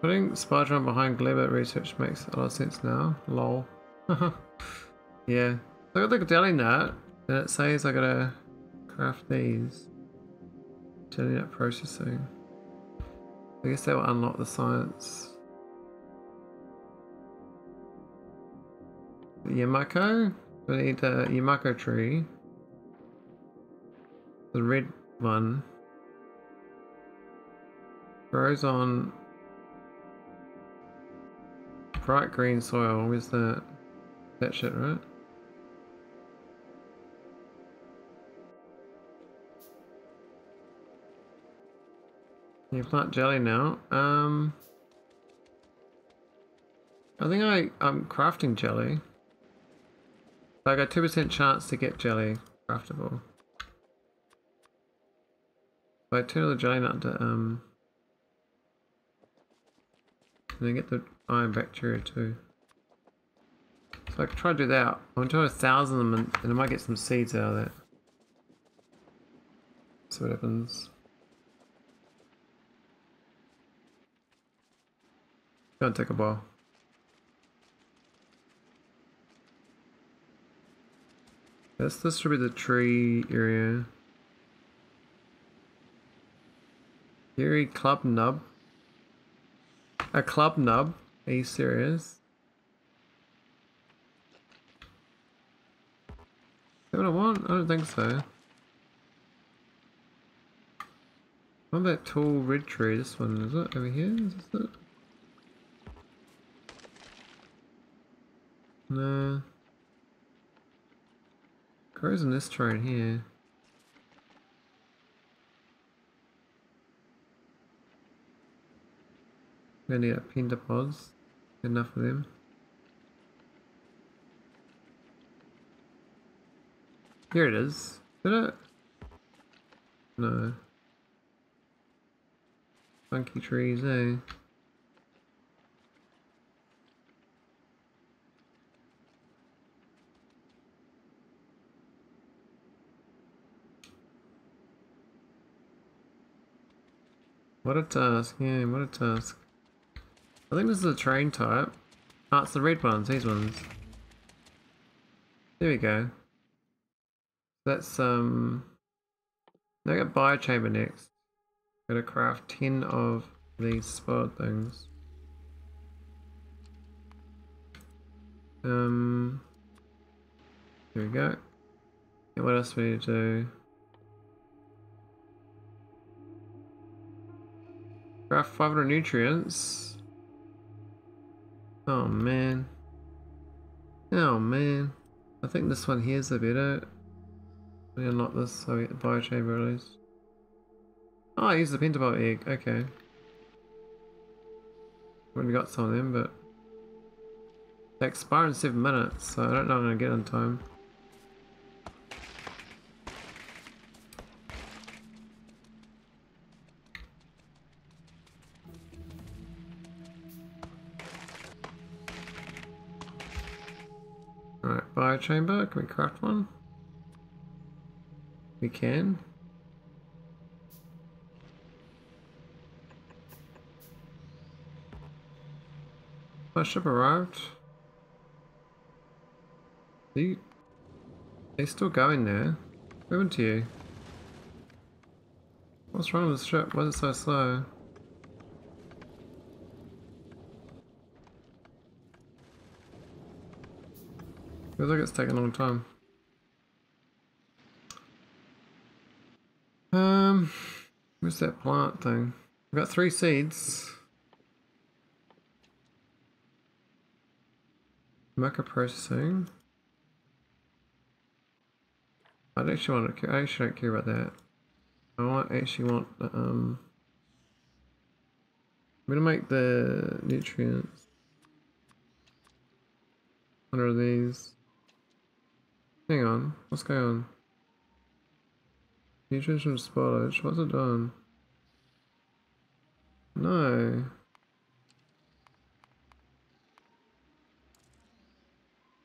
Putting Spider-Man behind Gleba research makes a lot of sense now. Lol. yeah. So I got the jelly nut, and it says I gotta craft these. Jelly nut processing. I guess that will unlock the science. Yumako? We need a Yumako tree. The red one grows on bright green soil. Where's that? That shit, right? You plant jelly now. Um, I think I I'm crafting jelly. I got two percent chance to get jelly craftable. I turn the jelly nut to um, and I get the iron bacteria too. So I could try to do that. I'm trying a thousand of them and, I might get some seeds out of that. See what happens. Gonna take a while. This this should be the tree area. Theory club nub. A club nub? You serious? Is that what I want? I don't think so. What that tall red tree? This one, is it? Over here? Is this it? No. Grows in this tree in here. Gonna need a pentapods. Enough of them. Here it is. Did it? No. Funky trees, eh? What a task, yeah, what a task. I think this is a train type. Ah, it's the red ones, these ones. There we go. That's, um... Now I got biochamber next. Gotta craft 10 of these spot things. Um, here we go. Yeah, what else do we need to do? Craft 500 nutrients. Oh man. Oh man. I think this one here's a better. We unlock this so we get the biochamber at least. Oh, I the pentapod egg. Okay. Already got some of them, but they expire in seven minutes, so I don't know I'm gonna get on time. Biochamber, can we craft one? We can. My ship arrived. They, they still going there. What happened to you? What's wrong with the ship? Why is it so slow? Feels like it's taking a long time. Um, where's that plant thing? We've got three seeds. Macro processing. I actually want to. I actually don't care about that. I want actually want um. I'm gonna make the nutrients. What are these? Hang on, what's going on? Nutrients from spoilage. What's it doing? No.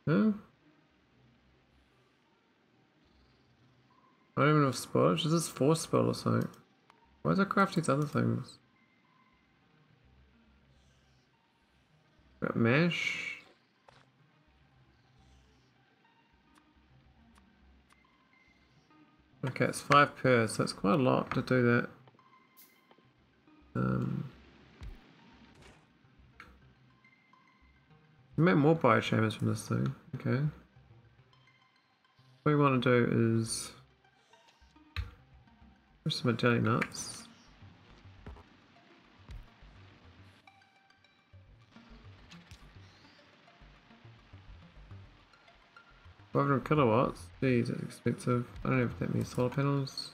Huh? I don't even have spoilage. Is this force spell or something? Why is it craft these other things? Got mash. Okay, it's five per, so it's quite a lot to do that. Um, make more biochambers from this thing. Okay. What we want to do is There's some jelly nuts. Five hundred kilowatts. Jeez, that's expensive. I don't if that means solar panels.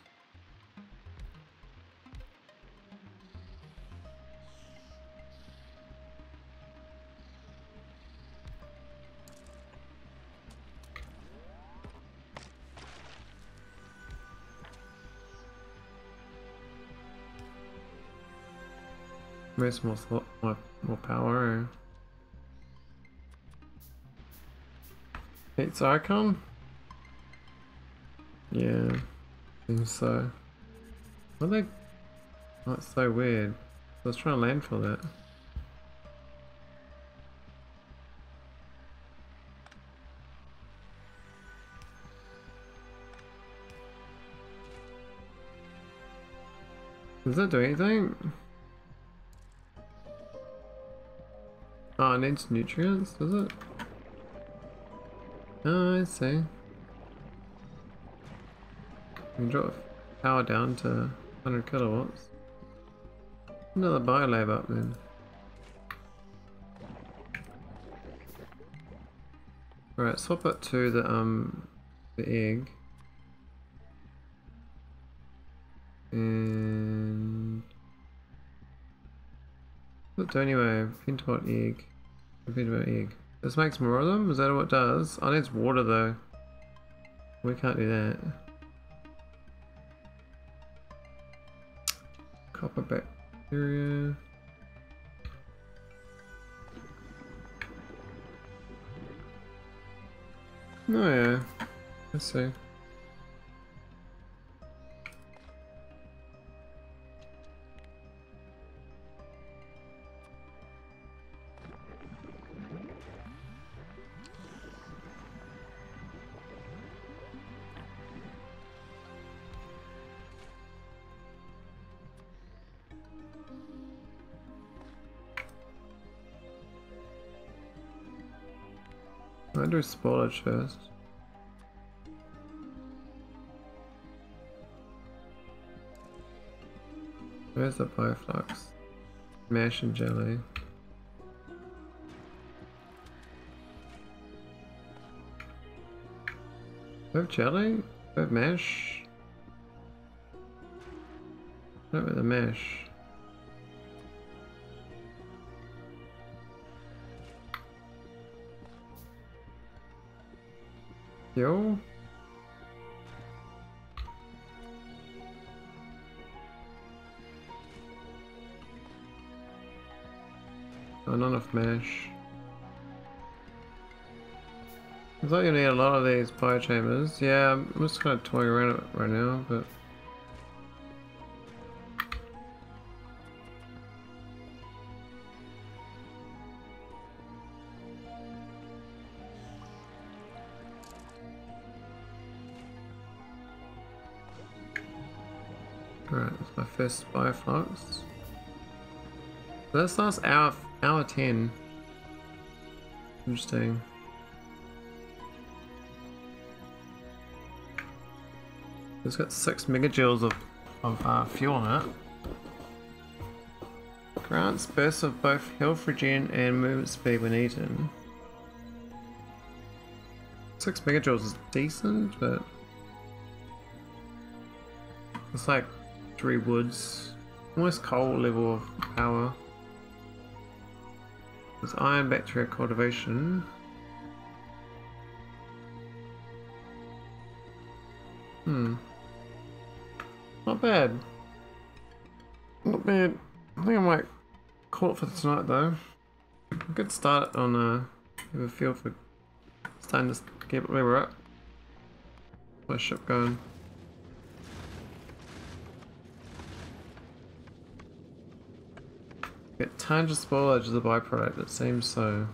Makes more, more, more power. It's icon? Yeah, think so. What they? Oh, it's so weird. Let's try to land for that. Does that do anything? Oh, it needs nutrients, does it? Oh, I see. We can drop power down to 100 kilowatts. Another biolab up then. Alright, swap it to the um the egg. And what do anyway, pentapod egg. Pentapod egg. This makes more of them? Is that what it does? Oh, it's water though. We can't do that. Copper bacteria. Oh yeah. Let's see. Gonna do spoilage first. Where's the bioflux? Mash and jelly. Do I have jelly? Do I have mash? What about the mash? Yo? Oh, not enough mash. I thought you need a lot of these biochambers. Yeah, I'm just kind of toying around right now, but... first bioflux. That's last hour, hour 10. Interesting. It's got 6 megajoules of, of uh, fuel in it. Grants bursts of both health regen and movement speed when eaten. 6 megajoules is decent, but... It's like 3 woods. Almost coal level of power. There's iron bacteria cultivation. Hmm. Not bad. Not bad. I think I might call it for tonight though. Good start on uh have a feel for starting to get where we're at. My ship going. Tons of spoilage as a byproduct, it seems so.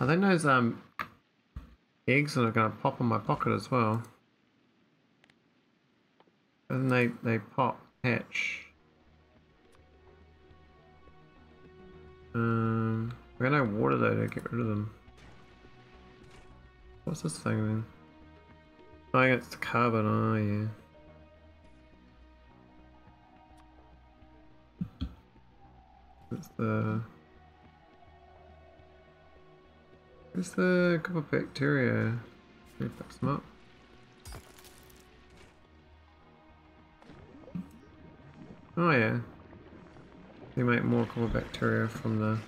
I think those um eggs are gonna pop in my pocket as well. And they they pop, hatch. Um, I got no water though to get rid of them. What's this thing then? Oh, I it's the carbon. Oh yeah. It's the. It's the copper bacteria. Let me fix them up. Oh yeah. They make more cool bacteria from the...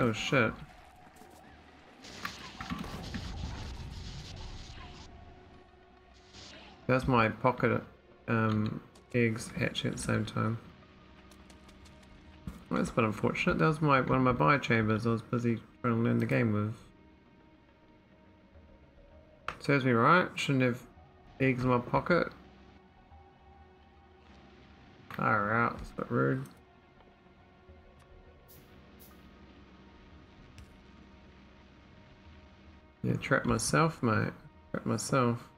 Oh shit. That's my pocket um, eggs hatching at the same time. Well, that's a bit unfortunate. That was my one of my biochambers I was busy trying to learn the game with. Serves me right. Shouldn't have eggs in my pocket. Fire out, it's a bit rude. Yeah, trap myself, mate. Trap myself.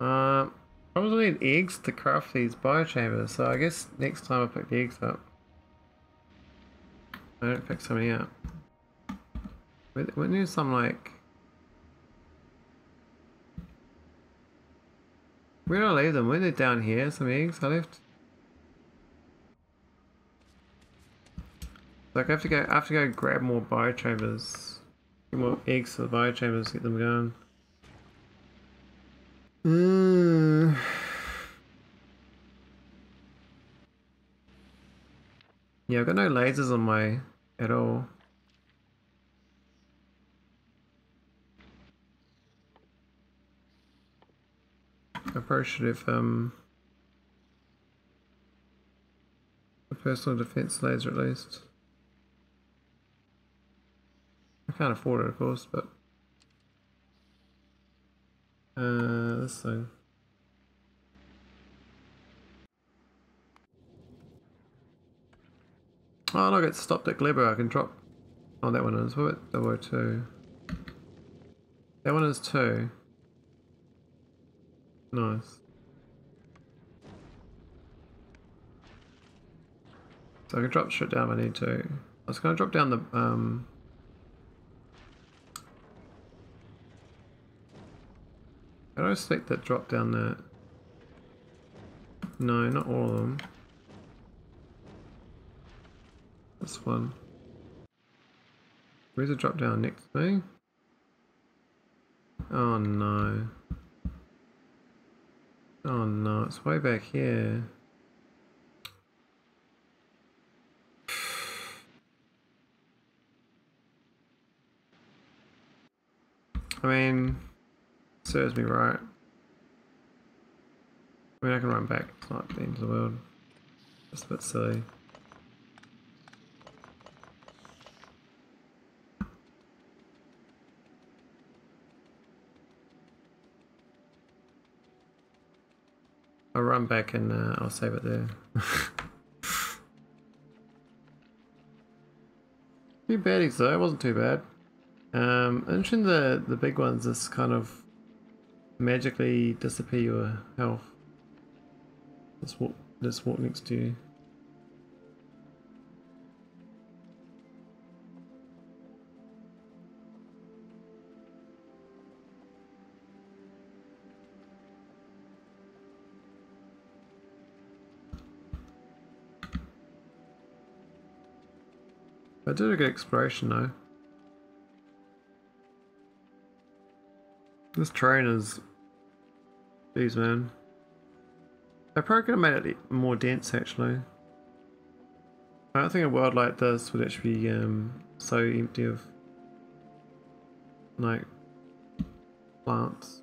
Uh, probably need eggs to craft these biochambers, so I guess next time I pick the eggs up. I don't pick so many up. When there's some like... Where did I leave them? Were they down here? Some eggs I left? Like I have to go I have to go grab more biochambers. Get more eggs for the biochambers, get them going. Mm. Yeah, I've got no lasers on my at all. Have um a personal defense laser at least. I can't afford it, of course, but uh, this thing. Oh look, It stopped at Gleba. I can drop. Oh, that one is. What? There were two. That one is two. Nice. So I can drop shit down if I need to. I was going to drop down the, um... I don't select that drop down there. No, not all of them. This one. Where's the drop down next to me? Oh no. Oh no, it's way back here. I mean, serves me right. I mean, I can run back. It's not the end of the world. Just a bit silly. I'll run back and uh, I'll save it there. Few baddies though, it wasn't too bad. Um, interesting the, the big ones just kind of magically disappear your health. Just walk, just walk next to you. I did a good exploration though. This train is... Jeez man. I probably could have made it more dense actually. I don't think a world like this would actually be um, so empty of like plants.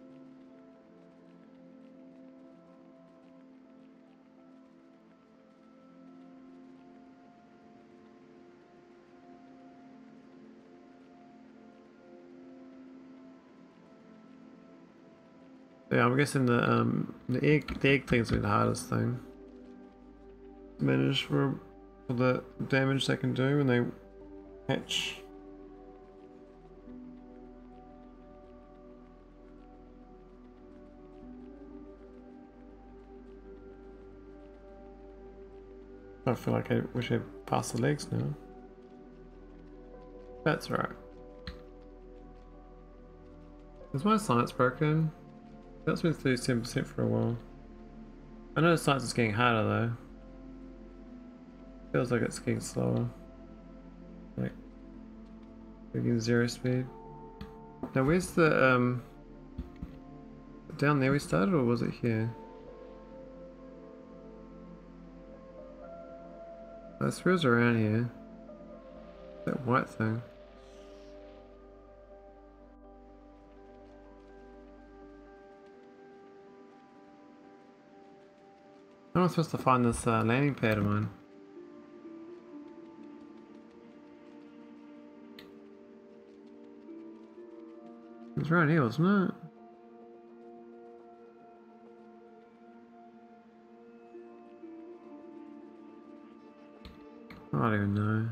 Yeah, I'm guessing the um the egg the egg thing's be the hardest thing. Manage for for the damage they can do when they hatch. I feel like I wish I passed the legs now. That's right. Is my science broken? That's been 37% for a while. I know the science is getting harder though. Feels like it's getting slower. Like, getting zero speed. Now where's the, um... Down there we started or was it here? I suppose around here. That white thing. How am I supposed to find this uh, landing pad of mine? It's right here, wasn't it? I don't even know.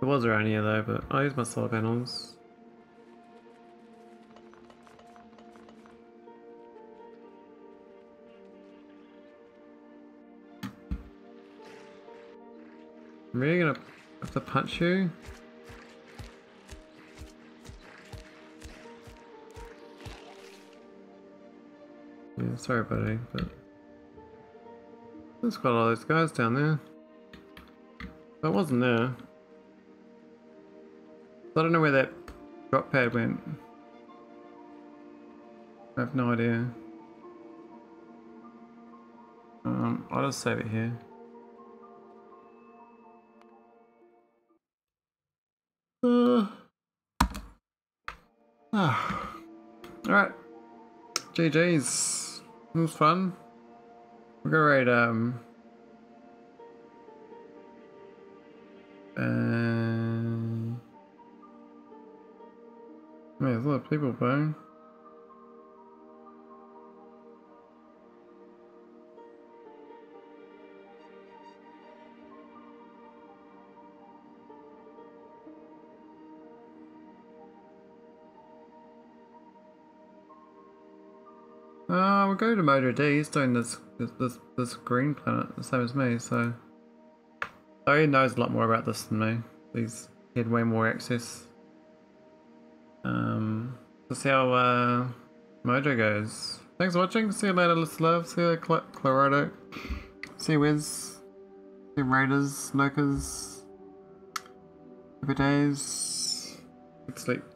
It was around here though, but I use my solar panels. I'm really gonna have to punch you. Yeah, sorry buddy, but there's quite a lot of those guys down there. That wasn't there. I don't know where that drop pad went. I have no idea. Um, I'll just save it here. Ah. Alright. GG's. It was fun. We're gonna rate um uh, man, there's a lot of people playing. Uh, we'll go to Motor D. He's doing this, this this green planet the same as me, so he knows a lot more about this than me. He's he had way more access. Um, let's see how uh, mojo goes. Thanks for watching. See you later, List Love. See you, Cl. See you, Wiz. See you, Raiders, Lurkers. Happy days. Good sleep.